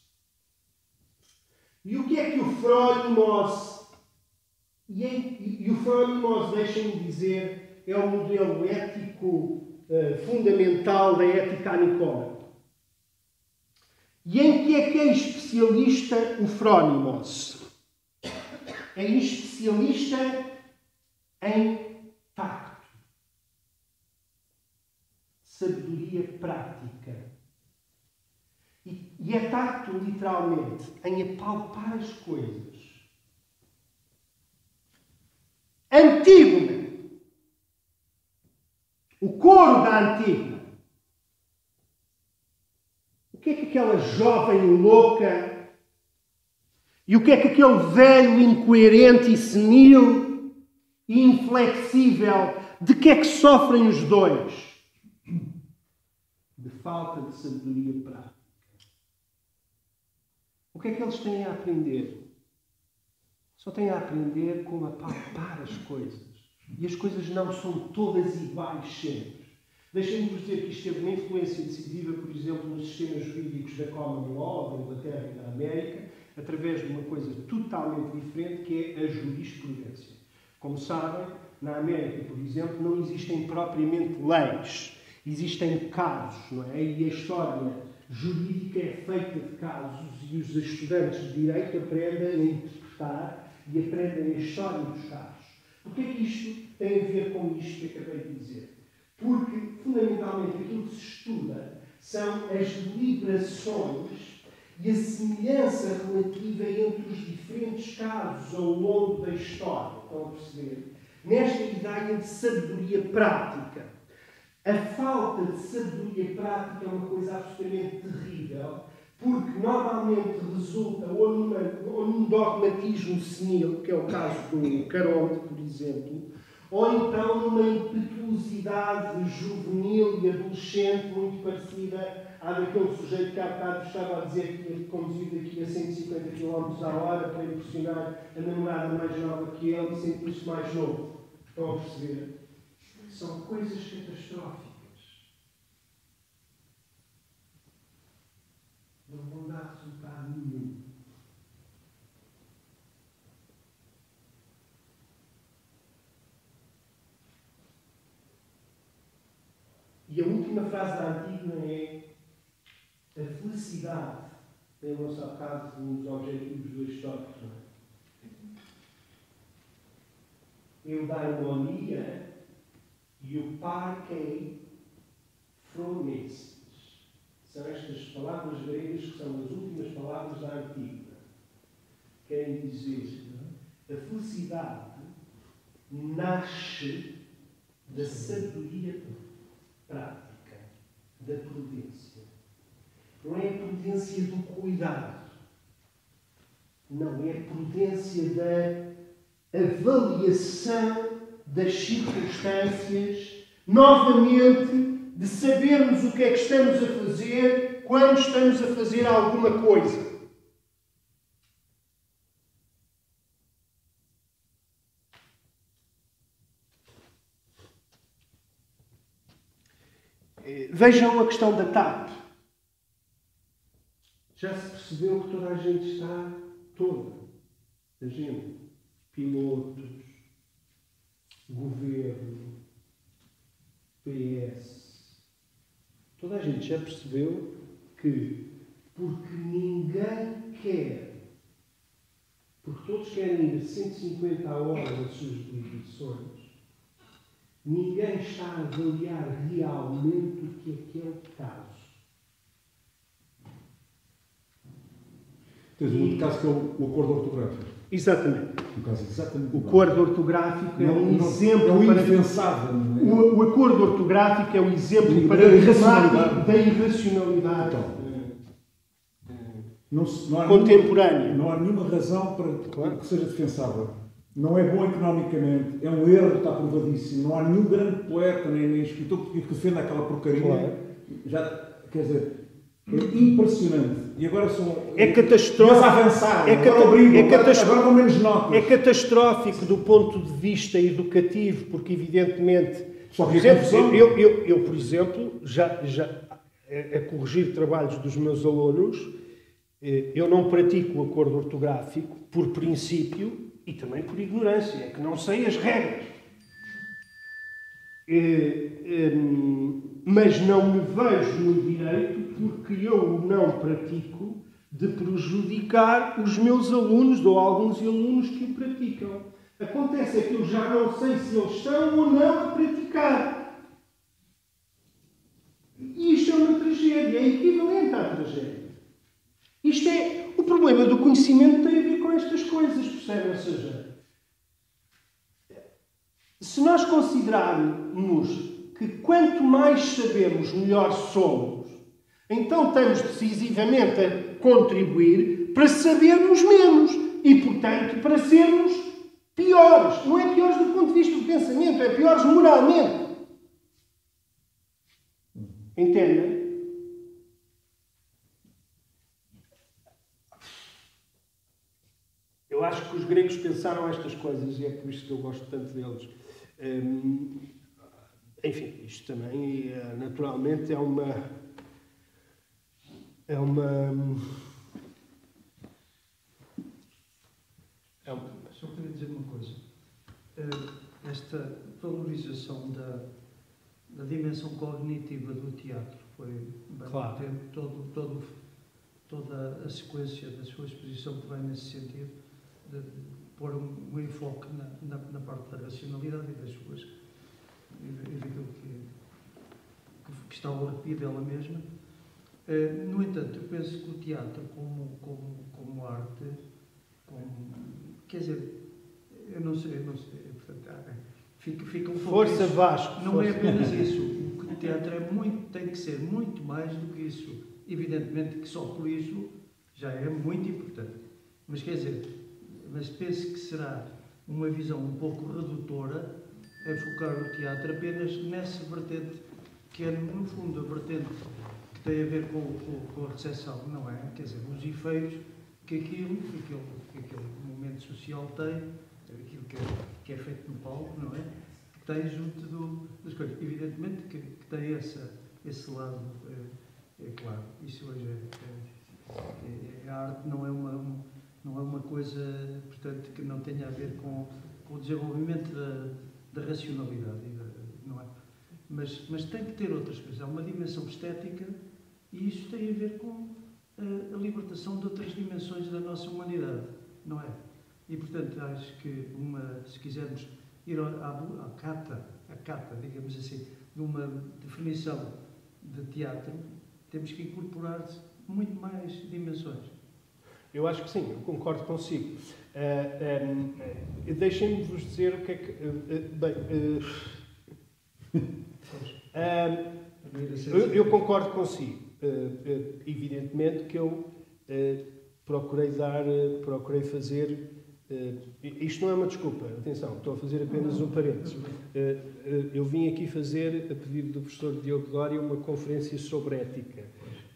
E o que é que o Phronimos E, e, e o Frónimos, deixem-me dizer, é o modelo ético uh, fundamental da ética anicómica. E em que é que é especialista o Frónimos? É especialista em tacto, sabedoria prática. E, e é tacto, literalmente, em apalpar as coisas. Antígona. O coro da Antígona. O que é que aquela jovem louca e o que é que aquele velho incoerente e senil e inflexível, de que é que sofrem os dois? Falta de sabedoria prática. O que é que eles têm a aprender? Só têm a aprender como a palpar as coisas. E as coisas não são todas iguais sempre. Deixem-me dizer que isto teve uma influência decisiva, por exemplo, nos sistemas jurídicos da Common Law, da Inglaterra e da América, através de uma coisa totalmente diferente que é a jurisprudência. Como sabem, na América, por exemplo, não existem propriamente leis, existem casos, não é? E a história jurídica é feita de casos e os estudantes de direito aprendem a interpretar e aprendem a história dos casos. O que é que isto tem a ver com isto que acabei de dizer? Porque, fundamentalmente, aquilo que se estuda são as deliberações e a semelhança relativa entre os diferentes casos ao longo da história. Estão a perceber? Nesta ideia de sabedoria prática. A falta de sabedoria prática é uma coisa absolutamente terrível, porque normalmente resulta ou, ou num dogmatismo senil, que é o caso do Caronte, por exemplo, ou então numa impetuosidade juvenil e adolescente muito parecida há daquele sujeito que há bocado estava a dizer que ia conduzir daqui a 150 km a hora para impressionar a namorada mais nova que ele e sentir-se mais novo. Estão a perceber? São coisas catastróficas. Não vão dar resultado nenhum. E a última frase da Antígona é a felicidade, lembram-se bocado um dos objetivos do Aristóteles, não é? Eudaimonia e o parquei phronesis. São estas palavras gregas que são as últimas palavras da Antígona. Querem dizer a felicidade nasce da sabedoria prática, da prudência. Não é a prudência do cuidado. Não, é a prudência da avaliação das circunstâncias, novamente, de sabermos o que é que estamos a fazer quando estamos a fazer alguma coisa. Eh, vejam a questão da TAP já se percebeu que toda a gente está, toda a gente, pilotos, governo, PS, toda a gente já percebeu que porque ninguém quer, porque todos querem ir a 150 a hora nas suas deliberações, ninguém está a avaliar realmente o que é aquele caso. Tens um outro caso que é o, o acordo ortográfico. Exatamente. Exatamente o acordo ortográfico é um não, exemplo é para. Indefensável, não é? o, o acordo ortográfico é um exemplo Da para irracionalidade. da irracionalidade Então. Não, se- não há contemporânea. Nenhuma, não há nenhuma razão para Claro. que seja defensável. Não é bom economicamente, é um erro, está provadíssimo. Não há nenhum grande poeta nem, nem escritor que defenda aquela porcaria. Claro. Já, quer dizer, é impressionante. E agora são. É catastrófico. Avançaram, É agora cata- obrigam, é agora- catastro- agora dão menos notas. É catastrófico do ponto de vista educativo, porque evidentemente. Só Por que exemplo, confusão. eu, eu, eu, por exemplo, já, já a, a corrigir trabalhos dos meus alunos, eh, eu não pratico o acordo ortográfico por princípio E também por ignorância, é que não sei as regras. É, é, mas não me vejo no direito, porque eu o não pratico, de prejudicar os meus alunos ou alguns alunos que o praticam. Acontece é que eu já não sei se eles estão ou não a praticar. E isto é uma tragédia, é equivalente à tragédia. Isto é. O problema do conhecimento tem a ver com estas coisas, percebem? Ou seja, se nós considerarmos que quanto mais sabemos, melhor somos, então estamos decisivamente a contribuir para sabermos menos e, portanto, para sermos piores. Não é piores do ponto de vista do pensamento, é piores moralmente. Entendem? Eu acho que os gregos pensaram estas coisas e é por isso que eu gosto tanto deles. Hum, enfim, isto também, eh, naturalmente, é uma. É uma. É uma... Só queria dizer uma coisa. Eh, esta valorização da, da dimensão cognitiva do teatro foi claro. tempo, todo, todo, toda a sequência da sua exposição que vai nesse sentido, de, pôr um, um enfoque na, na, na, parte da racionalidade e das suas. e, e daquilo que, que, está ao arrepio dela mesma. Uh, no entanto, eu penso que o teatro, como, como, como arte, como, quer dizer, eu não sei, eu não sei, portanto, ah, fica, fica um pouco. Força isso. Vasco! Não é força. é apenas isso. O teatro é muito, tem que ser muito mais do que isso. Evidentemente que só por isso já é muito importante. Mas quer dizer, mas penso que será uma visão um pouco redutora a focar o teatro apenas nessa vertente, que é, no fundo, a vertente que tem a ver com, com, com a recepção, não é? Quer dizer, os efeitos que aquilo, que aquele, que aquele momento social tem, aquilo que é, que é feito no palco, não é? Que tem junto do, das coisas. Evidentemente que, que tem essa, esse lado, é, é claro, isso hoje é, é, é, a arte não é uma, uma não é uma coisa, portanto, que não tenha a ver com, com o desenvolvimento da, da racionalidade, não é? Mas, mas tem que ter outras coisas. Há uma dimensão estética e isso tem a ver com a, a libertação de outras dimensões da nossa humanidade, não é? E, portanto, acho que uma, se quisermos ir à, à cata, a cata, digamos assim, de uma definição de teatro, temos que incorporar muito mais dimensões. Eu acho que sim, eu concordo consigo. Uh, um, uh, Deixem-me vos dizer o que é que. Uh, bem. eu, eu, concordo consigo. evidentemente que eu procurei dar, procurei fazer. isto não é uma desculpa, atenção, estou a fazer apenas um parênteses. eu vim aqui fazer, a pedido do professor Diogo Dória, uma conferência sobre ética.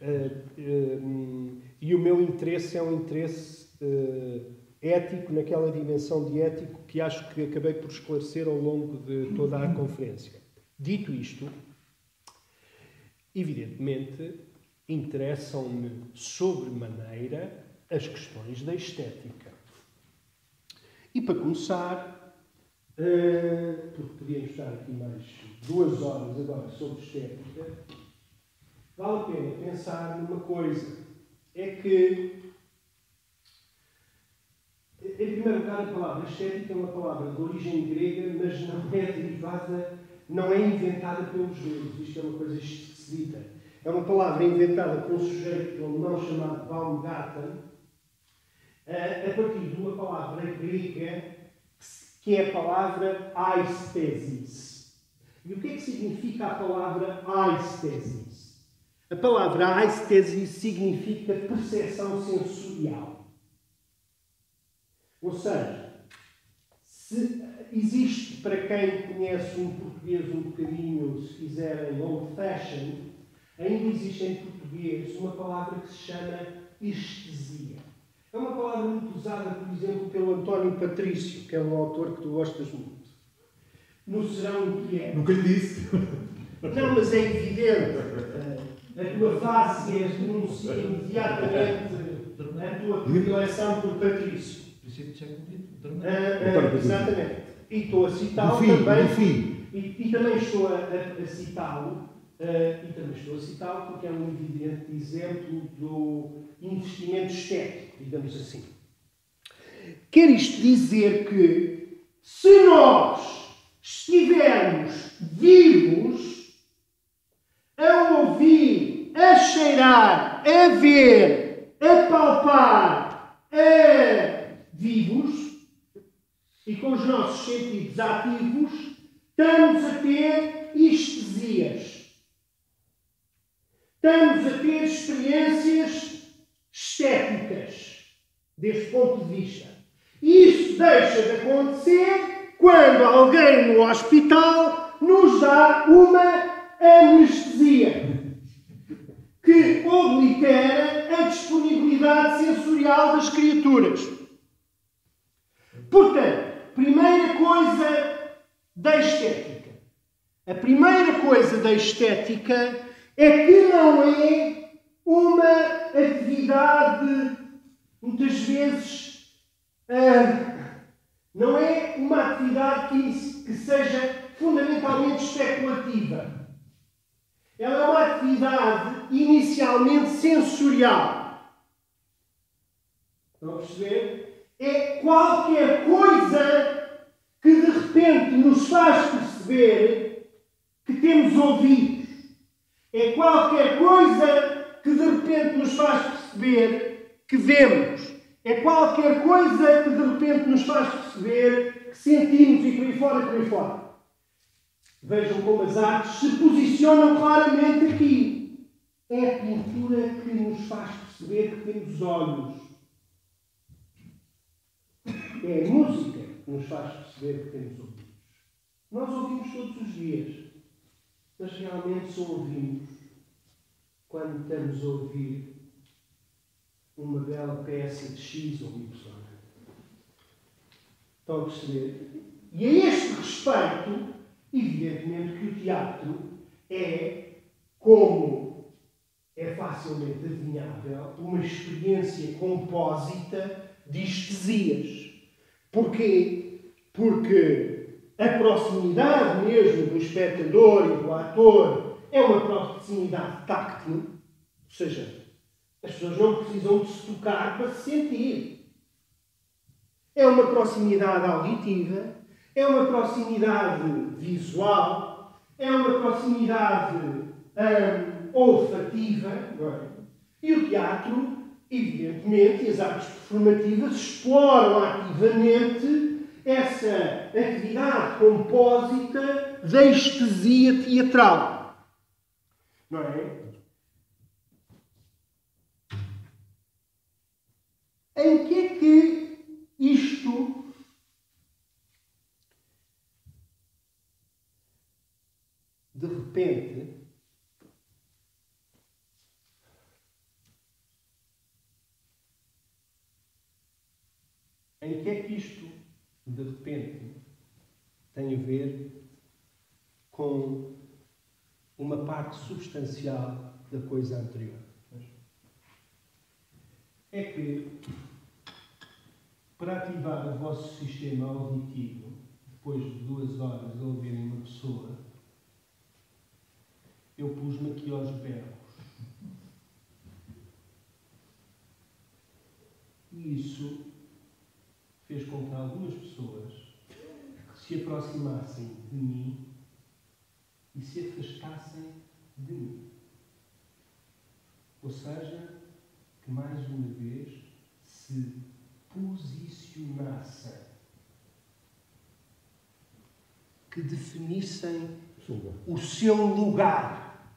Uh, e o meu interesse é um interesse uh, ético, naquela dimensão de ético que acho que acabei por esclarecer ao longo de toda a conferência. Dito isto, evidentemente, interessam-me sobremaneira as questões da estética. E para começar, porque podíamos estar aqui mais duas horas agora sobre estética, vale a pena pensar numa coisa é que, em primeiro lugar, a palavra estética é uma palavra de origem grega, mas não é derivada, não é inventada pelos gregos. Isto é uma coisa esquisita. É uma palavra inventada por um sujeito alemão chamado Baumgarten, a partir de uma palavra grega que é a palavra aistesis. E o que é que significa a palavra aistesis? A palavra aesthesia significa percepção sensorial. Ou seja, se existe para quem conhece um português um bocadinho, se quiserem, old fashioned, ainda existe em português uma palavra que se chama estesia. É uma palavra muito usada, por exemplo, pelo António Patrício, que é um autor que tu gostas muito. No serão que é. Nunca lhe disse. Não, mas é evidente a tua face denuncia imediatamente a tua predileção por Patrício. princípio do século XX. Dramático. ah, exatamente. E estou a citá-lo também. E, e também estou a, a- a citá-lo, ah, e também estou a citá-lo porque é um evidente exemplo do investimento estético, digamos assim. Quer isto dizer que se nós estivermos vivos a ouvir, a cheirar, a ver, a palpar, a vivos e com os nossos sentidos ativos, estamos a ter estesias. Estamos a ter experiências estéticas, deste ponto de vista. E isso deixa de acontecer quando alguém no hospital nos dá uma anestesia que oblitera a disponibilidade sensorial das criaturas. Portanto, primeira coisa da estética. A primeira coisa da estética é que não é uma atividade, muitas vezes, ah, não é uma atividade que, que seja fundamentalmente especulativa. Ela é uma atividade inicialmente sensorial. Estão a perceber? É qualquer coisa que de repente nos faz perceber que temos ouvidos. É qualquer coisa que de repente nos faz perceber que vemos. É qualquer coisa que de repente nos faz perceber que sentimos e por aí fora, por aí fora. Vejam como as artes se posicionam claramente aqui. É a pintura que nos faz perceber que temos olhos. É a música que nos faz perceber que temos ouvidos. Nós ouvimos todos os dias, mas realmente só ouvimos quando estamos a ouvir uma bela peça de X ou Y. Estão a perceber? E a este respeito, evidentemente que o teatro é, como é facilmente adivinhável, uma experiência compósita de estesias. Porquê? Porque a proximidade mesmo do espectador e do ator é uma proximidade táctil, ou seja, as pessoas não precisam de se tocar para se sentir. É uma proximidade auditiva, é uma proximidade visual, é uma proximidade hum, olfativa. é? E o teatro, evidentemente, e as artes performativas exploram ativamente essa atividade compósita da estesia teatral. Não é? Em que é que isto de repente em que é que isto de repente tem a ver com uma parte substancial da coisa anterior? é que para ativar o vosso sistema auditivo, depois de duas horas a ouvirem uma pessoa, eu pus-me aqui aos berros. E isso fez com que algumas pessoas se aproximassem de mim e se afastassem de mim. Ou seja, que mais uma vez se posicionassem, que definissem o seu lugar.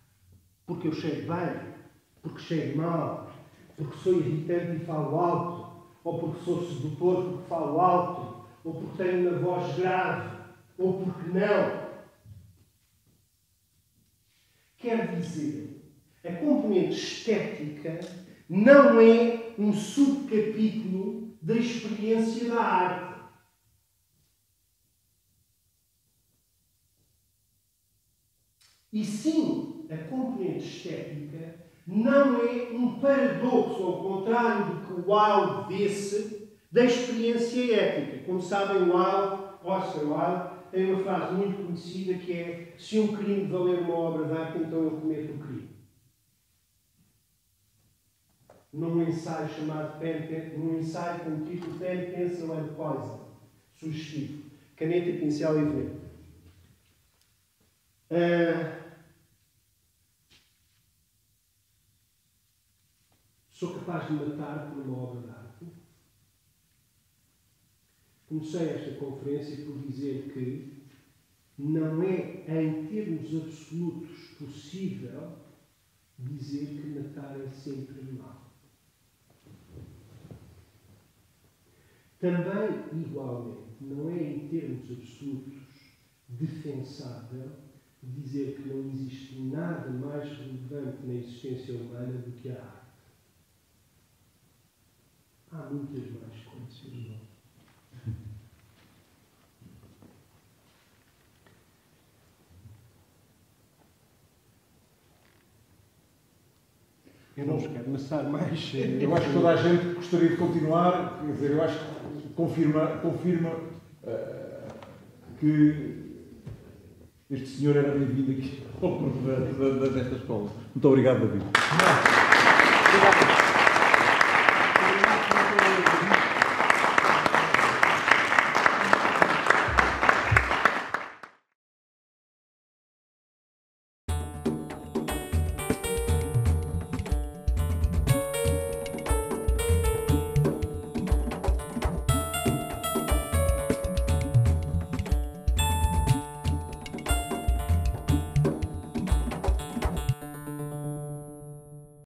Porque eu cheiro bem, porque cheiro mal, porque sou irritante e falo alto, ou porque sou sedutor porque falo alto, ou porque tenho uma voz grave, ou porque não. Quer dizer, a componente estética não é um subcapítulo da experiência da arte. E sim, a componente estética não é um paradoxo, ao contrário do que o Wilde disse, da experiência ética. Como sabem, o Al, Oscar Wilde, tem uma frase muito conhecida que é se um crime valer uma obra de arte, então eu cometo o crime. Num ensaio chamado Pen, num ensaio com o título Pen, Pencil and Poison, sugestivo, caneta, pincel e veneno. Uh, sou capaz de matar por uma obra de arte. Comecei esta conferência por dizer que não é, em termos absolutos, possível dizer que matar é sempre mal. Também, igualmente, não é, em termos absolutos, defensável dizer que não existe nada mais relevante na existência humana do que a arte. Há muitas mais coisas. Eu não quero maçar mais. Eu acho que toda a gente gostaria de continuar, quer dizer, eu acho que confirma, confirma uh, que este senhor era bem-vindo aqui ao programa desta escola. Muito obrigado, David. Obrigado.